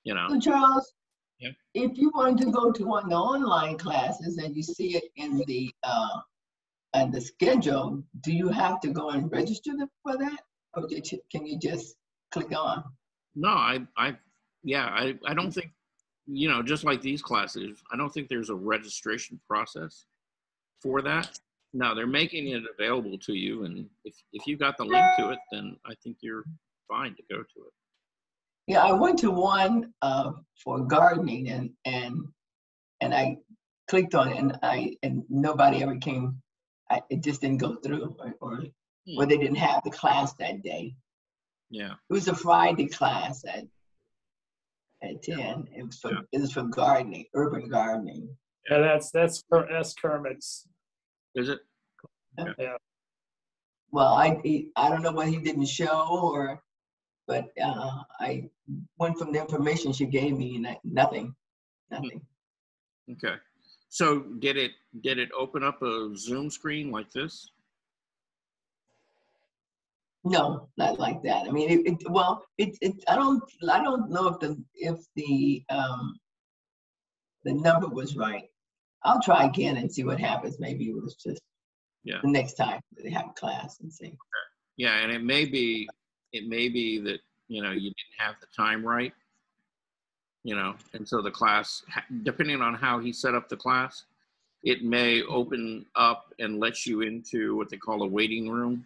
You know. So Charles, Yeah. if you wanted to go to one of the online classes and you see it in the, uh, and the schedule, do you have to go and register them for that? Or did you- can you just click on? No, I, I, yeah, I, I don't think, you know, just like these classes, I don't think there's a registration process for that. No, they're making it available to you, and if, if you got the link to it, then I think you're fine to go to it. Yeah, I went to one uh, for gardening and and and I clicked on it and I and nobody ever came. I, it just didn't go through, or, or or they didn't have the class that day. Yeah. It was a Friday class at at ten. It was for it was for gardening, urban gardening. Yeah, that's that's Ker- that's Kermit's. Is it? Yeah. Well, I he, I don't know what he didn't show or, but uh, I went from the information she gave me and I, nothing, nothing. Okay. So did it, did it open up a Zoom screen like this? No, not like that. I mean, it, it well, it, it, I don't, I don't know if the, if the, um, the number was right. I'll try again and see what happens. Maybe it was just Yeah. the next time they have class and see. Yeah, and it may be, it may be that, you know, you didn't have the time right. You know, and so the class, depending on how he set up the class, it may open up and let you into what they call a waiting room.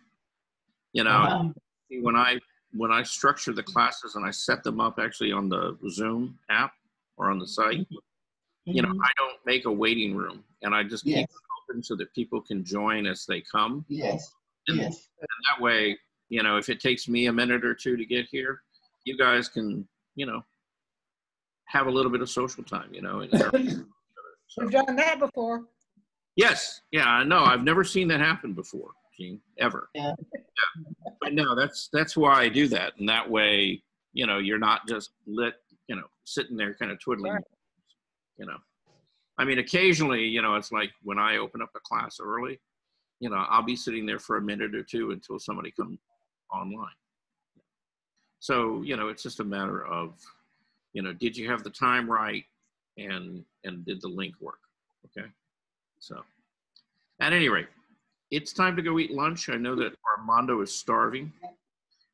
You know, Uh-huh. when I, when I structure the classes and I set them up actually on the Zoom app or on the site, you know, mm-hmm. I don't make a waiting room and I just keep it open so that people can join as they come. Yes, And, yes. and that way, you know, if it takes me a minute or two to get here, you guys can, you know, have a little bit of social time, you know. and- We've done that before. yes, yeah, I know. I've never seen that happen before, Gene, ever. Yeah. But no, that's that's why I do that, and that way, you know, you're not just lit, you know, sitting there kind of twiddling, Right. You know. I mean, occasionally, you know, it's like when I open up a class early, you know, I'll be sitting there for a minute or two until somebody comes online. So, you know, it's just a matter of, you know, did you have the time right and and did the link work? Okay. So at any rate, it's time to go eat lunch. I know that Armando is starving.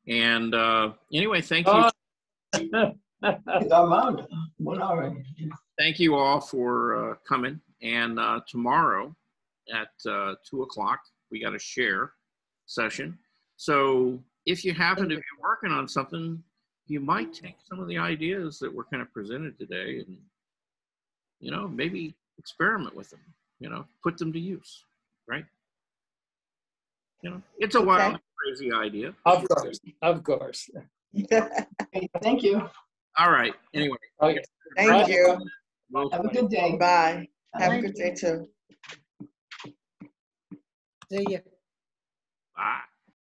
And uh anyway, thank you. Armando, one already. thank you all for uh, coming. And uh, tomorrow at uh, two o'clock, we got a share session. So if you happen to be working on something, you might take some of the ideas that were kind of presented today and, you know, maybe experiment with them, you know, put them to use, right? You know, it's a wild, crazy idea. Of course, of course. Thank you. All right. Anyway. Okay. Thank you. Have a good day. Bye. Have a good day too. See ya. Bye.